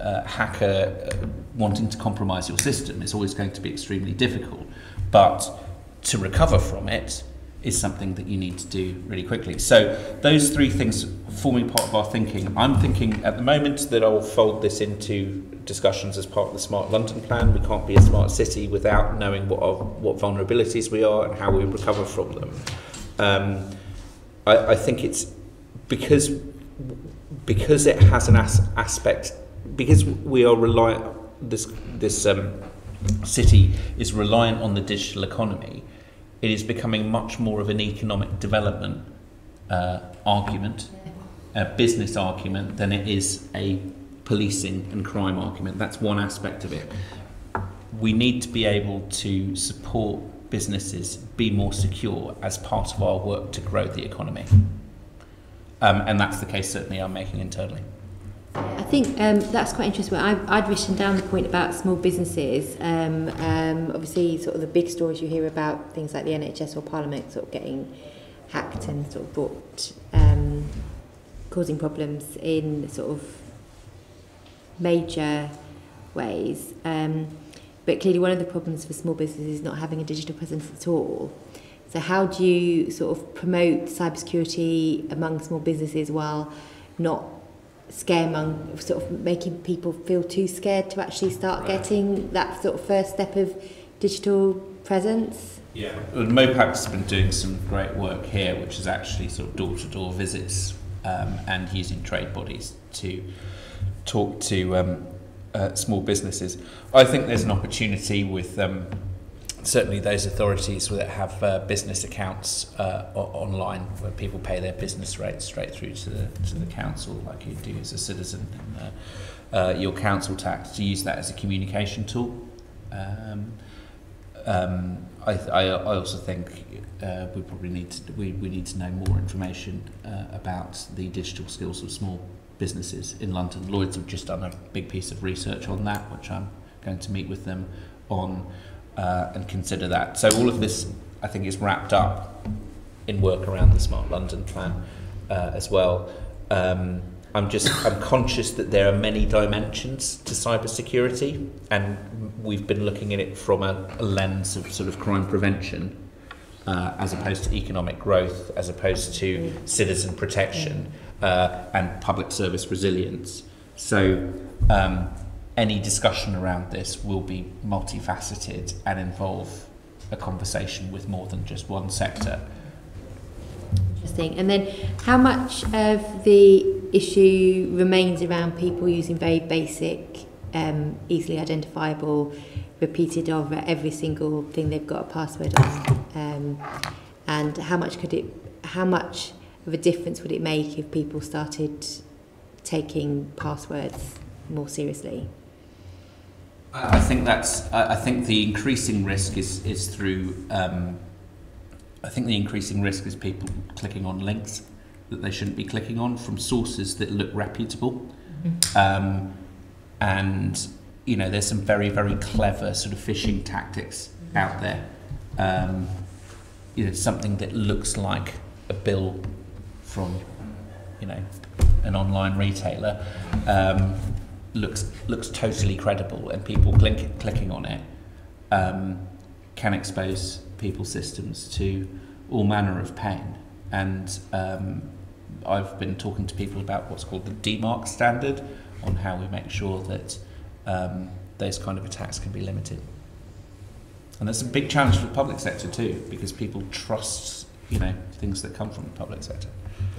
uh, hacker uh, wanting to compromise your system is always going to be extremely difficult. But to recover from it is something that you need to do really quickly. So those three things forming part of our thinking. I'm thinking at the moment that I'll fold this into discussions as part of the Smart London plan. We can't be a smart city without knowing what our, what vulnerabilities we are and how we recover from them. Um, I, I think it's because because it has an as aspect because we are reliant this this um, city is reliant on the digital economy it is becoming much more of an economic development uh, argument, a business argument, than it is a policing and crime argument. That's one aspect of it. We need to be able to support businesses be more secure as part of our work to grow the economy. Um, and that's the case certainly I'm making internally. I think um, that's quite interesting. I've, I'd written down the point about small businesses. Um, um, obviously, sort of the big stories you hear about things like the NHS or Parliament sort of getting hacked and sort of brought, um, causing problems in sort of major ways. Um, but clearly, one of the problems for small businesses is not having a digital presence at all. So, how do you sort of promote cybersecurity among small businesses while not scaremong sort of making people feel too scared to actually start right. getting that sort of first step of digital presence. Yeah, well, Mopac's been doing some great work here, which is actually sort of door-to-door -door visits um, and using trade bodies to talk to um, uh, small businesses. I think there's an opportunity with um, certainly those authorities that have uh, business accounts uh, online where people pay their business rates straight through to the, to the council like you do as a citizen. And, uh, uh, your council tax to use that as a communication tool? Um, um, I, I, I also think uh, we probably need to we, we need to know more information uh, about the digital skills of small businesses in London. Lloyds have just done a big piece of research on that which I'm going to meet with them on uh, and consider that. So all of this, I think, is wrapped up in work around the Smart London plan uh, as well. Um, I'm just I'm conscious that there are many dimensions to cybersecurity, and we've been looking at it from a, a lens of sort of crime prevention, uh, as opposed to economic growth, as opposed to citizen protection uh, and public service resilience. So. Um, any discussion around this will be multifaceted and involve a conversation with more than just one sector. Interesting. And then how much of the issue remains around people using very basic, um, easily identifiable, repeated over every single thing they've got a password on? Um, and how much could it, how much of a difference would it make if people started taking passwords more seriously? I think that's. I think the increasing risk is is through. Um, I think the increasing risk is people clicking on links that they shouldn't be clicking on from sources that look reputable, mm-hmm. um, and you know there's some very very clever sort of phishing tactics out there. Um, you know something that looks like a bill from you know an online retailer. Looks looks totally credible, and people click, clicking on it um, can expose people's systems to all manner of pain. And um, I've been talking to people about what's called the DMARC standard on how we make sure that um, those kind of attacks can be limited. And that's a big challenge for the public sector too, because people trust, you know, things that come from the public sector.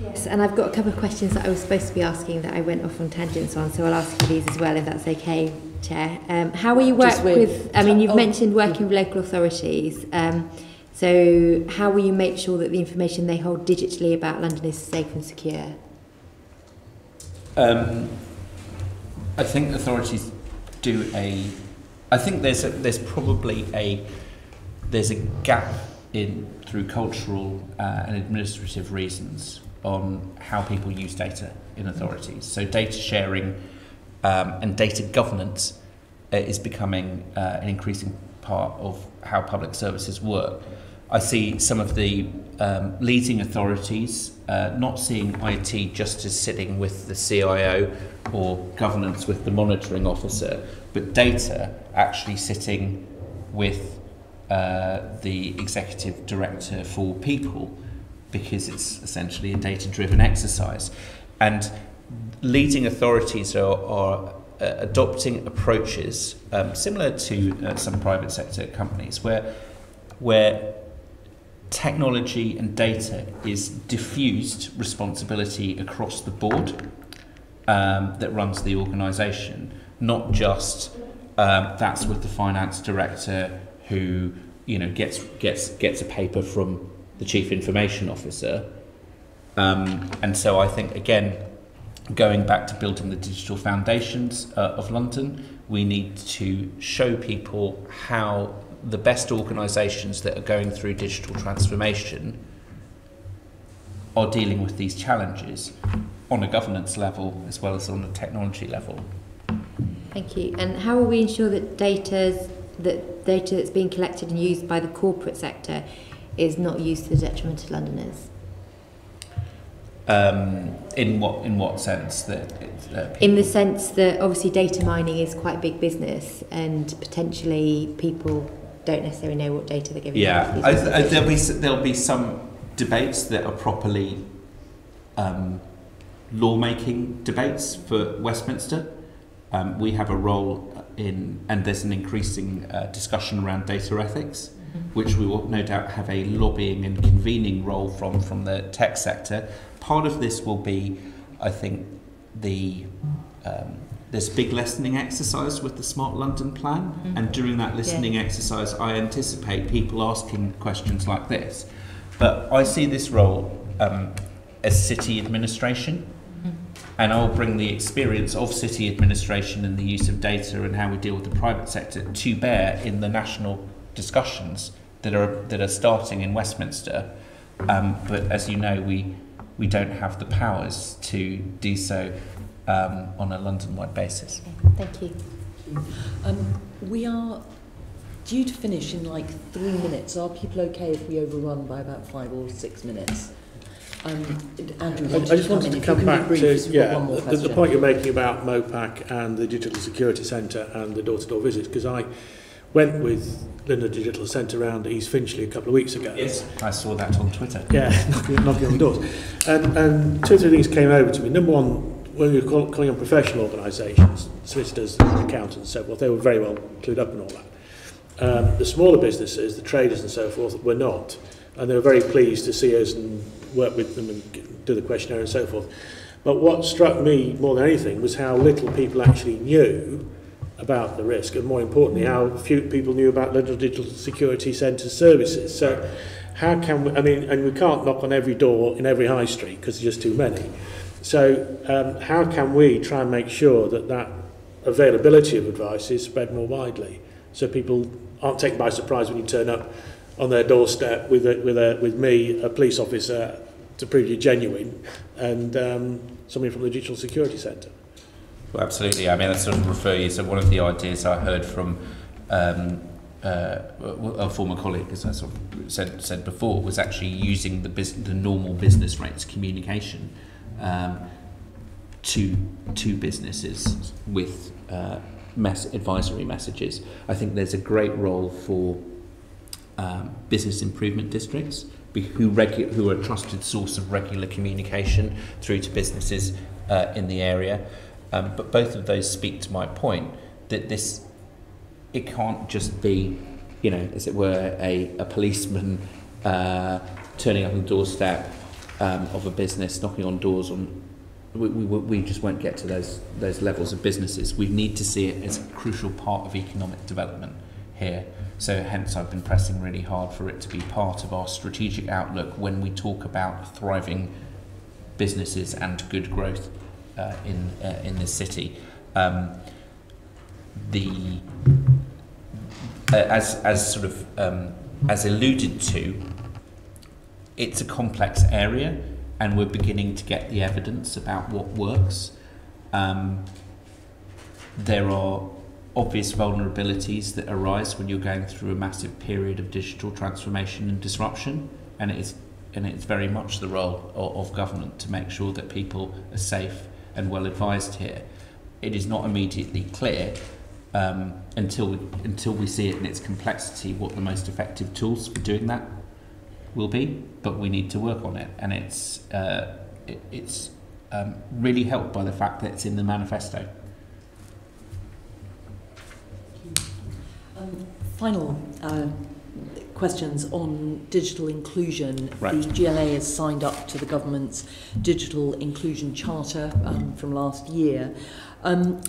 Yes, and I've got a couple of questions that I was supposed to be asking that I went off on tangents on, so I'll ask you these as well, if that's okay, Chair. Um, how will you work with, with, I mean, you've oh, mentioned working with local authorities. Um, so how will you make sure that the information they hold digitally about London is safe and secure? Um, I think authorities do a. I think there's a, there's probably a there's a gap in through cultural uh, and administrative reasons on how people use data in authorities. So data sharing um, and data governance uh, is becoming uh, an increasing part of how public services work. I see some of the um, leading authorities uh, not seeing IT just as sitting with the CIO or governance with the monitoring officer, but data actually sitting with uh, the executive director for people because it's essentially a data driven exercise. And leading authorities are, are uh, adopting approaches um, similar to uh, some private sector companies where, where technology and data is diffused responsibility across the board um, that runs the organisation, not just um, that's with the finance director who you know gets gets gets a paper from the chief information officer. Um, and so I think again, going back to building the digital foundations uh, of London, we need to show people how the best organisations that are going through digital transformation are dealing with these challenges on a governance level as well as on a technology level. Thank you. And how will we ensure that data's, that data that's being collected and used by the corporate sector is not used to the detriment of Londoners? Um, in what in what sense that uh, in the sense that obviously data mining is quite a big business and potentially people don't necessarily know what data they're giving. Yeah, I, I, there'll be there'll be some debates that are properly um, lawmaking debates for Westminster. Um, we have a role in, and there's an increasing uh, discussion around data ethics. Which we will no doubt have a lobbying and convening role from from the tech sector. Part of this will be, I think, the um, a big listening exercise with the Smart London plan, mm-hmm. and during that listening yeah. exercise, I anticipate people asking questions like this. But I see this role um, as city administration, mm-hmm. and I'll bring the experience of city administration and the use of data and how we deal with the private sector to bear in the national discussions that are that are starting in Westminster. Um, but as you know, we we don't have the powers to do so um, on a London-wide basis. Thank you. Um, we are due to finish in like three minutes. Are people okay if we overrun by about five or six minutes? Um, Andrew, I, I just wanted to come back to yeah, the, the point you're making about MOPAC and the Digital Security Centre and the door-to-door visits, because I went with Linda Digital sent around East Finchley a couple of weeks ago. Yes, I saw that on Twitter. Yeah, knocking, knocking on doors. And, and two or three things came over to me. Number one, when we were call, calling on professional organisations, solicitors and accountants so well, they were very well clued up in all that. Um, the smaller businesses, the traders and so forth, were not. And they were very pleased to see us and work with them and do the questionnaire and so forth. But what struck me more than anything was how little people actually knew about the risk, and more importantly, how few people knew about the digital security centre services. So, how can we? I mean, and we can't knock on every door in every high street because there's just too many. So um, how can we try and make sure that that availability of advice is spread more widely so people aren't taken by surprise when you turn up on their doorstep with a, with a, with me, a police officer, to prove you're genuine, and um, somebody from the Digital Security Centre. Well, absolutely. I mean, I sort of refer you to one of the ideas I heard from um, uh, a former colleague, as I sort of said, said before, was actually using the, bus- the normal business rates communication um, to to businesses with uh, mess advisory messages. I think there's a great role for um, business improvement districts who regu- who are a trusted source of regular communication through to businesses uh, in the area. Um, but both of those speak to my point that this it can't just be, you know, as it were, a, a policeman uh, turning up on the doorstep um, of a business, knocking on doors on we, we, we just won't get to those those levels of businesses. We need to see it as a crucial part of economic development here. So hence I've been pressing really hard for it to be part of our strategic outlook when we talk about thriving businesses and good growth uh, in uh, in this city. Um, the uh, as as sort of um, as alluded to, it's a complex area and we're beginning to get the evidence about what works. Um, there are obvious vulnerabilities that arise when you're going through a massive period of digital transformation and disruption, and it is and it's very much the role of, of government to make sure that people are safe and well advised here. It is not immediately clear um, until we, until we see it in its complexity what the most effective tools for doing that will be, but we need to work on it, and it's uh, it, it's um, really helped by the fact that it's in the manifesto. Um, final uh, questions on digital inclusion. Right. The GLA has signed up to the government's digital inclusion charter um, from last year. Um,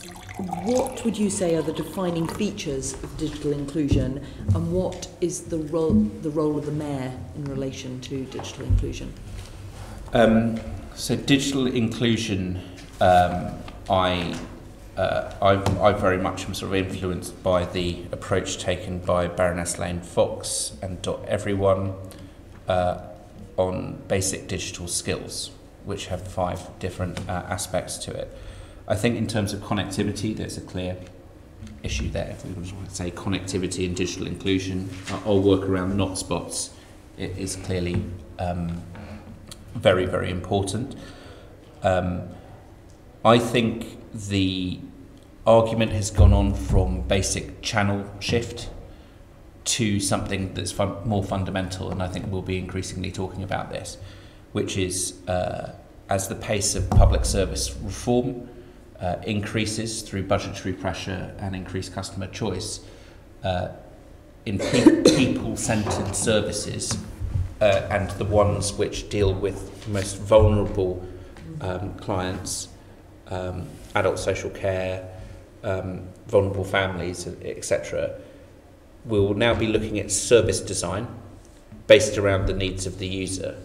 what would you say are the defining features of digital inclusion and what is the role the role of the mayor in relation to digital inclusion um so digital inclusion um i uh, I, I very much am sort of influenced by the approach taken by Baroness Lane Fox and Dot Everyone uh, on basic digital skills, which have five different uh, aspects to it. I think in terms of connectivity, there's a clear issue there. If we were to say connectivity and digital inclusion, uh, or work around not spots, it is clearly um, very, very important. Um, I think the argument has gone on from basic channel shift to something that's fun- more fundamental, and I think we'll be increasingly talking about this, which is uh, as the pace of public service reform uh, increases through budgetary pressure and increased customer choice, uh, in pe- people-centred services uh, and the ones which deal with most vulnerable um, clients, um, adult social care, um, vulnerable families, etc., we will now be looking at service design based around the needs of the user.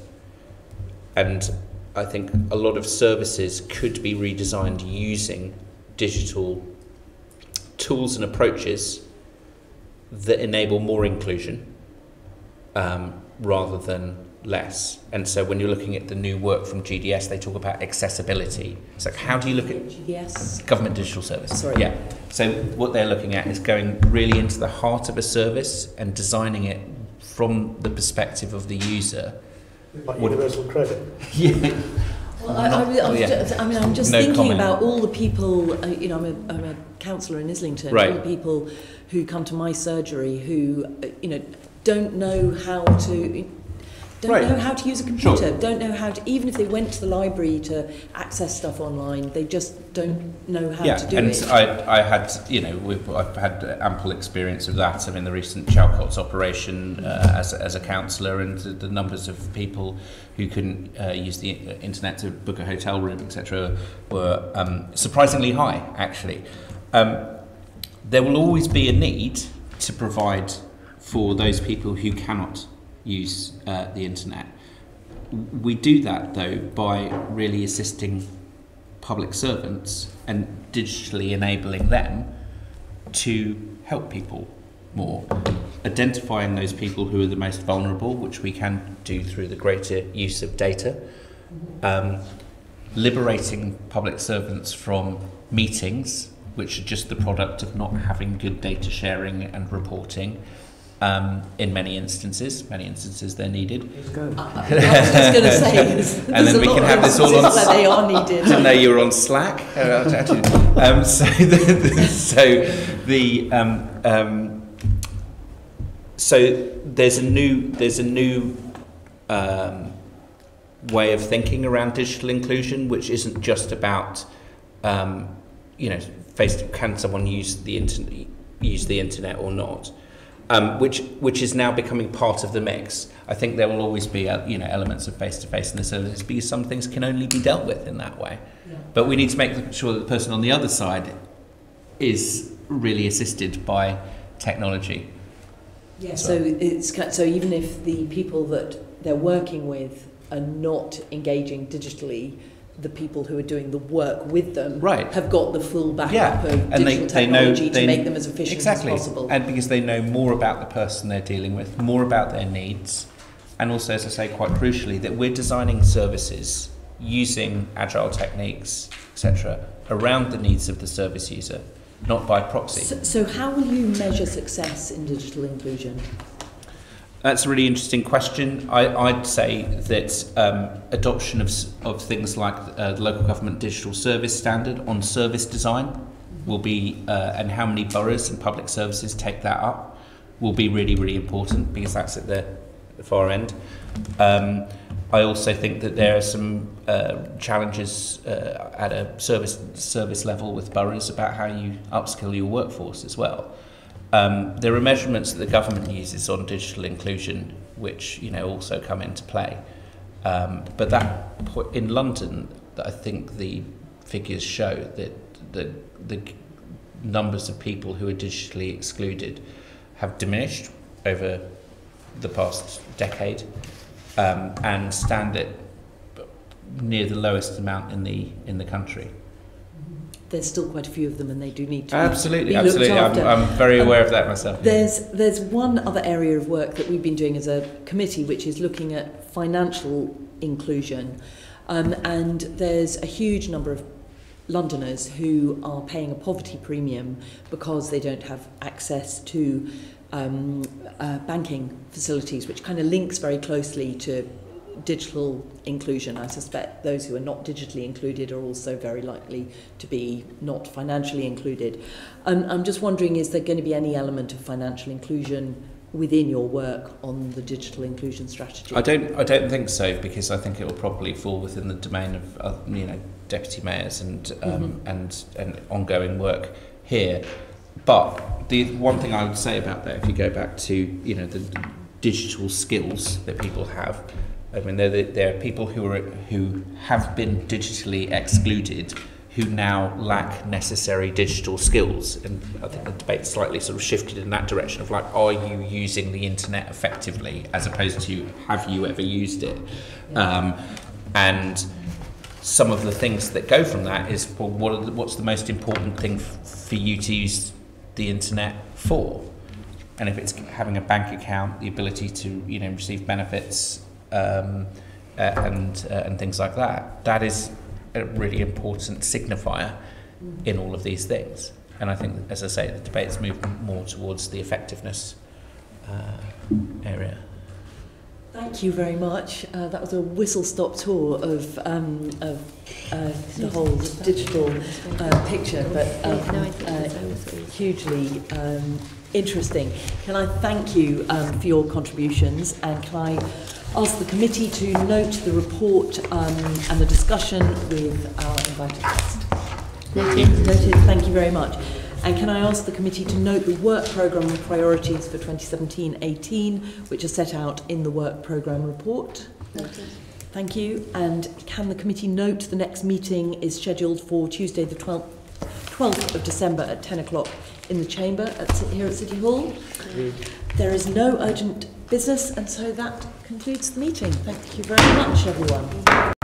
And I think a lot of services could be redesigned using digital tools and approaches that enable more inclusion um, rather than less. And so when you're looking at the new work from GDS, they talk about accessibility. It's like, how do you look at GDS? government digital service? Sorry. Yeah. So what they're looking at is going really into the heart of a service and designing it from the perspective of the user. Like What- universal credit. Yeah. Well, I, I, Not- was- I, was yeah. just, I mean, I'm just No thinking comment. about all the people. Uh, you know, I'm a, I'm a councillor in Islington. Right. All the people who come to my surgery who, uh, you know, don't know how to. Don't Right. know how to use a computer. Don't know how to. Even if they went to the library to access stuff online, they just don't know how yeah, to do and it. I, I had, you know, we've, I've had ample experience of that. I mean, the recent Chalcots operation uh, as, as a councillor and the, the numbers of people who couldn't uh, use the internet to book a hotel room, etc., were um, surprisingly high, actually. Um, there will always be a need to provide for those people who cannot use uh, the internet. We do that, though, by really assisting public servants and digitally enabling them to help people more. Identifying those people who are the most vulnerable, which we can do through the greater use of data. Um, liberating public servants from meetings, which are just the product of not having good data sharing and reporting. Um, in many instances, many instances they're needed. I, I was just going to say, there's, and then we can have this all on. instances where they are needed. I know you're on Slack. Uh, um, so, the, so the um, um, so there's a new there's a new um, way of thinking around digital inclusion, which isn't just about um, you know face can someone use the internet use the internet or not. Um, which which is now becoming part of the mix. I think there will always be uh, you know elements of face to face in the services because some things can only be dealt with in that way. But we need to make sure that the person on the other side is really assisted by technology. Yeah, so it's so even if the people that they're working with are not engaging digitally, the people who are doing the work with them Right. have got the full backup Yeah, of and they, digital they know technology they, to make them as efficient exactly. as possible. And because they know more about the person they're dealing with, more about their needs, and also, as I say, quite crucially, that we're designing services using agile techniques, etc., around the needs of the service user, not by proxy. So, so how will you measure success in digital inclusion? That's a really interesting question. I, I'd say that um, adoption of, of things like uh, the local government digital service standard on service design will be, uh, and how many boroughs and public services take that up, will be really, really important because that's at the, the far end. Um, I also think that there are some uh, challenges uh, at a service service level with boroughs about how you upskill your workforce as well. Um, there are measurements that the government uses on digital inclusion, which you know also come into play. Um, but that in London, I think the figures show that the the numbers of people who are digitally excluded have diminished over the past decade um, and stand at near the lowest amount in the in the country. There's still quite a few of them, and they do need to Absolutely, be absolutely. I'm. I'm very Um, aware of that myself. There's there's one other area of work that we've been doing as a committee, which is looking at financial inclusion, um, and there's a huge number of Londoners who are paying a poverty premium because they don't have access to um, uh, banking facilities, which kind of links very closely to digital inclusion. I suspect those who are not digitally included are also very likely to be not financially included. Um, I'm just wondering, is there going to be any element of financial inclusion within your work on the digital inclusion strategy? I don't. I don't think so because I think it will probably fall within the domain of uh, you know deputy mayors and um, and and ongoing work here. But the one thing I would say about that, if you go back to you know the digital skills that people have, I mean there there are people who are who have been digitally excluded who now lack necessary digital skills. And I think the debate slightly sort of shifted in that direction of like, are you using the internet effectively, as opposed to have you ever used it? Um, and some of the things that go from that is, well, what the, what's the most important thing for you to use the internet for? And if it's having a bank account, the ability to you know receive benefits um, uh, and uh, and things like that, that is a really important signifier in all of these things. And I think, as I say, the debate's moved more towards the effectiveness uh, area. Thank you very much. Uh, that was a whistle-stop tour of, um, of uh, the whole digital uh, picture, but um, No, I think uh, hugely um, interesting. Can I thank you um, for your contributions and can I ask the committee to note the report um, and the discussion with our invited guest? Noted. Noted. Thank you very much. And can I ask the committee to note the work programme and priorities for 2017-18, which are set out in the work programme report? Thank you. And can the committee note the next meeting is scheduled for Tuesday, the 12th, 12th of December at 10 o'clock in the chamber at, here at City Hall? There is no urgent business, and so that concludes the meeting. Thank you very much, everyone.